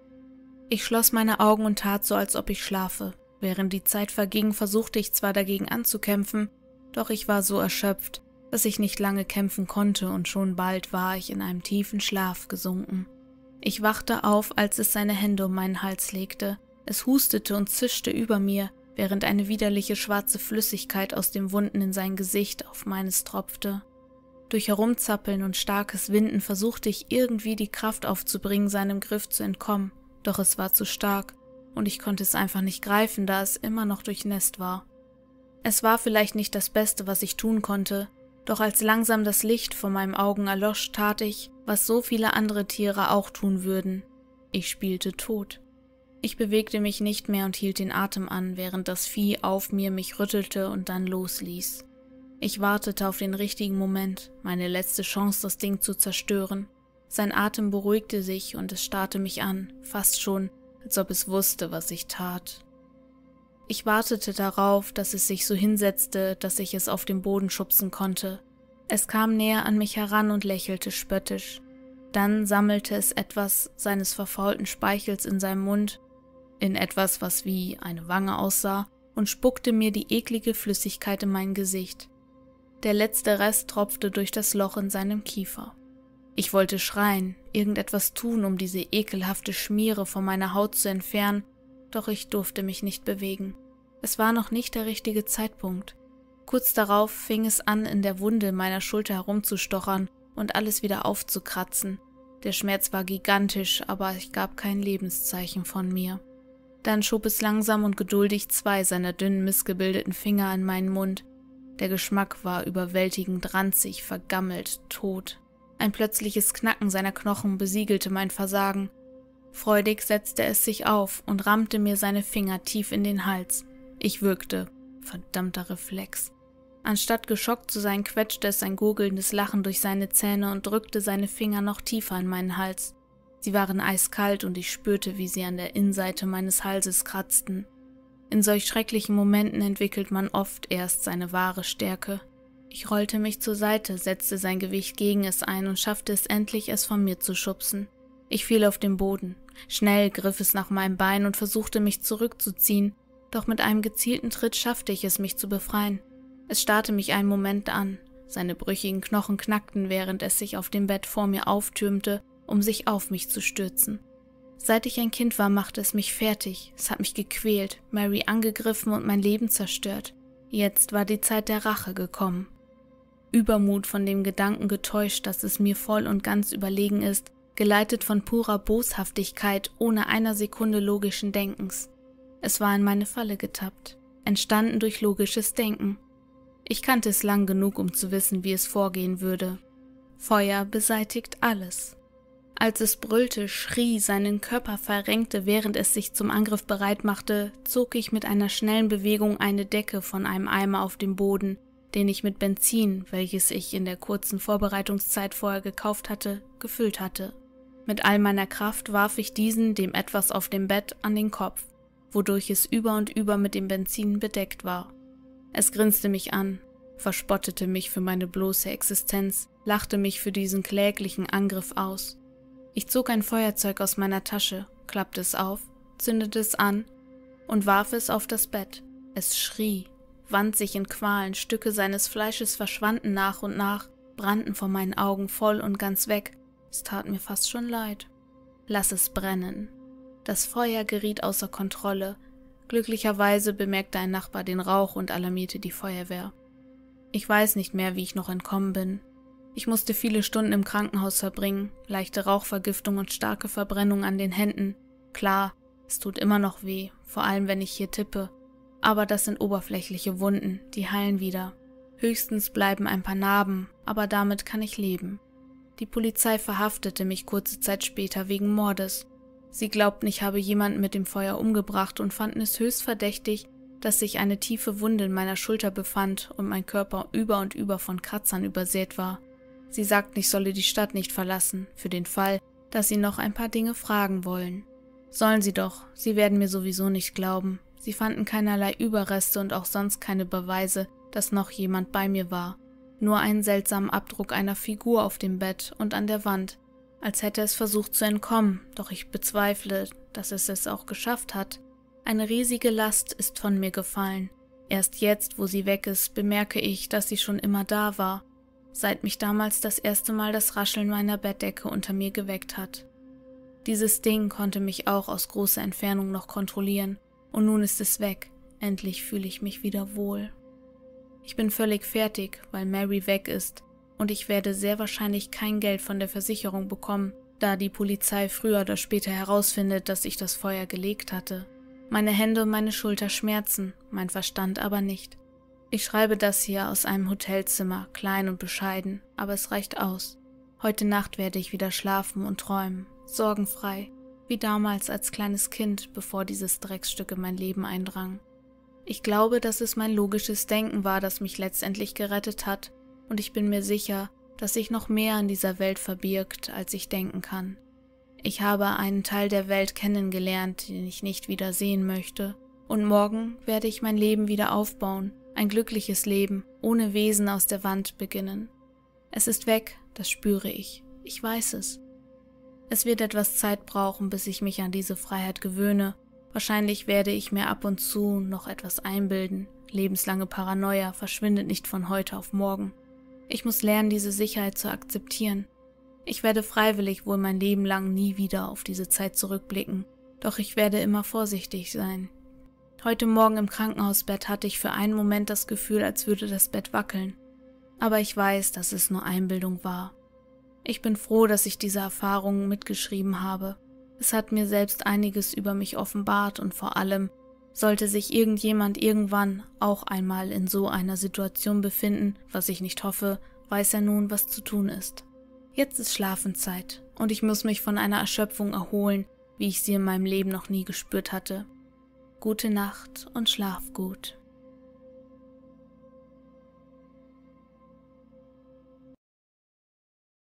Ich schloss meine Augen und tat so, als ob ich schlafe. Während die Zeit verging, versuchte ich zwar dagegen anzukämpfen, doch ich war so erschöpft, dass ich nicht lange kämpfen konnte und schon bald war ich in einem tiefen Schlaf gesunken. Ich wachte auf, als es seine Hände um meinen Hals legte. Es hustete und zischte über mir, während eine widerliche schwarze Flüssigkeit aus den Wunden in sein Gesicht auf meines tropfte. Durch Herumzappeln und starkes Winden versuchte ich irgendwie die Kraft aufzubringen, seinem Griff zu entkommen, doch es war zu stark und ich konnte es einfach nicht greifen, da es immer noch durchnässt war. Es war vielleicht nicht das Beste, was ich tun konnte, doch als langsam das Licht vor meinen Augen erlosch, tat ich, was so viele andere Tiere auch tun würden. Ich spielte tot. Ich bewegte mich nicht mehr und hielt den Atem an, während das Vieh auf mir mich rüttelte und dann losließ. Ich wartete auf den richtigen Moment, meine letzte Chance, das Ding zu zerstören. Sein Atem beruhigte sich und es starrte mich an, fast schon, als ob es wusste, was ich tat. Ich wartete darauf, dass es sich so hinsetzte, dass ich es auf den Boden schubsen konnte. Es kam näher an mich heran und lächelte spöttisch. Dann sammelte es etwas seines verfaulten Speichels in seinem Mund, in etwas, was wie eine Wange aussah, und spuckte mir die eklige Flüssigkeit in mein Gesicht. Der letzte Rest tropfte durch das Loch in seinem Kiefer. Ich wollte schreien, irgendetwas tun, um diese ekelhafte Schmiere von meiner Haut zu entfernen, doch ich durfte mich nicht bewegen. Es war noch nicht der richtige Zeitpunkt. Kurz darauf fing es an, in der Wunde meiner Schulter herumzustochern und alles wieder aufzukratzen. Der Schmerz war gigantisch, aber ich gab kein Lebenszeichen von mir. Dann schob es langsam und geduldig zwei seiner dünnen, missgebildeten Finger an meinen Mund. Der Geschmack war überwältigend ranzig, vergammelt, tot. Ein plötzliches Knacken seiner Knochen besiegelte mein Versagen. Freudig setzte es sich auf und rammte mir seine Finger tief in den Hals. Ich würgte. Verdammter Reflex. Anstatt geschockt zu sein, quetschte es ein gurgelndes Lachen durch seine Zähne und drückte seine Finger noch tiefer in meinen Hals. Sie waren eiskalt und ich spürte, wie sie an der Innenseite meines Halses kratzten. In solch schrecklichen Momenten entwickelt man oft erst seine wahre Stärke. Ich rollte mich zur Seite, setzte sein Gewicht gegen es ein und schaffte es endlich, es von mir zu schubsen. Ich fiel auf den Boden. Schnell griff es nach meinem Bein und versuchte mich zurückzuziehen, doch mit einem gezielten Tritt schaffte ich es, mich zu befreien. Es starrte mich einen Moment an. Seine brüchigen Knochen knackten, während es sich auf dem Bett vor mir auftürmte, um sich auf mich zu stürzen. Seit ich ein Kind war, machte es mich fertig. Es hat mich gequält, Mary angegriffen und mein Leben zerstört. Jetzt war die Zeit der Rache gekommen. Übermut von dem Gedanken getäuscht, dass es mir voll und ganz überlegen ist, geleitet von purer Boshaftigkeit ohne einer Sekunde logischen Denkens. Es war in meine Falle getappt, entstanden durch logisches Denken. Ich kannte es lang genug, um zu wissen, wie es vorgehen würde. Feuer beseitigt alles. Als es brüllte, schrie, seinen Körper verrenkte, während es sich zum Angriff bereit machte, zog ich mit einer schnellen Bewegung eine Decke von einem Eimer auf den Boden, den ich mit Benzin, welches ich in der kurzen Vorbereitungszeit vorher gekauft hatte, gefüllt hatte. Mit all meiner Kraft warf ich diesen dem etwas auf dem Bett an den Kopf, wodurch es über und über mit dem Benzin bedeckt war. Es grinste mich an, verspottete mich für meine bloße Existenz, lachte mich für diesen kläglichen Angriff aus. Ich zog ein Feuerzeug aus meiner Tasche, klappte es auf, zündete es an und warf es auf das Bett. Es schrie, wand sich in Qualen, Stücke seines Fleisches verschwanden nach und nach, brannten vor meinen Augen voll und ganz weg. Es tat mir fast schon leid. Lass es brennen. Das Feuer geriet außer Kontrolle. Glücklicherweise bemerkte ein Nachbar den Rauch und alarmierte die Feuerwehr. Ich weiß nicht mehr, wie ich noch entkommen bin. Ich musste viele Stunden im Krankenhaus verbringen, leichte Rauchvergiftung und starke Verbrennung an den Händen. Klar, es tut immer noch weh, vor allem wenn ich hier tippe aber das sind oberflächliche Wunden, die heilen wieder. Höchstens bleiben ein paar Narben, aber damit kann ich leben. Die Polizei verhaftete mich kurze Zeit später wegen Mordes. Sie glaubten, ich habe jemanden mit dem Feuer umgebracht und fanden es höchst verdächtig, dass sich eine tiefe Wunde in meiner Schulter befand und mein Körper über und über von Kratzern übersät war. Sie sagten, ich solle die Stadt nicht verlassen, für den Fall, dass sie noch ein paar Dinge fragen wollen. Sollen sie doch, sie werden mir sowieso nicht glauben. Sie fanden keinerlei Überreste und auch sonst keine Beweise, dass noch jemand bei mir war. Nur einen seltsamen Abdruck einer Figur auf dem Bett und an der Wand, als hätte es versucht zu entkommen, doch ich bezweifle, dass es es auch geschafft hat. Eine riesige Last ist von mir gefallen. Erst jetzt, wo sie weg ist, bemerke ich, dass sie schon immer da war, seit mich damals das erste Mal das Rascheln meiner Bettdecke unter mir geweckt hat. Dieses Ding konnte mich auch aus großer Entfernung noch kontrollieren, und nun ist es weg. Endlich fühle ich mich wieder wohl. Ich bin völlig fertig, weil Mary weg ist, und ich werde sehr wahrscheinlich kein Geld von der Versicherung bekommen, da die Polizei früher oder später herausfindet, dass ich das Feuer gelegt hatte. Meine Hände und meine Schulter schmerzen, mein Verstand aber nicht. Ich schreibe das hier aus einem Hotelzimmer, klein und bescheiden, aber es reicht aus. Heute Nacht werde ich wieder schlafen und träumen, sorgenfrei, wie damals als kleines Kind, bevor dieses Drecksstück in mein Leben eindrang. Ich glaube, dass es mein logisches Denken war, das mich letztendlich gerettet hat, und ich bin mir sicher, dass sich noch mehr in dieser Welt verbirgt, als ich denken kann. Ich habe einen Teil der Welt kennengelernt, den ich nicht wieder sehen möchte, und morgen werde ich mein Leben wieder aufbauen, ein glückliches Leben, ohne Wesen aus der Wand beginnen. Es ist weg, das spüre ich, ich weiß es. Es wird etwas Zeit brauchen, bis ich mich an diese Freiheit gewöhne. Wahrscheinlich werde ich mir ab und zu noch etwas einbilden. Lebenslange Paranoia verschwindet nicht von heute auf morgen. Ich muss lernen, diese Sicherheit zu akzeptieren. Ich werde freiwillig wohl mein Leben lang nie wieder auf diese Zeit zurückblicken, doch ich werde immer vorsichtig sein. Heute Morgen im Krankenhausbett hatte ich für einen Moment das Gefühl, als würde das Bett wackeln. Aber ich weiß, dass es nur Einbildung war. Ich bin froh, dass ich diese Erfahrungen mitgeschrieben habe. Es hat mir selbst einiges über mich offenbart und vor allem, sollte sich irgendjemand irgendwann auch einmal in so einer Situation befinden, was ich nicht hoffe, weiß er nun, was zu tun ist. Jetzt ist Schlafenszeit und ich muss mich von einer Erschöpfung erholen, wie ich sie in meinem Leben noch nie gespürt hatte. Gute Nacht und schlaf gut.